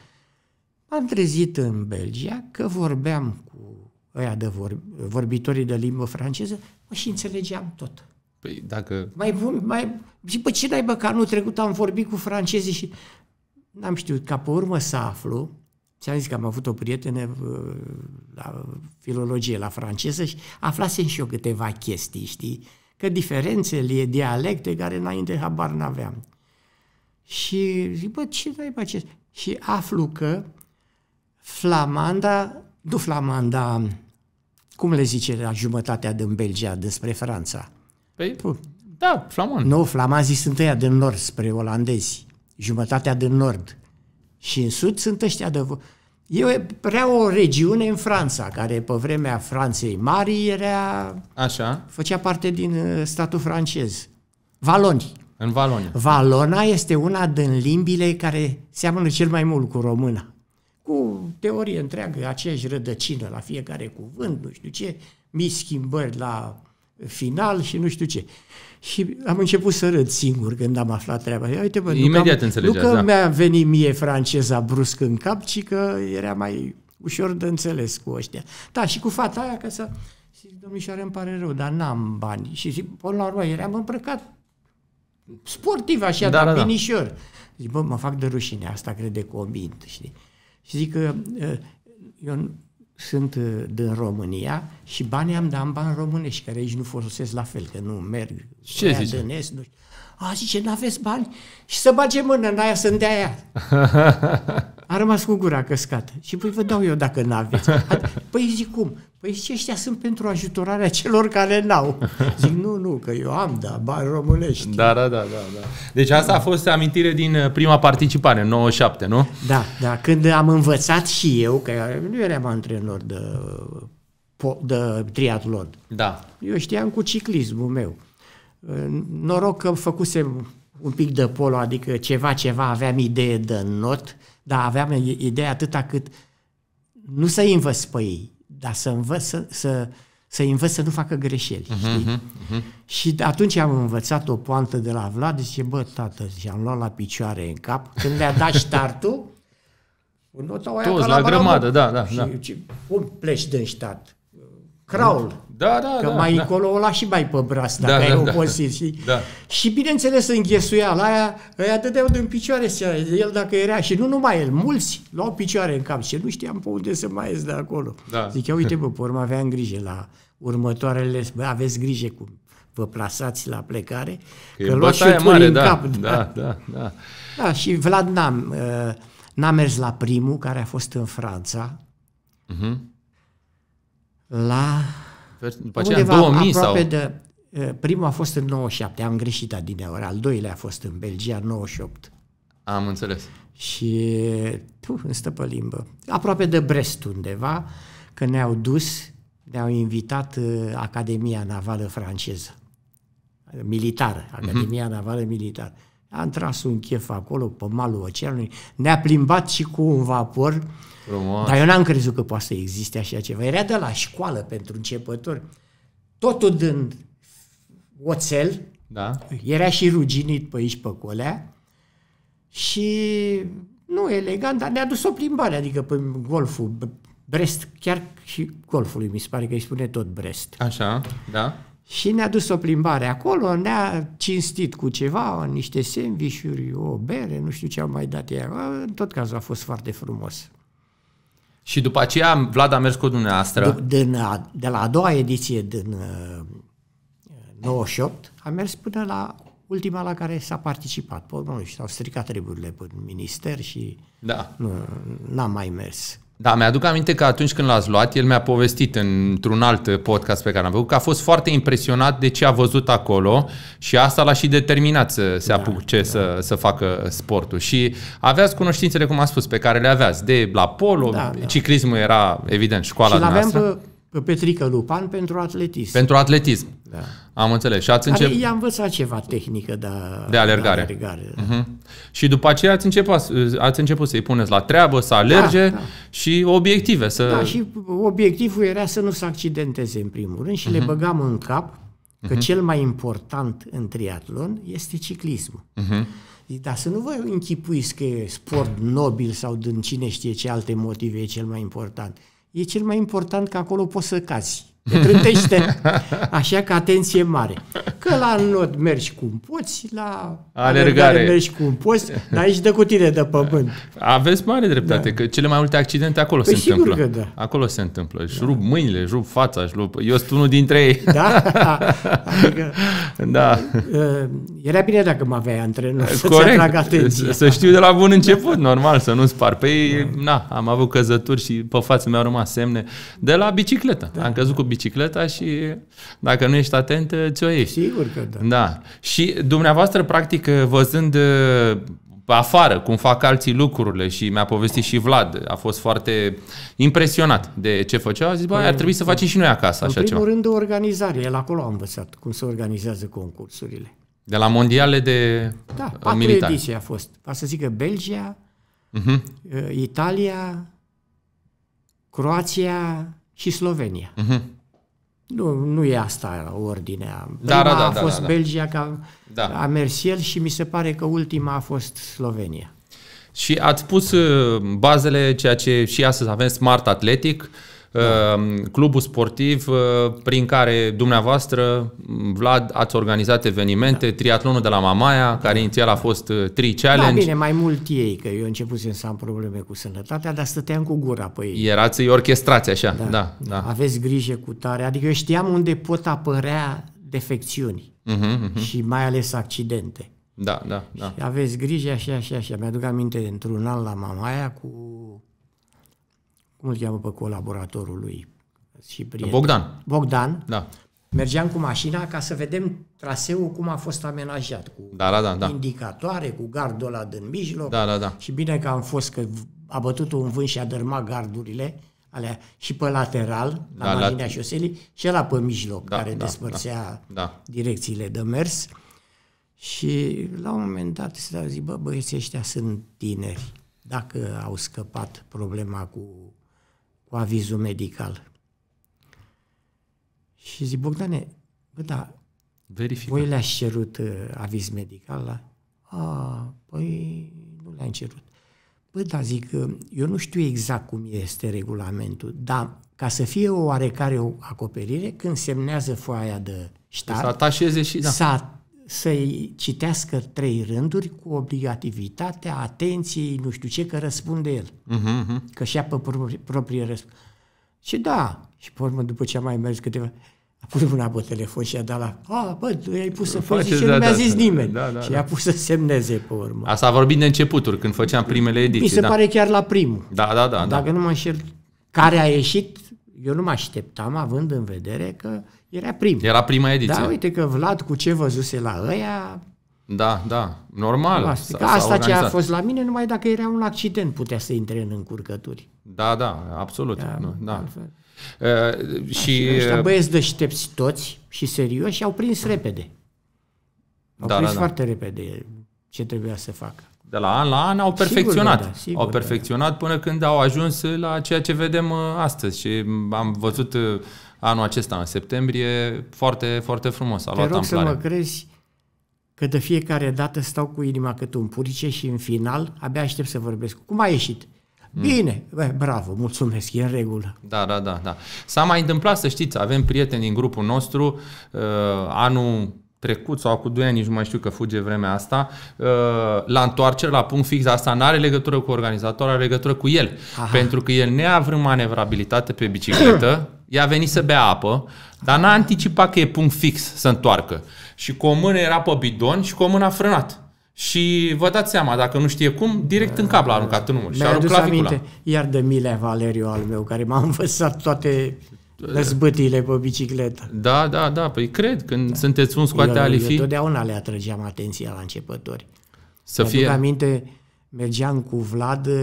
Am trezit în Belgia că vorbeam cu ăia de vor, vorbitorii de limbă franceză mă, și înțelegeam tot. Păi dacă... Mai bun, mai... Și pe ce naiba că anul trecut am vorbit cu francezii și n-am știut, ca pe urmă să aflu, ți-am zis că am avut o prietenă uh, la filologie, la franceză și aflasem și eu câteva chestii, știi? Că diferențele, dialecte care înainte habar n-aveam. Și zic, bă, ce naiba ce... Și aflu că flamanda, nu flamanda, cum le zice la jumătatea din Belgia despre Franța? Păi, da, flamand. Nu, flamazii sunt ăia din nord spre olandezi, jumătatea din nord. Și în sud sunt ăștia de... vo- E prea o regiune în Franța, care pe vremea Franței Mari era, Așa, făcea parte din uh, statul francez. Valoni. în Valonia. Valona este una din limbile care seamănă cel mai mult cu româna. Cu teorie întreagă, aceeași rădăcină la fiecare cuvânt, nu știu ce, mici schimbări la final și nu știu ce. Și am început să râd singur când am aflat treaba. Ia Uite, bă, nu Imediat că, am- înțelegeați, Nu că da. mi-a venit mie franceza brusc în cap, ci că era mai ușor de înțeles cu ăștia. Da, și cu fata aia, că să... Zic, domnișoare, îmi pare rău, dar n-am bani. Și zic, până la urmă, eram îmbrăcat sportiv așa, Da, da, da, dar da. binișor. Zic, bă, mă fac de rușine, asta crede că o mint, știi? Și zic că uh, eu sunt uh, din România și banii am, dar am bani românești, care aici nu folosesc la fel, că nu merg. Ce Aia zice? din est, nu știu. A, zice, n-aveți bani? Și să bage mână în aia să-mi dea aia. (laughs) A rămas cu gura căscată. Și păi vă dau eu dacă n-aveți. Ad- Păi zic cum? Păi zice, ăștia sunt pentru ajutorarea celor care n-au. Zic, nu, nu, că eu am, da, bani românești. Da, da, da, da, da. Deci asta a fost amintire din uh, prima participare, în 97, nu? Da, da, când am învățat și eu, că nu eram antrenor de, po- de triatlon, Da. eu știam cu ciclismul meu. Noroc că făcusem un pic de polo, adică ceva, ceva, aveam idee de not, dar aveam ideea atâta cât nu să învăț pe ei, dar să învăț să, să, să învăț să nu facă greșeli, uh-huh, știi? Uh-huh. Și atunci am învățat o poantă de la Vlad, zice, bă, tată, și am luat la picioare în cap. Când le-a dat startul, nota aia Toți, la, la grămadă, da, da. Și da. cum pleci din stat? Crawl. Da, da, că da. mai da. încolo o lași și mai pe braț, dacă Da, ai da, o da. poziție. Da. Și bineînțeles în la aia, ăia dădeau din picioare să el dacă era, și nu numai el, mulți luau picioare în cap și nu știam pe unde să mai ies de acolo. Da. Zic, ia uite bă, pe urmă aveam grijă la următoarele, bă, aveți grijă cum vă plasați la plecare, Că, că e luați bătaie șuturi mare, în da, cap. da, da, da. Da, și Vlad n-a, uh, n-a mers la primul, care a fost în Franța, Mhm. la După aceea, în undeva 2000 sau... aproape de... uh, Primul a fost în 97, am greșit adineori, al doilea a fost în Belgia, 98. Am înțeles. Și, tu, îmi stă pe limbă, aproape de Brest undeva, că ne-au dus, ne-au invitat uh, Academia Navală franceză, militară, Academia Mhm. Navală Militară. Am tras un chef acolo, pe malul oceanului, ne-a plimbat și cu un vapor, Frumos. dar eu n-am crezut că poate să existe așa ceva. Era de la școală pentru începători. Totul din oțel, Da? era și ruginit pe aici, pe colea, și nu elegant, dar ne-a dus o plimbare, adică pe golful Brest, chiar și golfului, mi se pare că îi spune tot Brest. Așa, da? Și ne-a dus o plimbare acolo, ne-a cinstit cu ceva, niște sandvișuri, o bere, nu știu ce au mai dat ea. În tot cazul a fost foarte frumos. Și după aceea Vlad a mers cu dumneavoastră. D- din, a- de la a doua ediție din uh, 98 am mers până la ultima la care s-a participat. Pe urmă, nu știu, s-au stricat treburile pe minister și Da. nu, n-am mai mers. Da, mi-aduc aminte că atunci când l-ați luat, el mi-a povestit într-un alt podcast pe care am făcut că a fost foarte impresionat de ce a văzut acolo și asta l-a și determinat să se apuce da, să, să facă sportul. Și aveați cunoștințele, cum am spus, pe care le aveați, de la polo, Da, da, da. ciclismul era, evident, școala și l-aveam noastră. pe, pe Petrică Lupan pentru atletism. Pentru atletism. Da. Am înțeles. Și ați Care încep... i-a învățat ceva tehnică de, De alergare. De alergare da. Mhm. Și după aceea ați început, ați început să-i puneți la treabă, să alerge da. și obiective. Să... Da, și obiectivul era să nu se accidenteze în primul rând și Mhm. le băgam în cap că cel mai important în triatlon este ciclismul. Mhm. Zic, Dar să nu vă închipuiți că e sport nobil sau din cine știe ce alte motive e cel mai important. E cel mai important că acolo poți să cazi. Te trântește. Așa că atenție mare. Că la not mergi cum poți, la Alergare. mergi cum poți, dar aici dă cu tine de pământ. Aveți mare dreptate, da. că cele mai multe accidente acolo Păi se sigur întâmplă. că da. Acolo se întâmplă. Își rup mâinile, își rup fața, își rup... Eu sunt unul dintre ei. Da? (laughs) Adică, da. uh, era bine dacă mă aveai antrenor să-ți Corect. atrag atenția. Să, să știu de la bun început, normal, să nu spar. Păi, na, am avut căzături și pe față mi-au rămas semne de la bicicletă. Da. Am căzut cu bicicleta și dacă nu ești atent, ți-o iei. Sigur că da. Da. Și dumneavoastră, practic, văzând uh, pe afară cum fac alții lucrurile și mi-a povestit și Vlad, a fost foarte impresionat de ce făceau, a zis, bă, ar trebui să facem și noi acasă În așa primul ceva. rând de organizare. El acolo a învățat cum se organizează concursurile. De la mondiale de Da, uh, patru militari. ediții a fost. Va să zică Belgia, Mhm, uh, Italia, Croația și Slovenia. mhm. Nu, nu e asta ordinea. Da, Prima da, da, a da, fost da, da. Belgia, că Da. a mers el și mi se pare că ultima a fost Slovenia. Și ați pus uh, bazele, ceea ce și astăzi avem Smart Athletic, uh, clubul sportiv uh, prin care dumneavoastră, Vlad, ați organizat evenimente, triatlonul de la Mamaia, care inițial a fost uh, Tri Da, Challenge. bine, mai mult ei, că eu începusem să am probleme cu sănătatea, dar stăteam cu gura pe ei. Erați îi orchestrați așa, da, da. da. Aveți grijă cu tare. Adică eu știam unde pot apărea defecțiuni Mhm, mhm. și mai ales accidente. Da, da, da. Și aveți grijă așa, așa, așa. Mi-aduc aminte într-un an la Mamaia cu... Cum îl cheamă pe colaboratorul lui? Și prieten. Bogdan, Bogdan. da. Mergeam cu mașina ca să vedem traseul cum a fost amenajat, cu Da, da, da, da. indicatoare, cu gardul ăla din mijloc. Da, da, da. Și bine că am fost, că a bătut un vânt și a dărmat gardurile, alea și pe lateral, la Da, la- marginea șoselii, și ăla pe mijloc, Da, care da, despărțea da. direcțiile de mers. Și la un moment dat se a zis, bă, băieții ăștia sunt tineri. Dacă au scăpat problema cu, cu avizul medical. Și zic, Bogdane, bă, da, Verifică. voi le-ați cerut uh, aviz medical la... A, păi nu le-am cerut. Bă, da, zic, uh, eu nu știu exact cum este regulamentul, dar ca să fie o oarecare o acoperire, când semnează foaia de Să start, atașeze și... Da. să, să-i citească trei rânduri cu obligativitatea atenției, nu știu ce, că răspunde el. Uh-huh, uh-huh. Că și-a pe proprie, proprie răspuns. Și da, și pe urmă, după ce am mai mers câteva, a pus mâna pe telefon și a dat la, a, bă, tu ai pus să faci Faceți, și da, nu mi-a da, zis da, nimeni. da, da, și da. a pus să semneze pe urmă. Asta a vorbit de începuturi, când făceam primele ediții. Mi se da. pare chiar la primul. Da, da, da. da. Dacă nu mă înșel, care a ieșit, eu nu mă așteptam, având în vedere că era primul. Era prima ediție. Da, uite că Vlad cu ce văzuse la ăia, Da, da. Normal. asta, s-a- că s-a asta ce a organizat. fost la mine, numai dacă era un accident putea să intre în încurcături. Da, da, absolut. Da. da. altfel. Uh, și Ăștia băieți deștepți toți și serioși au prins repede. Au Da, prins da, da. foarte repede ce trebuia să facă. de la an la an au perfecționat. da, sigur, au da. perfecționat până când au ajuns la ceea ce vedem uh, astăzi. Și am văzut uh, anul acesta, în septembrie, foarte, foarte frumos. A Te luat rog să amploare. mă crezi că de fiecare dată stau cu inima cât un purice și în final abia aștept să vorbesc. Cum a ieșit? Mm. Bine, bă, bravo, mulțumesc, e în regulă. Da, da, da, da. S-a mai întâmplat, să știți, avem prieteni din grupul nostru, uh, anul trecut sau cu 2 ani, nici nu mai știu că fuge vremea asta, uh, la întoarcere la punct fix, asta nu are legătură cu organizatorul, are legătură cu el. Aha. Pentru că el, neavând manevrabilitate pe bicicletă, (coughs) i-a venit să bea apă, dar n-a anticipat că e punct fix să întoarcă. Și cu o mână era pe bidon și cu o mână a frânat. Și vă dați seama, dacă nu știe cum, direct în cap l-a aruncat în umăr și a Mi-ai rupt adus clavicula. aminte, iar de Milea Valeriu al meu, care m-a învățat toate răzbătile pe bicicletă. Da, da, da, păi cred, când da. sunteți un scoate eu, alifi, eu totdeauna le atrăgeam atenția la începători. să Mi-aduc fie... aminte, mergeam cu Vlad uh,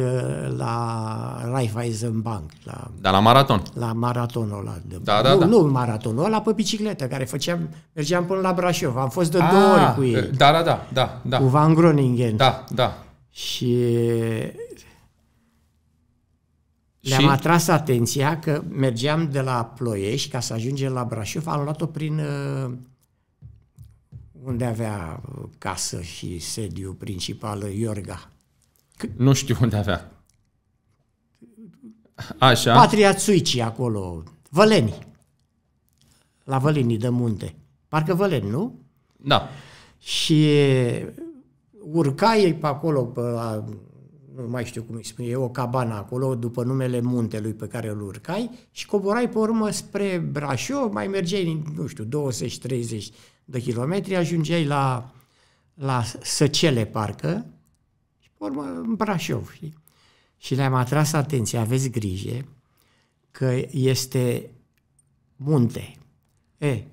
la Raiffeisen Bank, la, Da, la maraton. la maratonul ăla. De, Da, da, nu, da. nu maratonul ăla pe bicicletă, care făceam, mergeam până la Brașov. Am fost de două ori cu ei, Da, da, da, da, da. cu Van Groningen. Da, da. Și le-am Și? atras atenția că mergeam de la Ploiești ca să ajungem la Brașov. Am luat-o prin uh, unde avea uh, casă și sediu principal Iorga. Nu știu unde avea. Așa. Patria Țuicii acolo, Văleni. La Vălenii de munte. Parcă Văleni, nu? Da. Și urcai pe acolo, pe la, nu mai știu cum îi spune, e o cabană acolo, după numele muntelui pe care îl urcai și coborai pe urmă spre Brașov, mai mergeai, nu știu, 20-30 de kilometri, ajungeai la, la Săcele, parcă, și pe urmă în Brașov. Știi? Și le-am atras atenția, aveți grijă, că este munte. E,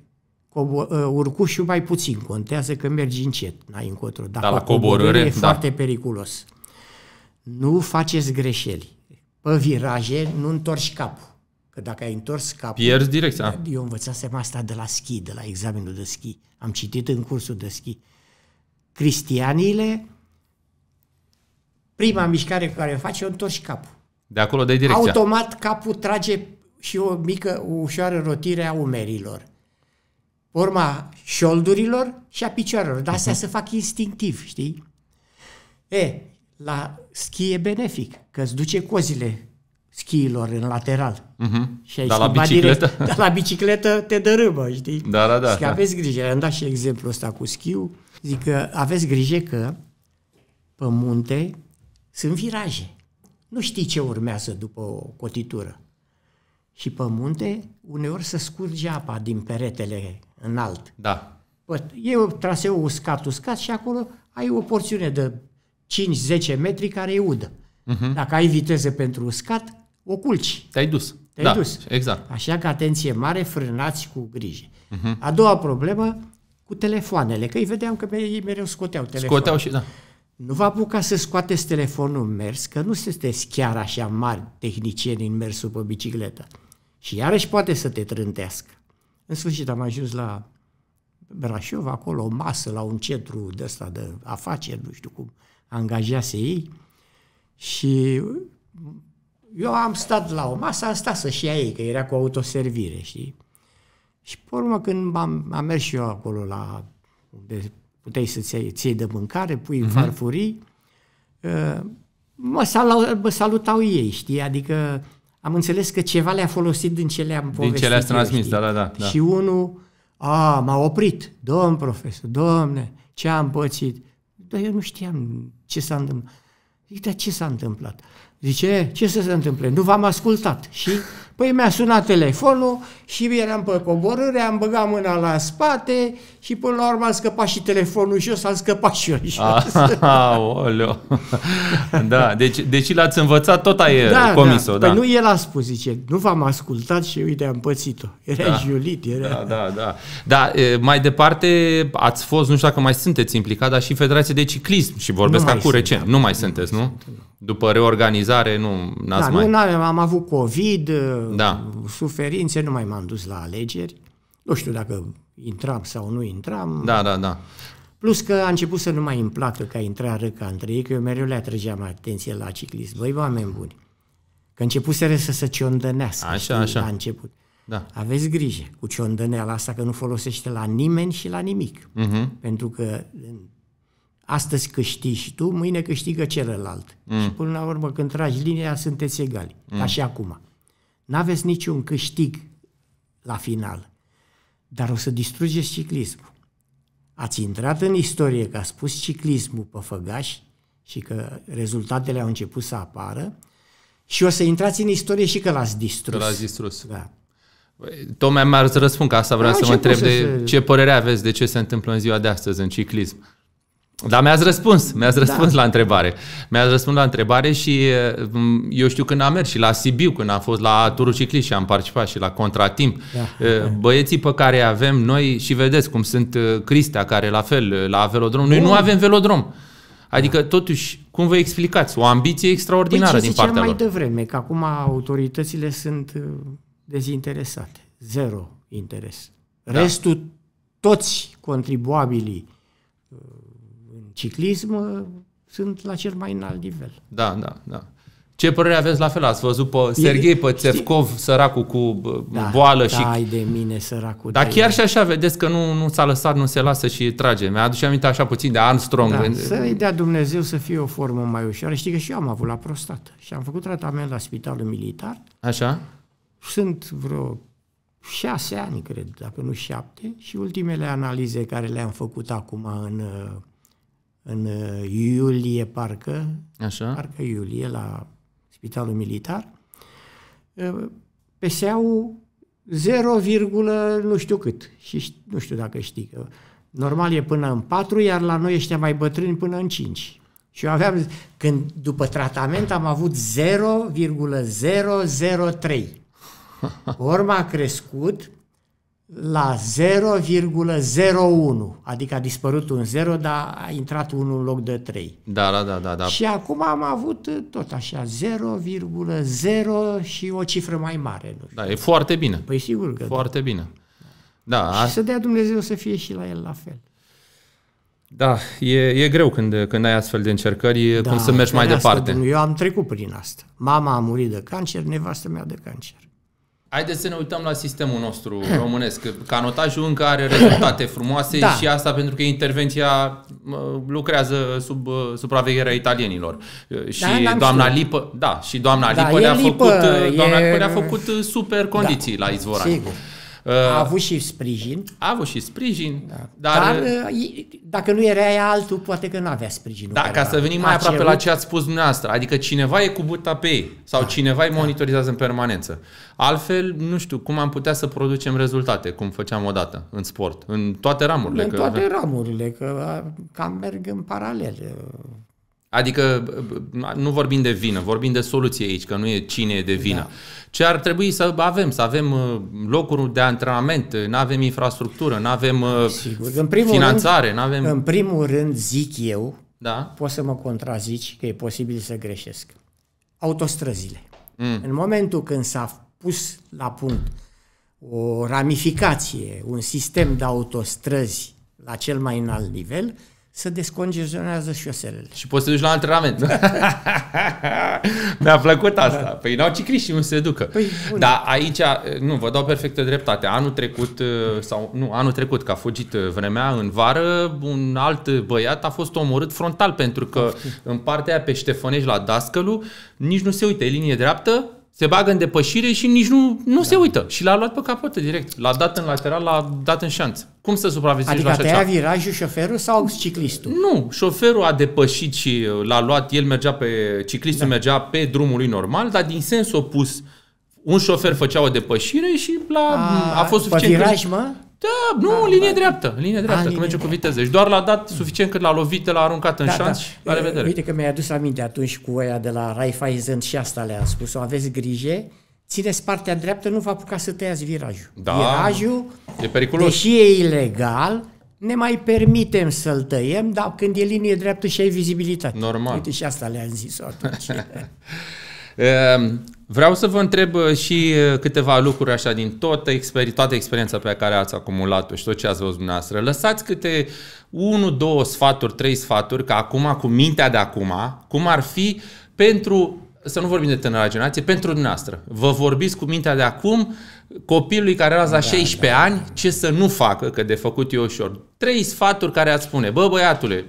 cobo- uh, urcușul mai puțin contează că mergi încet, n-ai încotro. Dar Dar la pe coborâre coborâre, e da. foarte periculos. Nu faceți greșeli. Pe viraje nu întorci capul. Că dacă ai întors capul... Pierzi direcția. Eu învățasem asta de la schi, de la examenul de schi. Am citit în cursul de schi. Cristianile, prima mișcare care o face, o întorci capul. De acolo de direcția. Automat capul trage și o mică, o ușoară rotire a umerilor. Urma șoldurilor și a picioarelor. Dar astea se fac instinctiv, știi? E, la schi e benefic, că îți duce cozile schiilor în lateral. Mhm. Și ai Dar la schimbat bicicletă? Direct, (laughs) dar la bicicletă te dărâmă, știi? Da, da, da, Și că da. aveți grijă, am dat și exemplul ăsta cu schiul. Zic că aveți grijă că pe munte sunt viraje. Nu știi ce urmează după o cotitură. Și pe munte uneori se scurge apa din peretele înalt. Da. Bă, e o traseu uscat, uscat și acolo ai o porțiune de 5-10 metri care e udă. Uh-huh. Dacă ai viteză pentru uscat, o culci. Te-ai dus. Te-ai da, dus. Exact. Așa că atenție mare, frânați cu grijă. Uh-huh. A doua problemă, cu telefoanele, că îi vedeam că ei mereu scoteau telefonul. Scoteau și da. Nu vă apuca să scoateți telefonul în mers, că nu sunteți chiar așa mari tehnicieni în mersul pe bicicletă. Și iarăși poate să te trântească. În sfârșit am ajuns la Brașov, acolo o masă la un centru de ăsta de afaceri, nu știu cum, angajase ei. Și eu am stat la o masă, am stat să-și ia ei, că era cu autoservire, știi? Și pe urmă când am, am mers și eu acolo la unde puteai să-ți iei, ți de mâncare, pui uh-huh. farfurii, uh, mă, salu, mă salutau ei, știi? Adică am înțeles că ceva le-a folosit din ce le-am povestit. Din ce le-ați transmis, da, da, da, da. Și unul, a, m-a oprit, domn profesor, domne, ce am pățit? Dar eu nu știam ce s-a întâmplat. Zic, dar ce s-a întâmplat? Zice, ce să se întâmple? Nu v-am ascultat. Și Păi mi-a sunat telefonul și eram pe coborâre, am băgat mâna la spate și până la urmă a scăpat și telefonul jos, am scăpat și eu (laughs) jos. Aoleo. da, deci, deci l-ați învățat tot ai da, comis-o. Da. da. Păi nu el a spus, zice, nu v-am ascultat și uite, am pățit-o. Era da. julit, era... Da, da, da. Da, mai departe ați fost, nu știu dacă mai sunteți implicat, dar și Federația de Ciclism și vorbesc acum recent. Da. Nu mai sunteți, nu? Sunt, După reorganizare, nu n-ați da, mai... Nu, am avut COVID, da. suferințe, nu mai m-am dus la alegeri. Nu știu dacă intram sau nu intram. Da, da, da. Plus că a început să nu mai îmi placă că intra răca între ei, că eu mereu le atrăgeam atenție la ciclism. Băi, oameni buni, că începuseră să se ciondănească așa, știi, așa. la început. Da. Aveți grijă cu ciondăneala asta că nu folosește la nimeni și la nimic. Uh-huh. Pentru că astăzi câștigi tu, mâine câștigă celălalt. Mm. Și până la urmă, când tragi linia, sunteți egali, mm. ca și acum. N-aveți niciun câștig la final, dar o să distrugeți ciclismul. Ați intrat în istorie că a spus ciclismul pe făgaș și că rezultatele au început să apară și o să intrați în istorie și că l-ați distrus. Că l-ați distrus. Da. Tocmai mi-ar răspund că asta vreau da, să mă întreb de se... ce părere aveți de ce se întâmplă în ziua de astăzi în ciclism. Dar mi-ați răspuns, mi-ați răspuns da. la întrebare. Mi-ați răspuns la întrebare și mm, eu știu când am mers și la Sibiu, când am fost la turul ciclist și am participat și la contratimp. Da. Băieții pe care avem noi și vedeți cum sunt Cristea, care la fel, la velodrom. Noi Bun. nu avem velodrom. Adică, totuși, cum vă explicați? O ambiție extraordinară păi din partea mai lor. mai devreme, că acum autoritățile sunt dezinteresate. Zero interes. Da. Restul, toți contribuabilii ciclism sunt la cel mai înalt nivel. Da, da, da. Ce părere aveți la fel? Ați văzut pe Serghei Pățevcov, săracul cu da, boală și... Da, de mine, săracul. Dar chiar și așa, vedeți că nu, nu s-a lăsat, nu se lasă și trage. Mi-aduce aminte așa puțin de Armstrong. Da, să-i dea Dumnezeu să fie o formă mai ușoară. Știi că și eu am avut la prostată și am făcut tratament la spitalul militar. Așa? Sunt vreo șase ani, cred, dacă nu șapte, și ultimele analize care le-am făcut acum în în uh, iulie, parcă, Așa. parcă iulie, la Spitalul Militar, uh, peseau 0, nu știu cât. Și nu știu dacă știi că normal e până în 4, iar la noi ăștia mai bătrâni până în 5. Și eu aveam, când după tratament am avut 0,003. Urma a crescut la 0,01, adică a dispărut un 0, dar a intrat unul în loc de 3. Da, da, da, da, da. Și acum am avut tot așa, 0,0 și o cifră mai mare. Nu știu. Da, e foarte bine. Păi sigur că Foarte da. bine. Da, și a... să dea Dumnezeu să fie și la el la fel. Da, e, e greu când, când ai astfel de încercări, da, cum să mergi mai departe. Eu am trecut prin asta. Mama a murit de cancer, nevastă mea de cancer. Haideți să ne uităm la sistemul nostru (clears throat) românesc. Canotajul încă are rezultate (clears throat) frumoase da. și asta pentru că intervenția lucrează sub supravegherea italienilor. Și da, doamna Lipă, da, și doamna da, Lipă le-a făcut, doamna Lipă le-a făcut super condiții da, la izvorani. Sigur. A avut și sprijin. A avut și sprijin. Da. Dar, dar dacă nu era ea altul, poate că nu avea sprijin. Da, ca să venim mai aproape cerut. la ce ați spus dumneavoastră. Adică cineva e cu buta pe ei sau da. cineva îi monitorizează în permanență. Altfel, nu știu, cum am putea să producem rezultate, cum făceam odată în sport, în toate ramurile. În că... toate ramurile, că cam merg în paralel. Adică nu vorbim de vină, vorbim de soluție aici, că nu e cine e de vină. Da. Ce ar trebui să avem? Să avem uh, locuri de antrenament, nu avem infrastructură, nu avem uh, Sigur. În primul finanțare, nu avem... În primul rând, zic eu, da? poți să mă contrazici că e posibil să greșesc. Autostrăzile. Mm. În momentul când s-a pus la punct o ramificație, un sistem de autostrăzi la cel mai înalt nivel, să descongestionează șoselele. Și poți să duci la antrenament. (laughs) Mi-a plăcut asta. Da. Păi n-au cicliști și nu se ducă. Păi, Dar aici, nu, vă dau perfectă dreptate. Anul trecut, uh, sau nu, anul trecut, că a fugit uh, vremea, în vară, un alt băiat a fost omorât frontal, pentru că în partea aia pe Ștefănești la Dascălu, nici nu se uită, e linie dreaptă, se bagă în depășire și nici nu, nu da. se uită. Și l-a luat pe capotă direct. L-a dat în lateral, l-a dat în șanț. Cum să supraviețuiești adică la așa Adică virajul șoferul sau ciclistul? Nu, șoferul a depășit și l-a luat, el mergea pe, ciclistul da. mergea pe drumul lui normal, dar din sens opus un șofer făcea o depășire și l-a, a, a fost suficient. Pe viraj, mă? Da, nu, a, linie dreaptă, linie dreaptă, că merge cu viteză. Și doar l-a dat suficient cât l-a lovit, l-a aruncat în da, șanț da. și la revedere. Uite că mi-ai adus aminte atunci cu oia de la Raiffeisen și asta le-a spus, o aveți grijă, țineți partea dreaptă, nu vă apucați să tăiați virajul. Da, virajul, e periculos. deși e ilegal, ne mai permitem să-l tăiem, dar când e linie dreaptă și ai vizibilitate. Normal. Uite și asta le-am zis atunci. (laughs) (laughs) Ehm, vreau să vă întreb uh, și uh, câteva lucruri așa din toată, exper- toată experiența pe care ați acumulat-o și tot ce ați văzut dumneavoastră. Lăsați câte unu, două sfaturi, trei sfaturi, ca acum, cu mintea de acum, cum ar fi pentru să nu vorbim de tânăra generație, pentru dumneavoastră. Vă vorbiți cu mintea de acum, copilului care are la da, 16 da. ani, ce să nu facă, că de făcut e ușor. Trei sfaturi care ați spune, bă băiatule,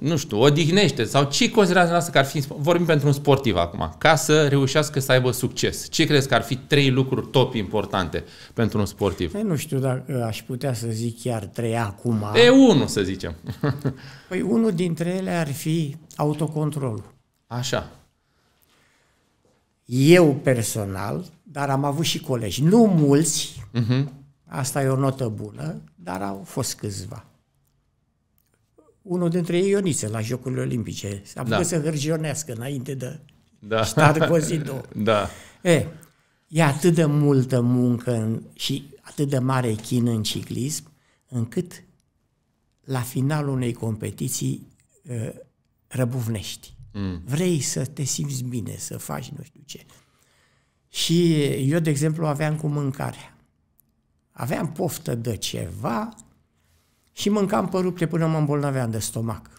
nu știu, odihnește sau ce considerați asta că ar fi, vorbim pentru un sportiv acum, ca să reușească să aibă succes. Ce crezi că ar fi trei lucruri top importante pentru un sportiv? Păi nu știu dacă aș putea să zic chiar trei acum. E unul, să zicem. (laughs) păi unul dintre ele ar fi autocontrolul. Așa. Eu personal, dar am avut și colegi, nu mulți, uh-huh. asta e o notă bună, dar au fost câțiva. Unul dintre ei, Ioniță, la Jocurile Olimpice, s-a da. să hârjionească înainte de da. start cu zi două. (laughs) Da. E, e atât de multă muncă în, și atât de mare chin în ciclism, încât la finalul unei competiții răbuvnești. Mm. Vrei să te simți bine, să faci nu știu ce. Și eu, de exemplu, aveam cu mâncarea. Aveam poftă de ceva și mâncam pe rupte până mă îmbolnăveam de stomac.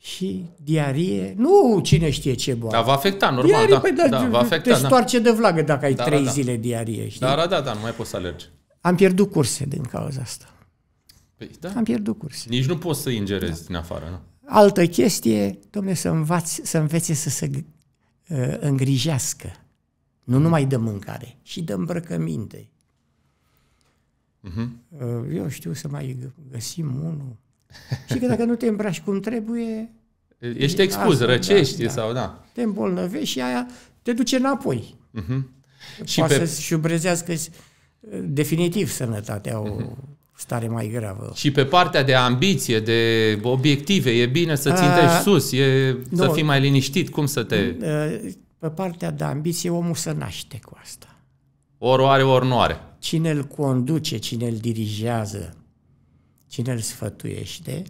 și diarie, nu cine știe ce boală. Dar va afecta, normal, diarie, da, păi, da, da, va afecta, te da. stoarce de vlagă dacă ai da, trei da, da. zile diarie, știi? Da, da, da, da, nu mai poți să alergi. Am pierdut curse din cauza asta. Păi, da. Am pierdut curse. Nici nu poți să ingerezi da. din afară, nu? Altă chestie, domne, să, învați, să învețe să se uh, îngrijească. Nu numai de mâncare, și de îmbrăcăminte. Uh-huh. Uh, eu știu să mai găsim unul. (laughs) și că dacă nu te îmbraci cum trebuie... Ești expus, asta, răcești da, da. sau da. Te îmbolnăvești și aia te duce înapoi. Uh-huh. Și Poate pe... să șubrezească uh, definitiv sănătatea o... Uh-huh stare mai gravă. Și pe partea de ambiție, de obiective, e bine să țintești A, sus, e nu, să fii mai liniștit, cum să te... Pe partea de ambiție omul să naște cu asta. Ori o are, ori nu are. Cine îl conduce, cine îl dirigează, cine îl sfătuiește,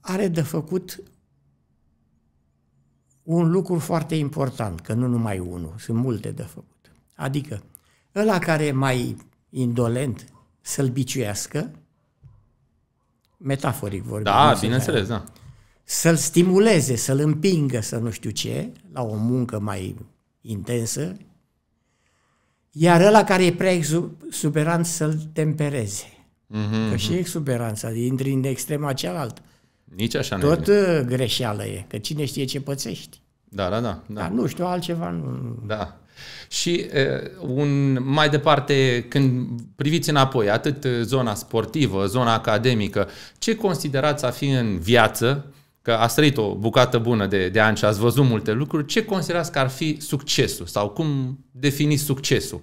are de făcut un lucru foarte important, că nu numai unul, sunt multe de făcut. Adică, ăla care e mai indolent, să-l biciuiască, metaforic vorbim. Da, bineînțeles, da. Să-l stimuleze, să-l împingă să nu știu ce, la o muncă mai intensă, iar ăla care e prea exuberant să-l tempereze. Mm-hmm. Că și exuberanța, intri în extrema cealaltă. Nici așa Tot nu uh, greșeală e, că cine știe ce pățești. Da, da, da. da. Dar nu știu, altceva nu... Da. Și uh, un, mai departe, când priviți înapoi, atât zona sportivă, zona academică, ce considerați a fi în viață, că ați trăit o bucată bună de, de ani și ați văzut multe lucruri, ce considerați că ar fi succesul sau cum definiți succesul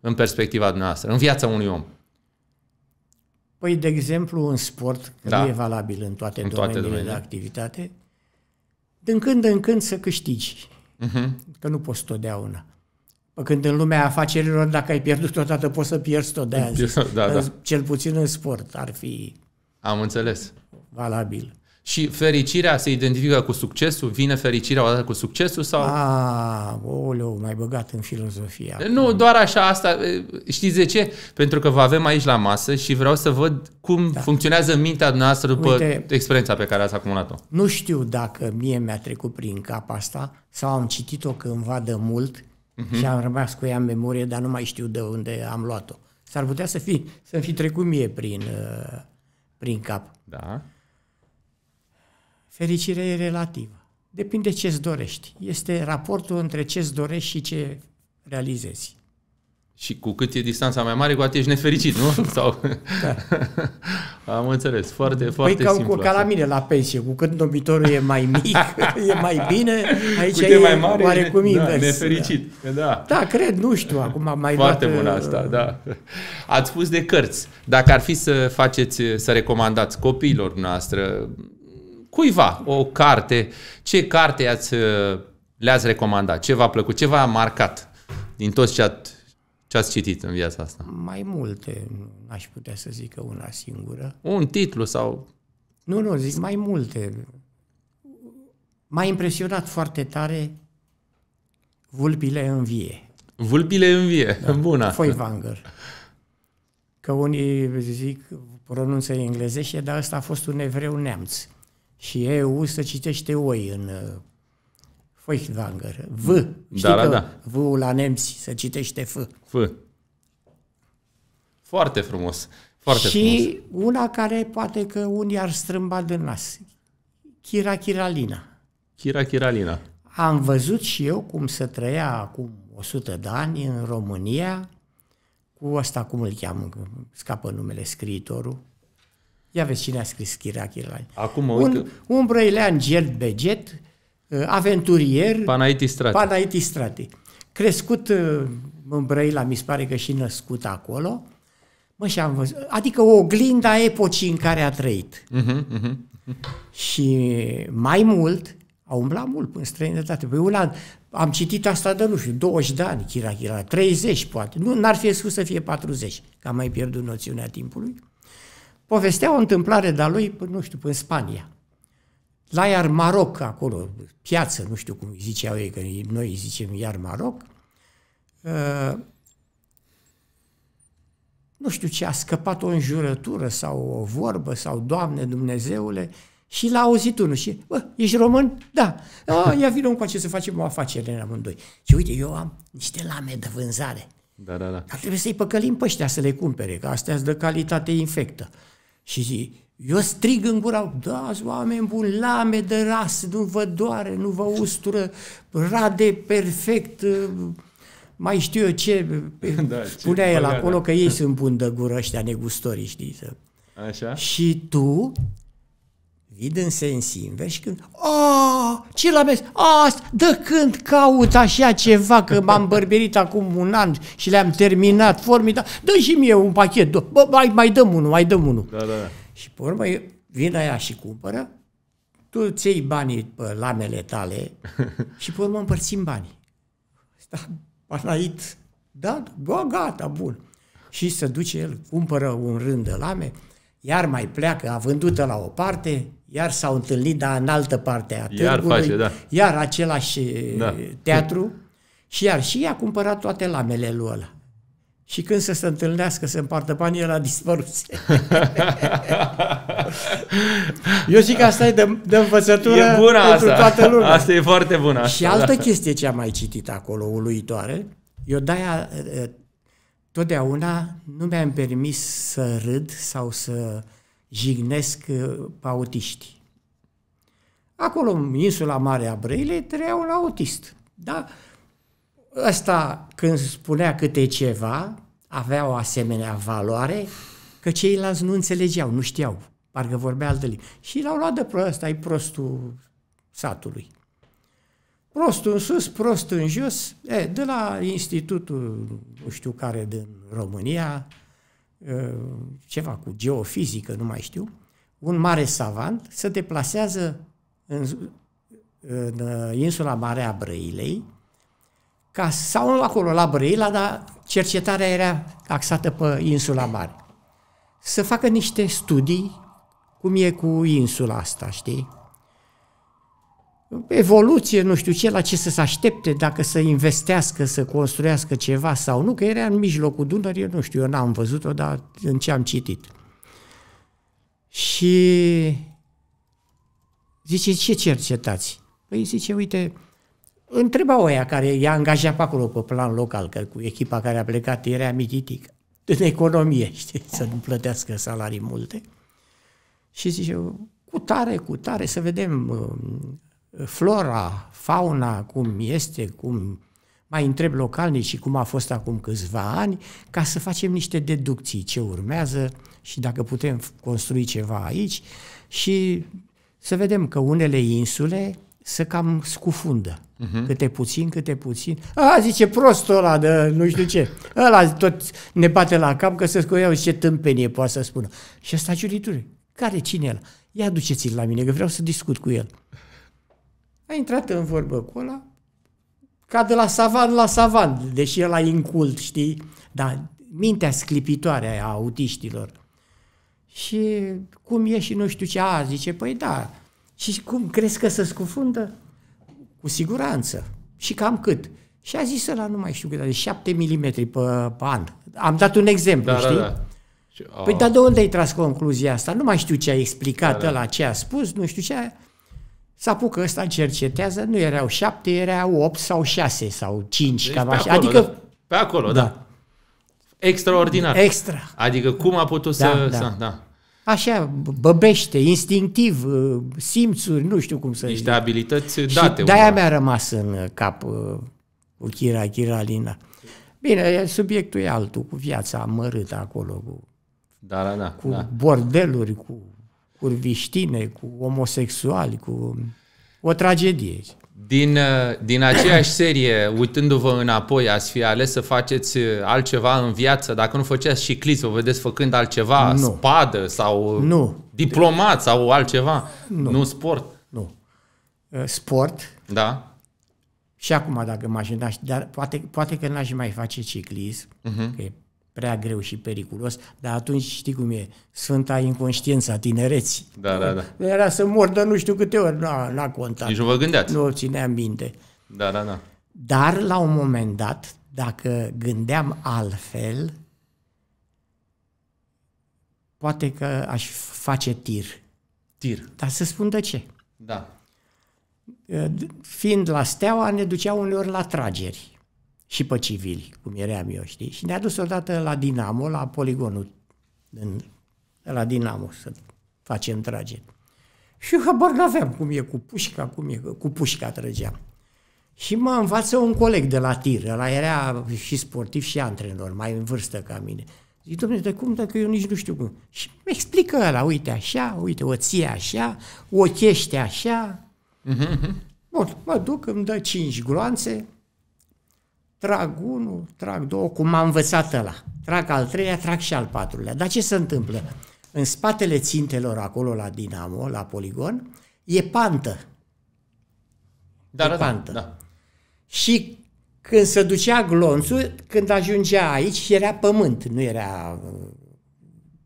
în perspectiva dumneavoastră, în viața unui om? Păi, de exemplu, în sport, că da. nu e valabil în toate, în domeniile, toate domeniile de activitate, din când în când să câștigi. Uh-huh. Că nu poți totdeauna. Pă când în lumea afacerilor, dacă ai pierdut odată, poți să pierzi tot de azi. (laughs) Da, da. Cel puțin în sport ar fi Am înțeles. valabil. Și fericirea se identifică cu succesul? Vine fericirea odată cu succesul? sau? A, oleu, mai băgat în filozofia. Nu, doar așa asta. Știți de ce? Pentru că vă avem aici la masă și vreau să văd cum da. funcționează mintea noastră după Uite, experiența pe care ați acumulat-o. Nu știu dacă mie mi-a trecut prin cap asta sau am citit-o cândva de mult uh-huh. și am rămas cu ea în memorie, dar nu mai știu de unde am luat-o. S-ar putea să fi, să fi trecut mie prin, uh, prin cap. Da. Fericirea e relativă. Depinde ce-ți dorești. Este raportul între ce-ți dorești și ce realizezi. Și cu cât e distanța mai mare, cu atât ești nefericit, nu? (laughs) Sau... Da. (laughs) Am înțeles. Foarte, păi foarte ca, simplu. ca la mine la pensie. Cu cât numitorul e mai mic, (laughs) e mai bine, aici cu e mai mare, oarecum da, invers. nefericit. Da. da. da, cred, nu știu, acum am mai Foarte luat, bun uh, asta, da. Ați spus de cărți. Dacă ar fi să faceți, să recomandați copiilor noastre, cuiva o carte, ce carte ați, le-ați recomandat? Ce v-a plăcut? Ce v-a marcat din toți ce, ați, ce ați citit în viața asta? Mai multe, nu aș putea să zic că una singură. Un titlu sau... Nu, nu, zic mai multe. M-a impresionat foarte tare Vulpile în vie. Vulpile în vie, da. (laughs) bună. Foivanger. Că unii zic, pronunță englezește, dar ăsta a fost un evreu neamț. Și EU se citește oi în uh, Feuchtwanger. V. Știi Da, da, că da. V-ul la nemți se citește F. F. Foarte frumos. Foarte și una care poate că unii ar strâmba de nas. Chira Chiralina. frumos. Chira Chiralina. Am văzut și eu cum se trăia acum 100 de ani în România cu ăsta, cum îl cheamă, că scapă numele scriitorul. Ia vezi cine a scris Chira Chiralina. Acum mă uit Un, că- un brăilean gert beget, uh, aventurier, Panaiti Strati. Panaiti Strati. Crescut uh, în Brăila, mi se pare că și născut acolo. Mă, și am văzut, adică o oglindă a epocii în care a trăit. Mhm, mhm. Și mai mult, a umblat mult în străinătate. Păi un an, am citit asta de, nu știu, 20 de ani, Chira Chira, 30 poate. Nu, n-ar fi excus să fie 40, că am mai pierdut noțiunea timpului. Povestea o întâmplare de-a lui, până, nu știu, până în Spania. La iar Maroc, acolo, piață, nu știu cum îi ziceau ei, că noi îi zicem iar Maroc, uh, nu știu ce, a scăpat o înjurătură sau o vorbă sau Doamne Dumnezeule și l-a auzit unul și, bă, ești român? Da. A, (laughs) ia vină încoace să facem o afacere în amândoi. Și uite, eu am niște lame de vânzare. Da, da, da. Dar trebuie să-i păcălim pe ăștia să le cumpere, că astea sunt de calitate infectă. Și zi, eu strig în gura, da, oameni buni, lame de ras, nu vă doare, nu vă ustură, rade perfect, mai știu eu ce, (laughs) Da, ce spunea el băgat, acolo da. că ei sunt buni de gură ăștia negustorii, știi? Să... Așa? Și tu vii în sens invers și când, a, ce la mes? A, de când caut așa ceva, că m-am bărberit acum un an și le-am terminat, formidabil, dă și mie un pachet, dă, bă, mai, mai dăm unul, mai dăm unul. Da, da, da. Și pe urmă vine aia și cumpără, tu îți iei banii pe lamele tale (laughs) și pe urmă împărțim banii. Sta Panait, da, bă, gata, bun. Și se duce el, cumpără un rând de lame, iar mai pleacă, a vândut la o parte, iar s-au întâlnit, dar în altă parte a Iar târgului, face, da. iar același Da. da. teatru, și iar și i-a cumpărat toate lamele lui ăla. Și când să se întâlnească, să împartă banii, el a dispărut. (laughs) Eu zic că asta e de, de învățătură E bună pentru asta. toată lumea. Asta e foarte bună. Asta, Și altă da. chestie ce am mai citit acolo, uluitoare, eu de-aia eh, totdeauna nu mi-am permis să râd sau să jignesc eh, pe autiști. Acolo, în insula Mare a Brăilei, trăia un autist. Da? Ăsta, când spunea câte ceva, avea o asemenea valoare că ceilalți nu înțelegeau, nu știau. Parcă vorbea altă limbă. Și l-au luat de prost, ăsta e prostul satului. Prost în sus, prost în jos. E, de la institutul, nu știu care, din România, e, ceva cu geofizică, nu mai știu, un mare savant se deplasează în, în uh, insula Marea Brăilei, ca, sau acolo la Brăila, dar cercetarea era axată pe insula Mare. Să facă niște studii cum e cu insula asta, știi? Evoluție, nu știu ce, la ce să se aștepte, dacă să investească, să construiască ceva sau nu, că era în mijlocul Dunării, nu știu, eu n-am văzut-o, dar în ce am citit. Și zice, ce cercetați? Păi zice, uite, întreba oia care i-a angajat pe acolo pe plan local, că cu echipa care a plecat era mititic, în economie, (laughs) știi, să nu plătească salarii multe. Și zice, cu tare, cu tare, să vedem uh, flora, fauna, cum este, cum mai întreb localnici cum a fost acum câțiva ani, ca să facem niște deducții ce urmează și dacă putem construi ceva aici și să vedem că unele insule se cam scufundă. Uh-huh. Câte puțin, câte puțin. A, zice prostul ăla de nu știu ce. Ăla tot ne bate la cap că să scoiau ce tâmpenie poate să spună. Și ăsta ciurituri. Care cine el? Ia duceți-l la mine, că vreau să discut cu el. A intrat în vorbă cu ăla, ca de la savan la savan, deși el a incult, știi? Dar mintea sclipitoare a autiștilor. Și cum e și nu știu ce, a, zice, păi da. Și cum, crezi că se scufundă? Cu siguranță. Și cam cât? Și a zis ăla, nu mai știu cât, de 7 mm pe, pe an. Am dat un exemplu, Da, da, știi? da. Și- Păi, oh. dar de unde ai tras concluzia asta? Nu mai știu ce a explicat Da, da. ăla, ce a spus, nu știu ce a... S-a apucă ăsta, cercetează, nu erau șapte, erau opt sau șase sau cinci, Deci cam pe așa. acolo, adică, da. Pe acolo, da. da. Extraordinar. extra. Adică cum a putut Da, să... da. să da. Așa, băbește, instinctiv, uh, simțuri, nu știu cum să Niște zic. abilități Și date. de-aia unora. mi-a rămas în cap uh, cu Chira, Chiralina. Bine, subiectul e altul, cu viața amărâtă acolo, cu, Da, da, da. cu da. bordeluri, cu curviștine, cu homosexuali, cu o tragedie. Din, uh, din aceeași serie, uitându-vă înapoi, ați fi ales să faceți uh, altceva în viață? Dacă nu făceați ciclism, vă vedeți făcând altceva? Nu. Spadă sau Nu. diplomat sau altceva? Nu. nu sport? Nu. Uh, Sport, Da? și acum dacă m-aș înaște, dar poate, poate că n-aș mai face ciclism, uh-huh. că e prea greu și periculos, dar atunci știi cum e, sfânta inconștiența tinereții. Da, da, da. Era să mor de nu știu câte ori, n-a, n-a contat. Nici nu vă gândeați. Nu o țineam minte. Da, da, da. Dar la un moment dat, dacă gândeam altfel, poate că aș face tir. Tir. Dar să spun de ce. Da. Fiind la Steaua, ne duceau uneori la trageri și pe civili, cum eram eu, știi? Și ne-a dus odată la Dinamo, la poligonul în, la Dinamo să facem trageri. Și eu habar n-aveam cum e cu pușca, cum e, cu pușca trăgeam. Și mă învață un coleg de la tir, ăla era și sportiv și antrenor, mai în vârstă ca mine. Zic, domnule, de cum, dacă eu nici nu știu cum. Și mi explică ăla, uite așa, uite, o ție așa, o chește așa. Bun, mă duc, îmi dă cinci gloanțe, trag unul, trag două, cum m-a învățat ăla. Trag al treilea, trag și al patrulea. Dar ce se întâmplă? În spatele țintelor acolo la Dinamo, la poligon, e pantă. Da, E da, da, pantă. da. Și când se ducea glonțul, când ajungea aici, era pământ, nu era uh,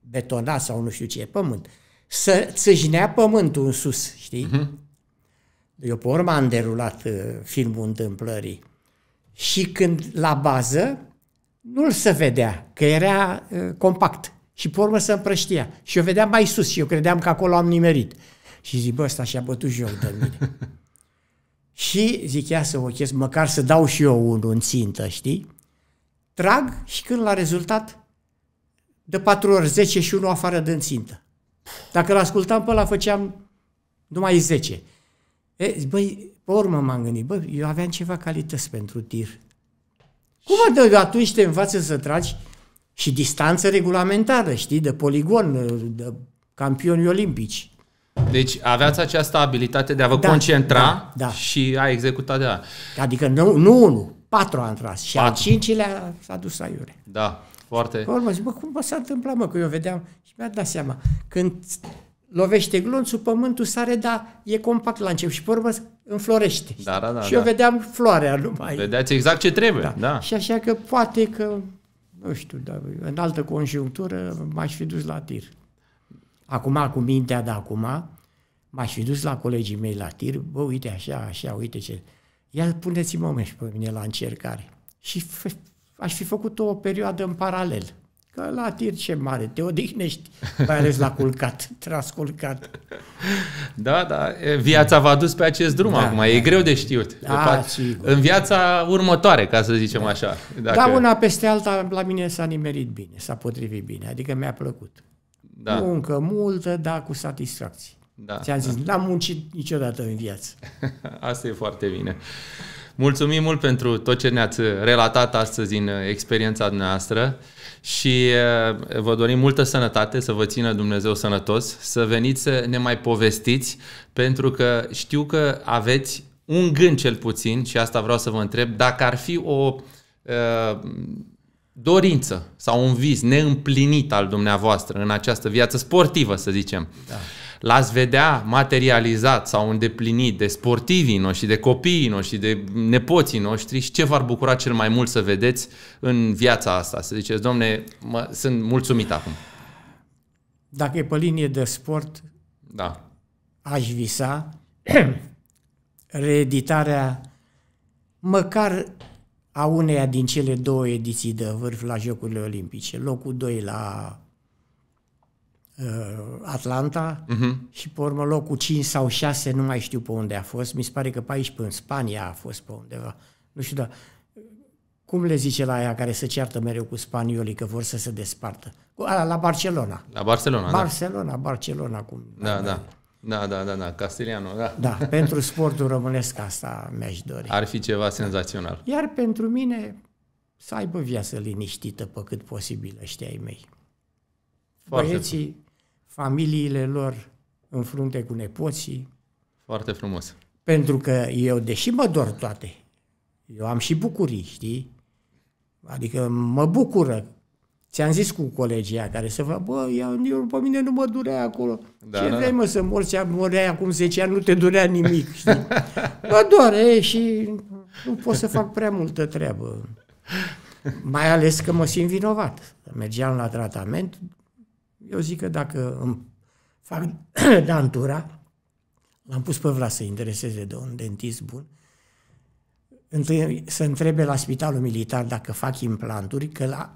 betonat sau nu știu ce, e pământ. Să țâșnea pământul în sus, știi? Uh-huh. Eu pe urmă am derulat uh, filmul întâmplării. Și când la bază, nu-l se vedea, că era uh, compact. Și pe urmă se împrăștia. Și eu vedeam mai sus și eu credeam că acolo am nimerit. Și zic, bă, ăsta și-a bătut joc de mine. (laughs) Și zic, ia să ochez, măcar să dau și eu unul în țintă, știi? Trag și când la rezultat, de 4 ori 10 și unul afară de țintă. Dacă îl ascultam pe ăla, făceam numai 10. E, zic, băi, pe urmă m-am gândit, bă, eu aveam ceva calități pentru tir. Cum mă, de atunci te învață să tragi și distanță regulamentară, știi, de poligon, de campioni olimpici. Deci aveați această abilitate de a vă Da, concentra da, da. și a executa de a. Adică nu, nu unul, patru am tras. Și al Patru. cincilea s-a dus aiure. Da, foarte. Pe urmă zic, bă, cum bă, s-a întâmplat, mă, că eu vedeam și mi-a dat seama. Când lovește glonțul, pământul sare, da, e compact la început și pe urmă înflorește. Da, da, da, și da. eu vedeam floarea numai. Vedeați exact ce trebuie. Da. da. Și așa că poate că, nu știu, dar în altă conjunctură m-aș fi dus la tir. Acum, cu mintea de acum, m-aș fi dus la colegii mei la tir, bă, uite așa, așa, uite ce... Ia puneți-mă și pe mine la încercare. Și f- aș fi făcut o perioadă în paralel. Că la tir ce mare, te odihnești, mai ales la culcat, (laughs) tras culcat. Da, da, viața v-a dus pe acest drum Da, acum, e da. greu de știut. Da, Poate- sigur. În viața următoare, ca să zicem așa. Dacă, Dar una peste alta, la mine s-a nimerit bine, s-a potrivit bine, adică mi-a plăcut. da, Muncă multă, dar cu satisfacție. da, Ți-am zis, n-am muncit niciodată în viață. (laughs) Asta e foarte bine. Mulțumim mult pentru tot ce ne-ați relatat astăzi în experiența noastră și uh, vă dorim multă sănătate, să vă țină Dumnezeu sănătos, să veniți să ne mai povestiți, pentru că știu că aveți un gând cel puțin și asta vreau să vă întreb, dacă ar fi o uh, dorință sau un vis neîmplinit al dumneavoastră în această viață sportivă, să zicem, da. L-ați vedea materializat sau îndeplinit de sportivii noștri, de copiii noștri, de nepoții noștri și ce v-ar bucura cel mai mult să vedeți în viața asta? Să ziceți, domne, mă, sunt mulțumit acum. Dacă e pe linie de sport, Da. aș visa (clears throat) reeditarea măcar a uneia din cele două ediții de vârf la Jocurile Olimpice. Locul 2 la uh, Atlanta Uh-huh. și pe urmă locul 5 sau 6, nu mai știu pe unde a fost, mi se pare că pe aici, pe în Spania a fost pe undeva. Nu știu, dar cum le zice la aia care se ceartă mereu cu spaniolii că vor să se despartă? Cu- A, la Barcelona. La Barcelona, Barcelona, Barcelona, cum. da. Da, da. Da, da, da, da, Castiliano, da. Da, pentru sportul românesc asta mi-aș dori. Ar fi ceva senzațional. Iar pentru mine să aibă viață liniștită pe cât posibil ăștia ai mei. Foarte Băieții, familiile lor în frunte cu nepoții, Foarte frumos. pentru că eu, deși mă dor toate, eu am și bucurii, știi? Adică mă bucură. Ți-am zis cu colegii aia care să vă, bă, eu, eu, pe mine nu mă durea acolo. Da, Ce da, vrei da. mă să mor, ți moreai acum 10 ani, nu te durea nimic, știi? (laughs) mă doare și nu pot să fac prea multă treabă. Mai ales că mă simt vinovat. Mergeam la tratament, eu zic că dacă îmi fac (clears throat) dantura, l-am pus pe vrea să intereseze de un dentist bun, întâi să întrebe la spitalul militar dacă fac implanturi, că la,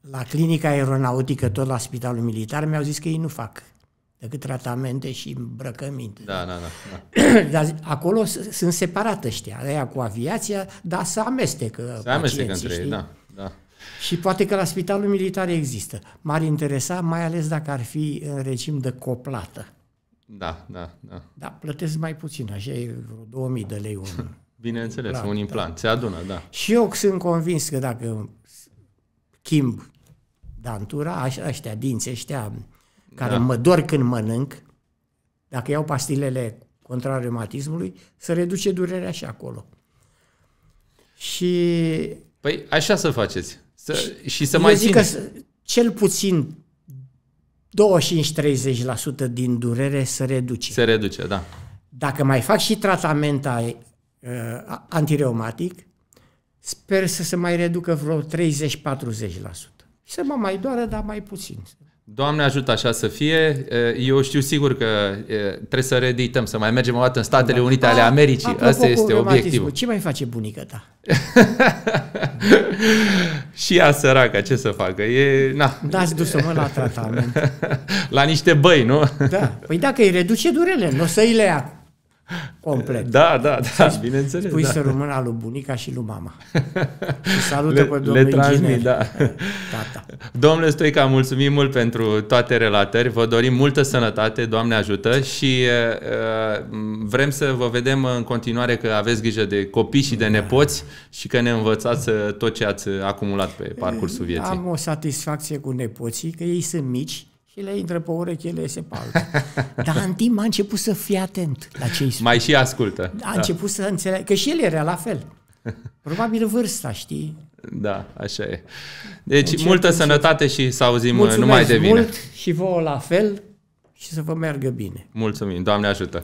la clinica aeronautică, tot la spitalul militar, mi-au zis că ei nu fac decât tratamente și îmbrăcăminte. Da, da, da. da. (clears throat) Dar acolo s- sunt separat ăștia, aia cu aviația, dar se amestecă Se amestecă pacienții, între ei, știi? da, da. Și poate că la spitalul militar există. M-ar interesa, mai ales dacă ar fi în regim de coplată. Da, da, da. Da, plătesc mai puțin, așa e vreo 2000 de lei un. (laughs) Bineînțeles, Implant, un da. implant. Se adună, da. Și eu sunt convins că dacă schimb dantura, aș- ăștia, dinții ăștia care Da. mă dor când mănânc, dacă iau pastilele contra reumatismului, se reduce durerea și acolo. Și Păi așa să faceți. Să, și să eu mai zic că țineți. s- cel puțin 25-30% din durere se reduce. Se reduce, da. Dacă mai fac și tratament uh, antireumatic, sper să se mai reducă vreo 30-40%. Și să mă mai doară, dar mai puțin. Doamne ajută așa să fie. Eu știu sigur că e, trebuie să reedităm, să mai mergem o dată în Statele Unite ale A, Americii. apropo Asta cu este reumatismul, obiectivul. Ce mai face bunica ta? (laughs) Și ea săraca, ce să facă? E, na, Dați dus-o mă la tratament. (laughs) la niște băi, nu? Da. Păi dacă îi reduce durele, nu o să îi le ia (laughs) complet. Da, da, da, bineînțeles. Pui da. să rămână lui bunica și lui mama. (laughs) Și salută Le, pe le domnul transmit, inginer. da. (laughs) Tata. Domnule Stoica, mulțumim mult pentru toate relatări, vă dorim multă sănătate, Doamne ajută și uh, vrem să vă vedem în continuare că aveți grijă de copii și de nepoți și că ne învățați uh, tot ce ați acumulat pe parcursul vieții. Am o satisfacție cu nepoții, că ei sunt mici și le intră pe urechile se palcă. (laughs) Dar în timp a început să fie atent la ce îi spun. Mai și ascultă. A început să înțeleagă, că și el era la fel. Probabil vârsta, știi? Da, așa e. Deci, Încet, multă încet. sănătate și să auzim uh, Mulțumesc numai de bine. mult și vouă la fel și să vă meargă bine. Mulțumim, Doamne ajută!